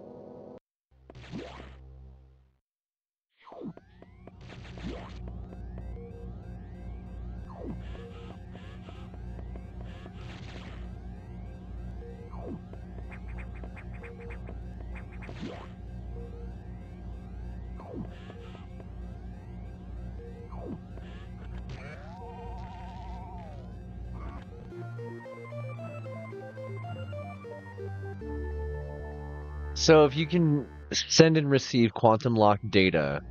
[SPEAKER 2] So if you can send and receive quantum lock data,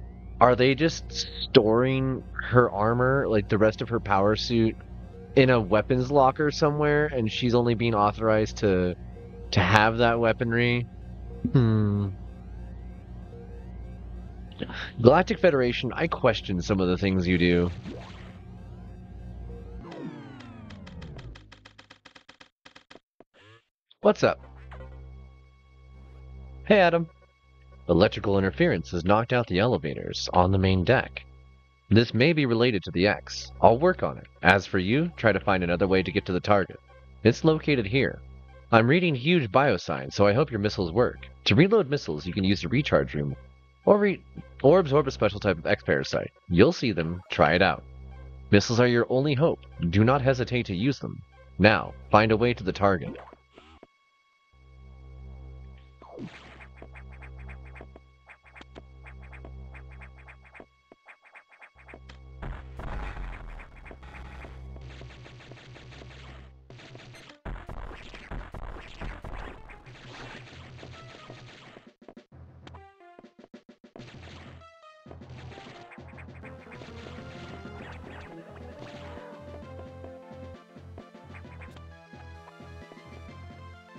[SPEAKER 2] are they just storing her armor, like the rest of her power suit, in a weapons locker somewhere, and she's only being authorized to to have that weaponry? Hmm. Galactic Federation, I question some of the things you do. What's up? Hey, Adam. Electrical interference has knocked out the elevators on the main deck. This may be related to the X. I'll work on it. As for you, try to find another way to get to the target. It's located here. I'm reading huge biosigns, so I hope your missiles work. To reload missiles, you can use the recharge room, or re or absorb a special type of X-Parasite. You'll see them, try it out. Missiles are your only hope. Do not hesitate to use them. Now, find a way to the target.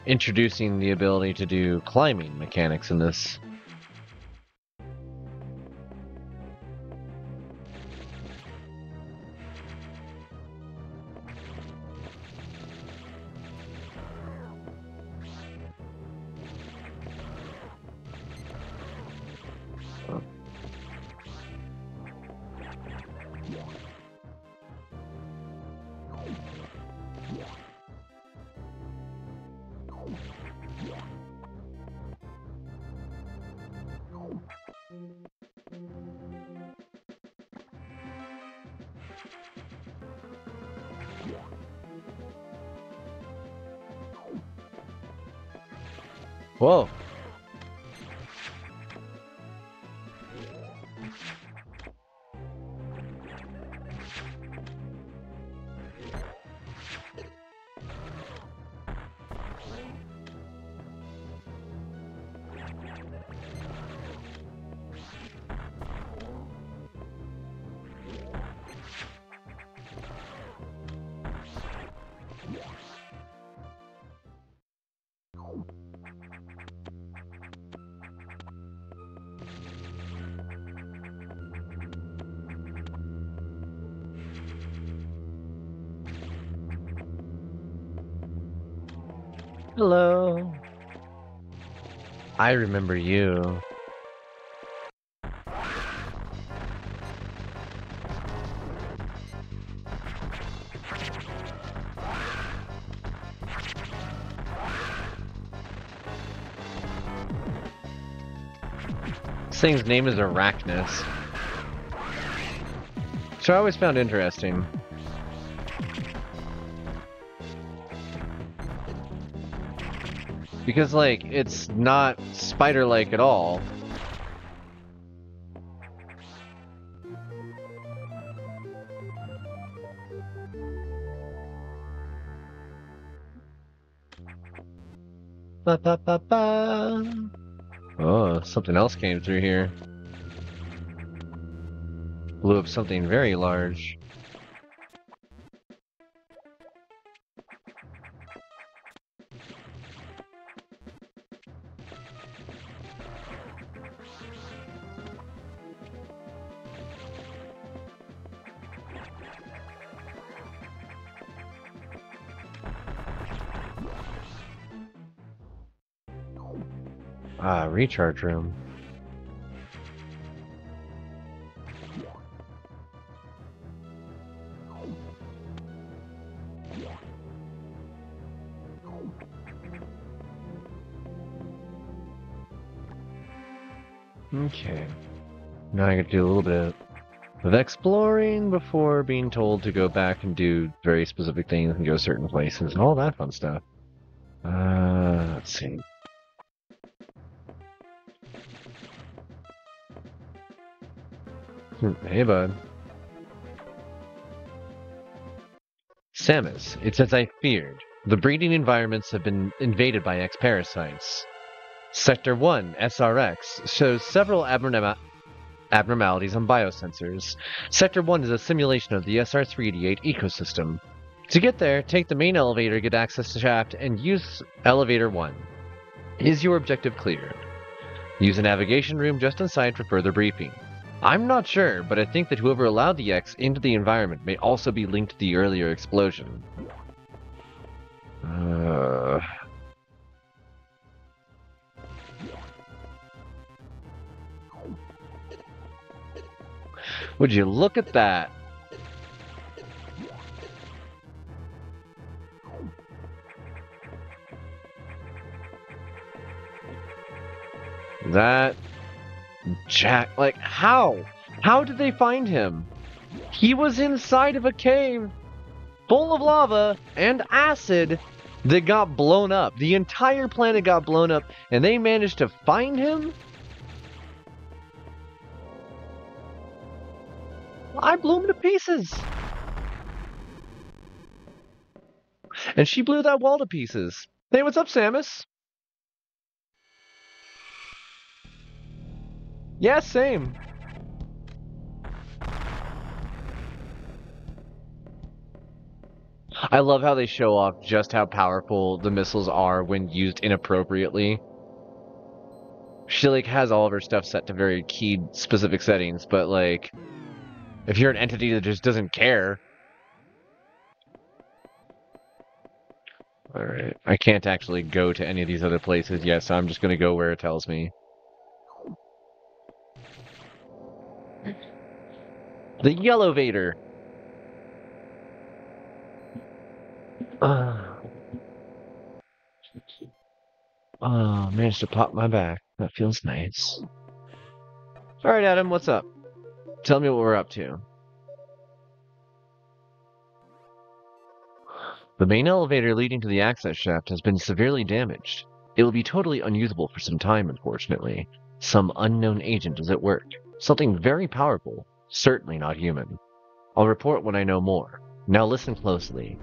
[SPEAKER 2] Introducing the ability to do climbing mechanics in this. I remember you. This thing's name is Arachnus. So I always found interesting. Because, like, it's not spider-like at all. Ba ba ba. Oh, something else came through here. Blew up something very large. Ah, recharge room. Okay. Now I gotta do a little bit of exploring before being told to go back and do very specific things and go certain places and all that fun stuff. Uh, let's see. Hmm. Hey, bud. Samus, it's as I feared. The breeding environments have been invaded by X-parasites. Sector 1, SRX, shows several abnorma- abnormalities on biosensors. Sector 1 is a simulation of the SR388 ecosystem. To get there, take the main elevator, get access to shaft, and use elevator 1. Is your objective clear? Use a navigation room just inside for further briefing. I'm not sure, but I think that whoever allowed the X into the environment may also be linked to the earlier explosion. Uh... Would you look at that? That Jack, like, how? How did they find him? He was inside of a cave full of lava and acid that got blown up. The entire planet got blown up, and they managed to find him? I blew him to pieces. And she blew that wall to pieces. Hey, what's up, Samus? Yeah, same. I love how they show off just how powerful the missiles are when used inappropriately. She like has all of her stuff set to very key specific settings, but like if you're an entity that just doesn't care. Alright. I can't actually go to any of these other places yet, so I'm just gonna go where it tells me. The Yellow Vader. Uh, oh, managed to pop my back. That feels nice. Alright, Adam, what's up? Tell me what we're up to. The main elevator leading to the access shaft has been severely damaged. It will be totally unusable for some time, unfortunately. Some unknown agent is at work. Something very powerful. Certainly not human. I'll report when I know more. Now listen closely.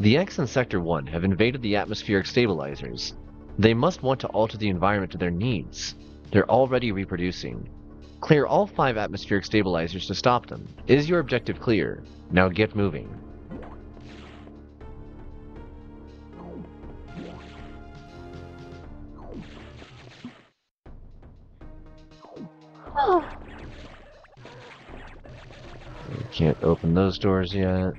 [SPEAKER 2] The X in Sector 1 have invaded the atmospheric stabilizers. They must want to alter the environment to their needs. They're already reproducing. Clear all five atmospheric stabilizers to stop them. Is your objective clear? Now get moving.
[SPEAKER 1] Oh,
[SPEAKER 2] We can't open those doors yet.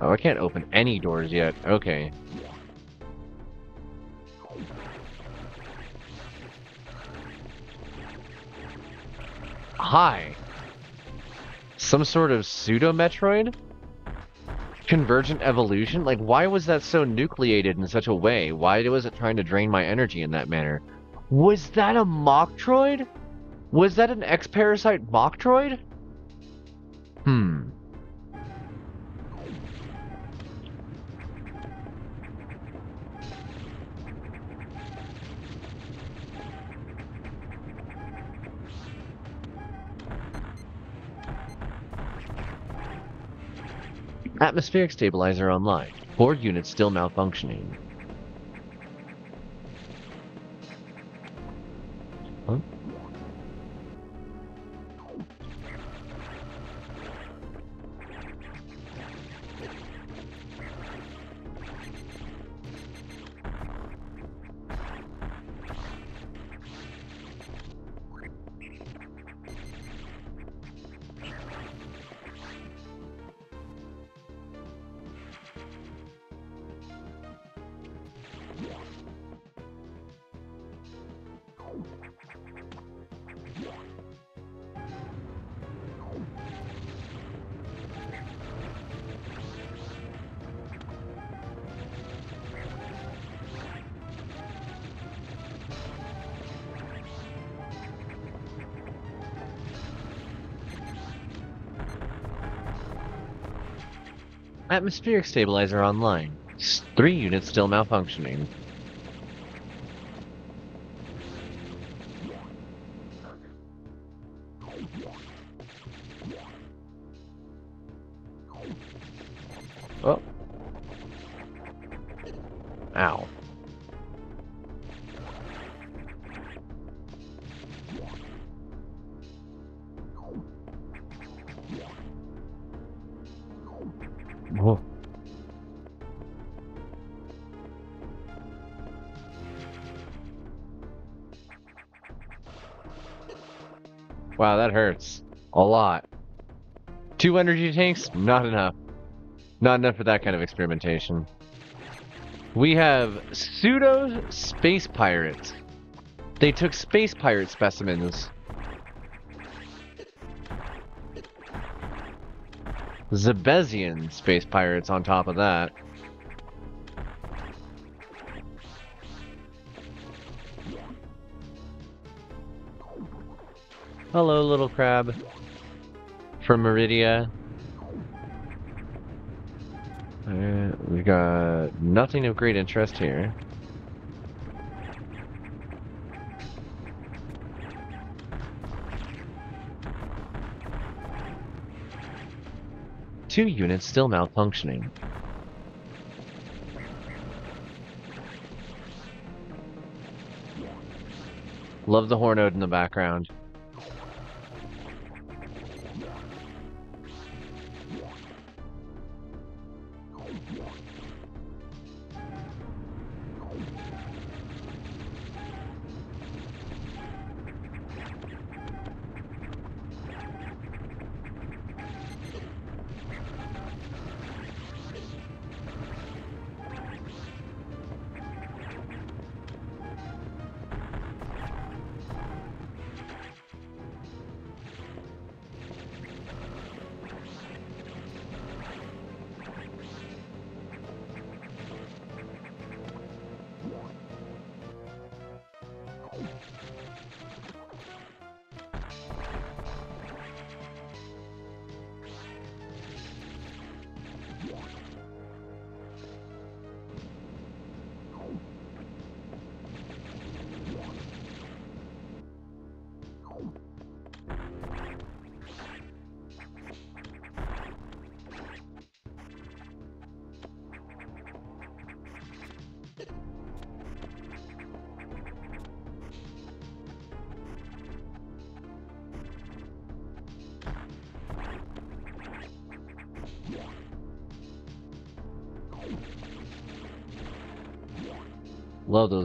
[SPEAKER 2] Oh, I can't open any doors yet. Okay. Hi. Some sort of pseudo Metroid? Convergent evolution? Like, why was that so nucleated in such a way? Why was it trying to drain my energy in that manner? Was that a Mochtroid? Was that an X-parasite Mochtroid? Hmm. Atmospheric stabilizer online. Board units still malfunctioning. Atmospheric stabilizer online. Three units still malfunctioning. Energy tanks? Not enough. Not enough for that kind of experimentation. We have pseudo space pirates. They took space pirate specimens. Zebesian space pirates on top of that. Hello, little crab. From Maridia. Uh, we got nothing of great interest here. Two units still malfunctioning. Love the Hornoad in the background.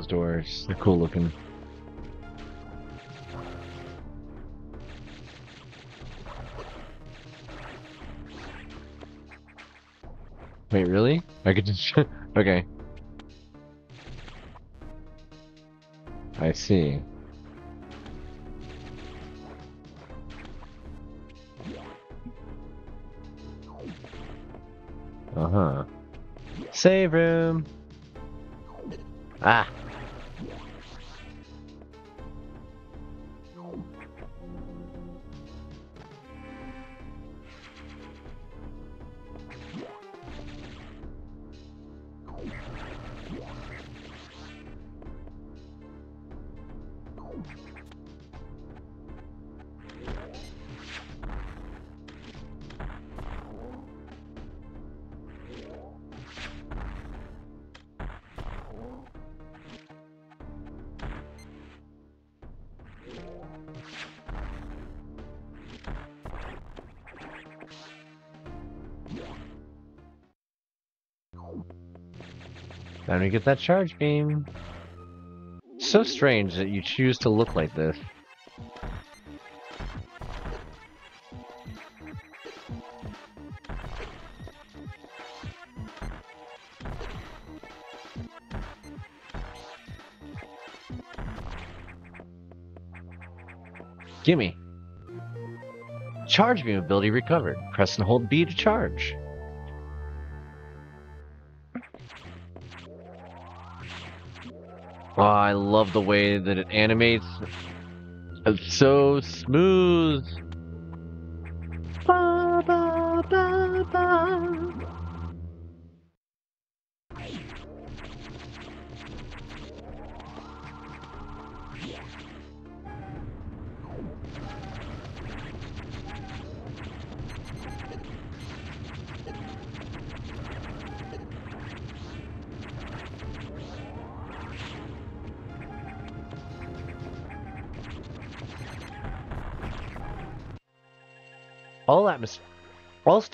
[SPEAKER 2] Those doors. They're cool looking. Wait, really? I could just... okay. I see. To get that charge beam. So strange that you choose to look like this. Gimme. Charge beam ability recovered. Press and hold B to charge. Oh, I love the way that it animates. It's so smooth.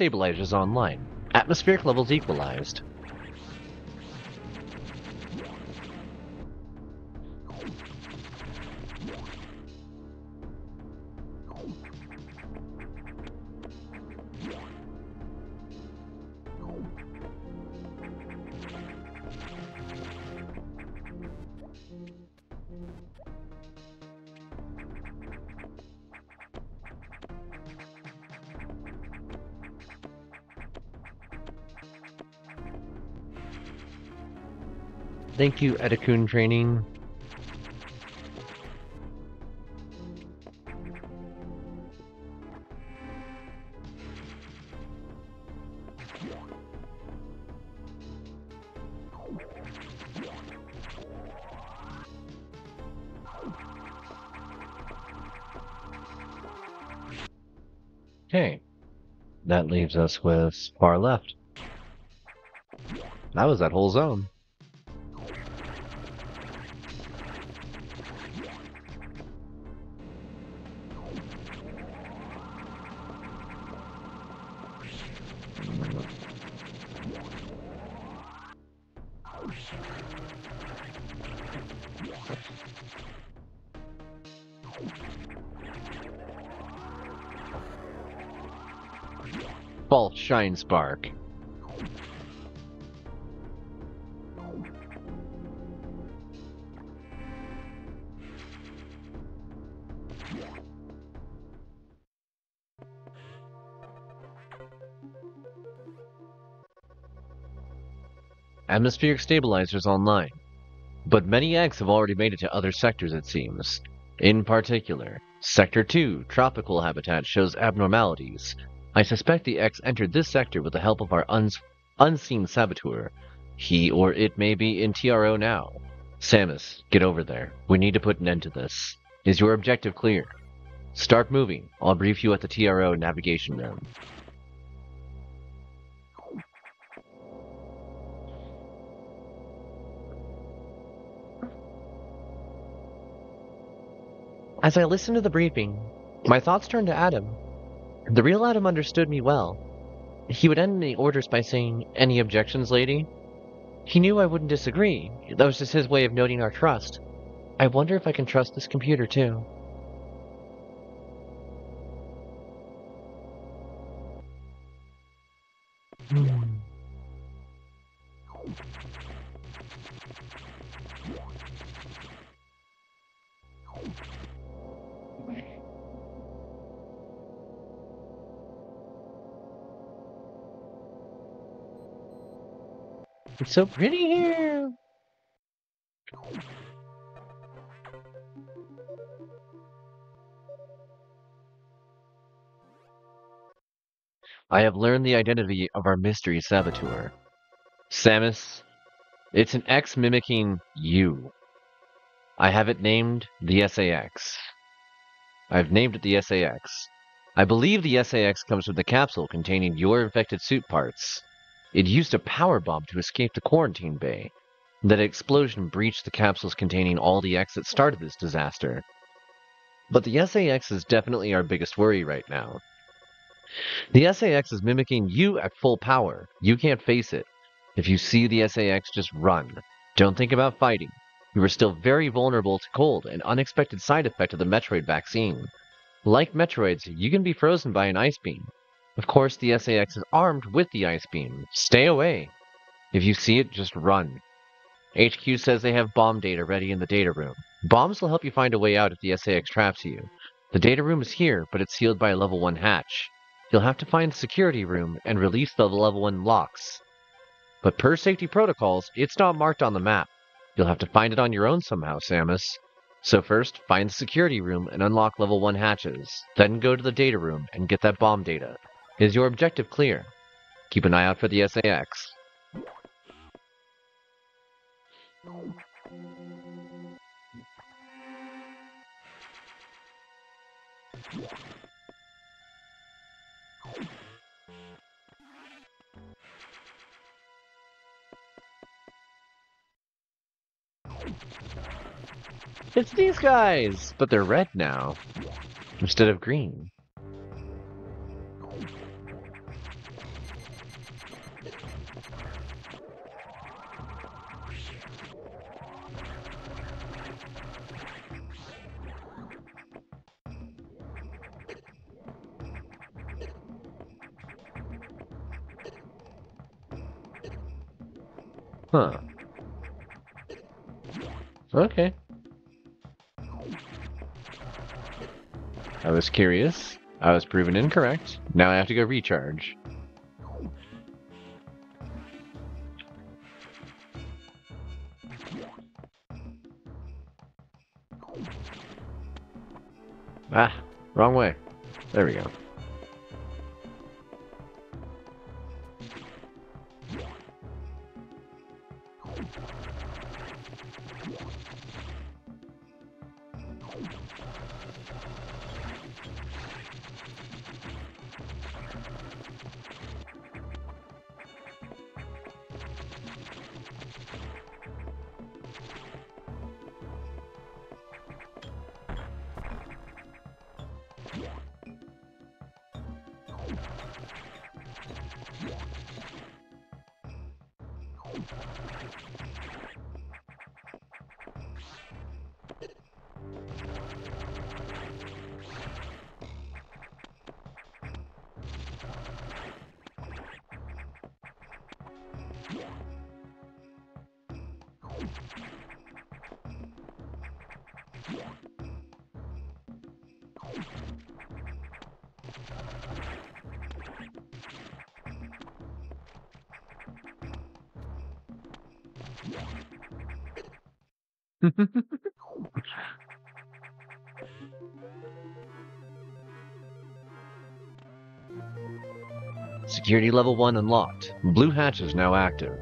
[SPEAKER 2] Stabilizers online. Atmospheric levels equalized. Thank you, Edakun Training. Okay. That leaves us with far left. That was that whole zone. Spark. Atmospheric stabilizers online. But many eggs have already made it to other sectors, it seems. In particular, Sector 2, Tropical Habitat, shows abnormalities. I suspect the X entered this sector with the help of our uns unseen saboteur. He or it may be in TRO now. Samus, get over there. We need to put an end to this. Is your objective clear? Start moving. I'll brief you at the TRO navigation room. As I listened to the briefing, my thoughts turned to Adam. The real Adam understood me well. He would end any orders by saying, Any objections, lady?
[SPEAKER 3] He knew I wouldn't disagree. That was just his way of noting our trust. I wonder if I can trust this computer too. It's so pretty here.
[SPEAKER 2] I have learned the identity of our mystery saboteur. Samus, it's an X mimicking you. I have it named the SA-X. I've named it the SA-X. I believe the SA-X comes from the capsule containing your infected suit parts. It used a power bomb to escape the quarantine bay. That explosion breached the capsules containing all the X that started this disaster. But the SA-X is definitely our biggest worry right now. The SA-X is mimicking you at full power. You can't face it. If you see the SA-X, just run. Don't think about fighting. You are still very vulnerable to cold, an unexpected side effect of the Metroid vaccine. Like Metroids, you can be frozen by an ice beam. Of course, the SA-X is armed with the ice beam. Stay away. If you see it, just run. HQ says they have bomb data ready in the data room. Bombs will help you find a way out if the SA-X traps you. The data room is here, but it's sealed by a level 1 hatch. You'll have to find the security room and release the level 1 locks. But per safety protocols, it's not marked on the map. You'll have to find it on your own somehow, Samus. So first, find the security room and unlock level 1 hatches. Then go to the data room and get that bomb data. Is your objective clear? Keep an eye out for the SA-X. It's these guys! But they're red now. Instead of green. Okay. I was curious. I was proven incorrect. Now I have to go recharge. Ah, wrong way. There we go. Level 1 unlocked. Blue hatch is now active.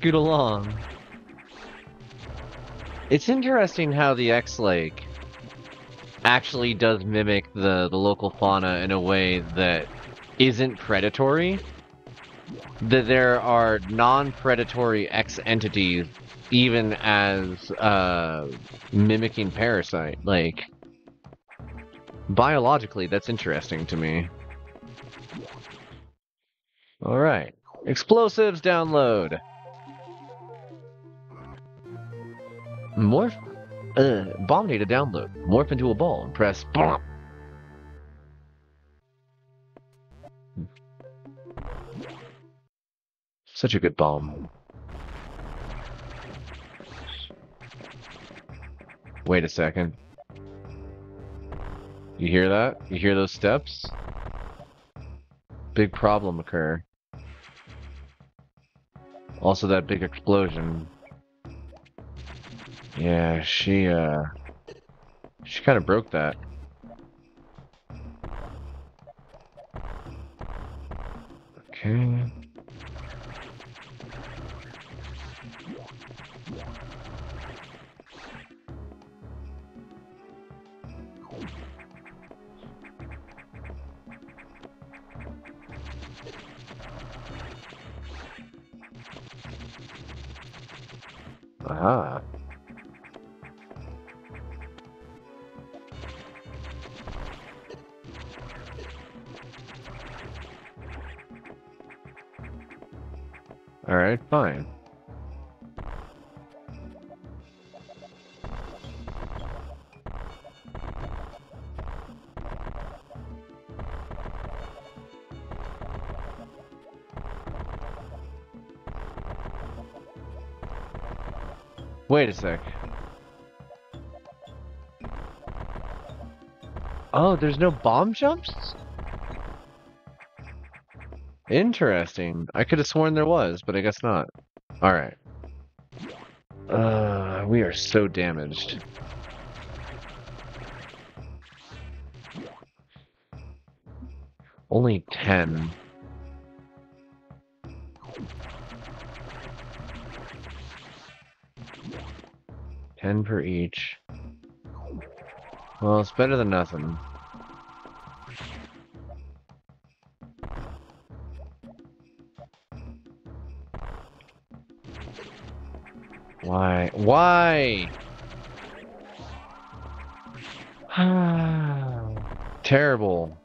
[SPEAKER 3] Scoot along. It's interesting how the X-Lake actually does mimic the, the local fauna in a way that isn't predatory. That there are non-predatory X entities even as uh, mimicking Parasite. Like, biologically, that's interesting to me. Alright. Explosives download. Morph. Uh, bomb data download. Morph into a ball and press. Bomb. Such a good bomb. Wait a second. You hear that? You hear those steps? Big problem occur. Also that big explosion. Yeah, she, uh... She kind of broke that. Okay. Alright, fine. Wait a sec. Oh, there's no bomb jumps? Interesting. I could have sworn there was, but I guess not. Alright. Uh, we are so damaged. Only 10. Ten per each. Well, it's better than nothing. Why? Why? Terrible.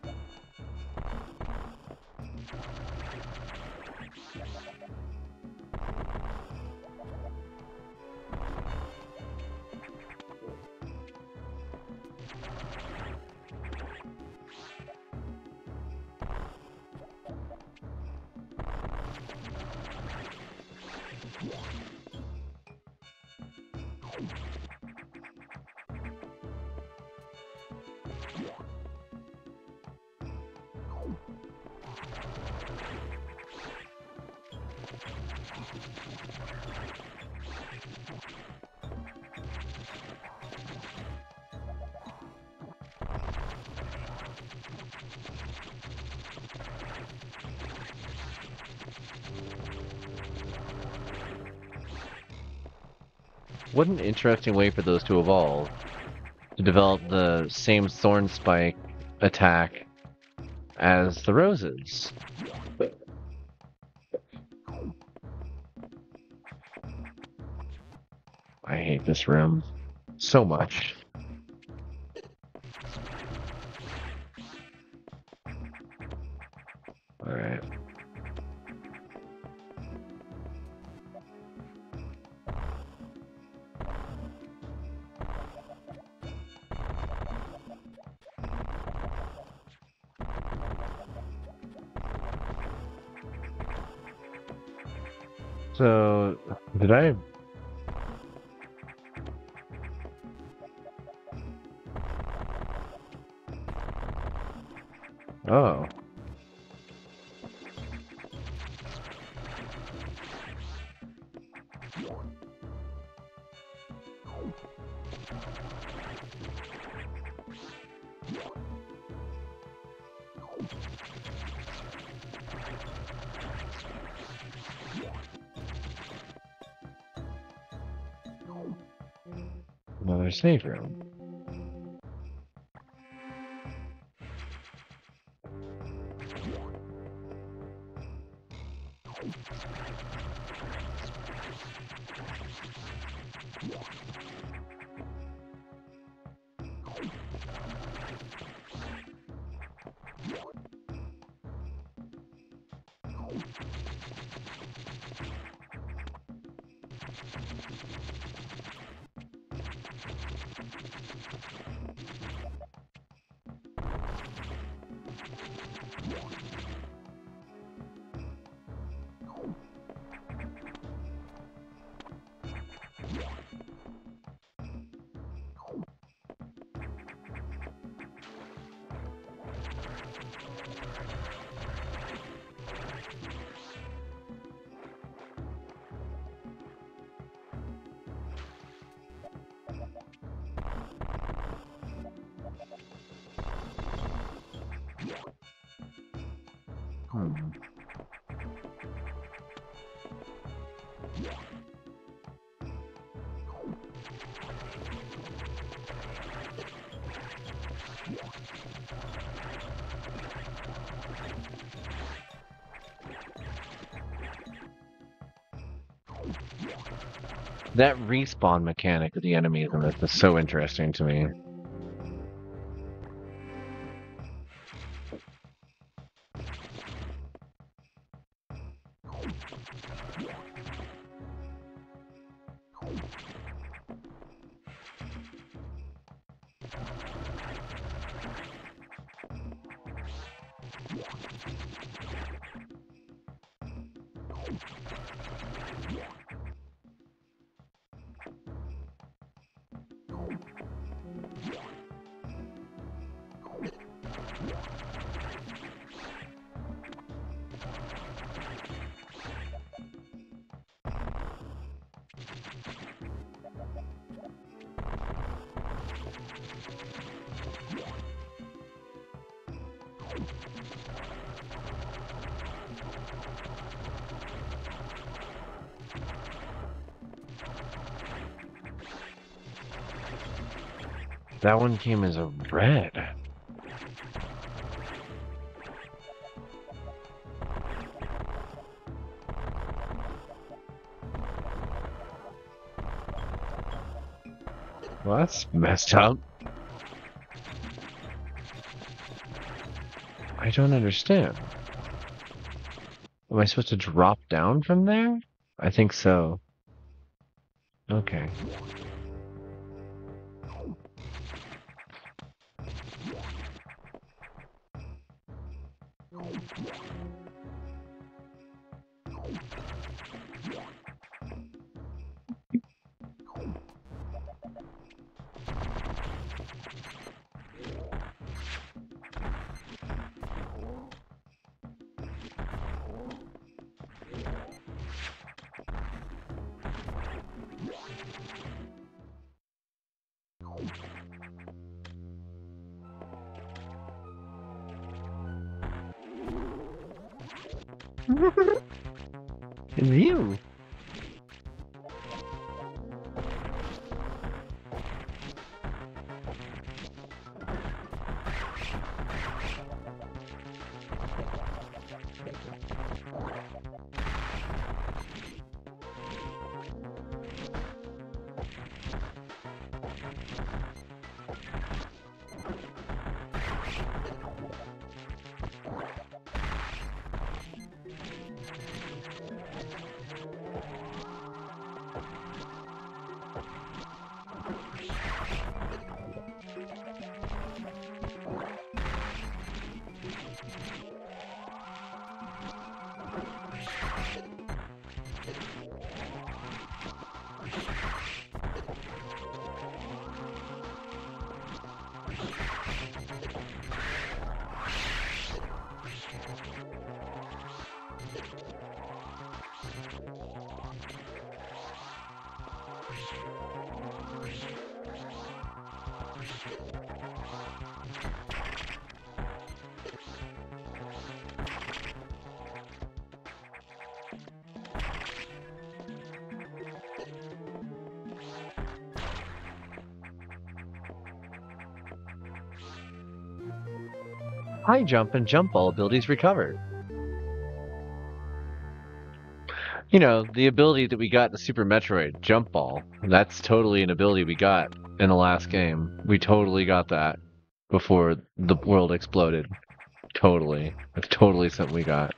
[SPEAKER 3] Interesting way for those to evolve. To develop the same thorn spike attack as the roses. I hate this room so much.
[SPEAKER 2] That respawn mechanic of the enemies in this is so interesting to me. That one came as a red. Well, that's messed up. I don't understand. Am I supposed to drop down from there? I think so. Okay.
[SPEAKER 3] High jump and jump ball abilities recovered. You know, the ability that we got in Super Metroid, jump ball, that's totally an ability we got in the last game. We totally got that before the world exploded. Totally. That's totally something we got.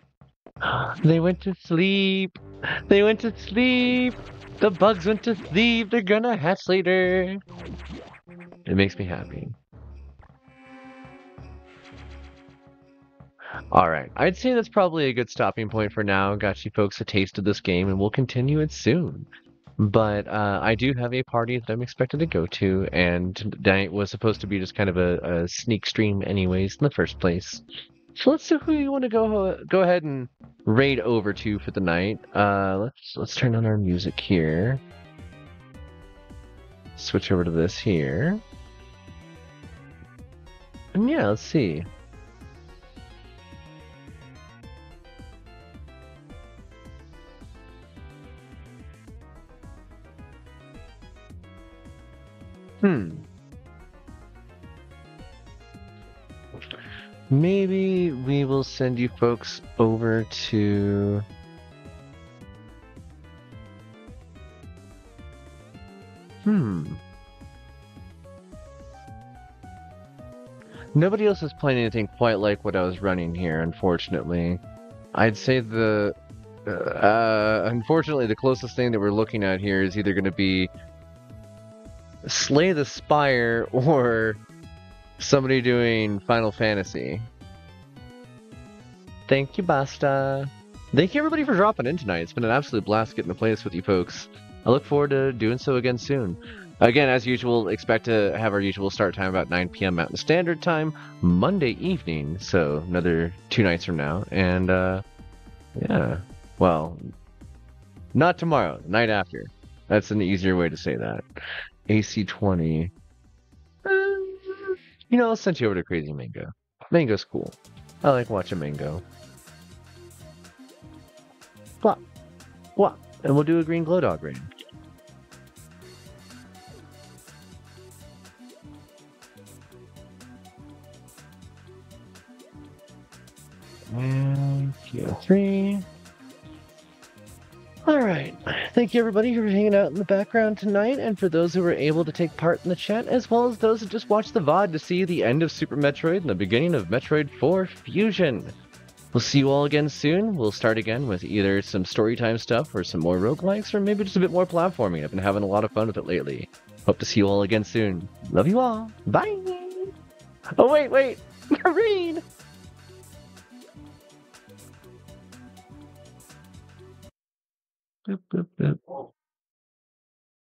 [SPEAKER 3] They went to sleep. They went to sleep. The bugs went to sleep. They're gonna hatch later. It makes me happy. I'd say that's probably a good stopping point for now. Got you folks a taste of this game, and we'll continue it soon. But uh, I do have a party that I'm expected to go to, and tonight was supposed to be just kind of a, a sneak stream, anyways, in the first place. So let's see who you want to go go ahead and raid over to for the night. Uh, let's let's turn on our music here. Switch over to this here. And yeah, let's see. Send you folks over to. Hmm. Nobody else is playing anything quite like what I was running here, unfortunately. I'd say the. Uh, unfortunately, the closest thing that we're looking at here is either going to be Slay the Spire or somebody doing Final Fantasy. Thank you, Basta. Thank you, everybody, for dropping in tonight. It's been an absolute blast getting to play this with you folks. I look forward to doing so again soon. Again, as usual, expect to have our usual start time about 9 p.m. Mountain Standard Time, Monday evening, so another two nights from now. And, uh, yeah, well, not tomorrow, the night after. That's an easier way to say that. AC20. Uh, you know, I'll send you over to Crazy Mango. Mango's cool. I like watching Mango. What? What? And we'll do a green glow dog raid. And three. All right. Thank you, everybody, for hanging out in the background tonight, and for those who were able to take part in the chat, as well as those who just watched the VOD to see the end of Super Metroid and the beginning of Metroid 4 Fusion. We'll see you all again soon. We'll start again with either some storytime stuff or some more roguelikes, or maybe just a bit more platforming. I've been having a lot of fun with it lately. Hope to see you all again soon. Love you all. Bye. Oh, wait, wait. Marine! Boop, boop, boop.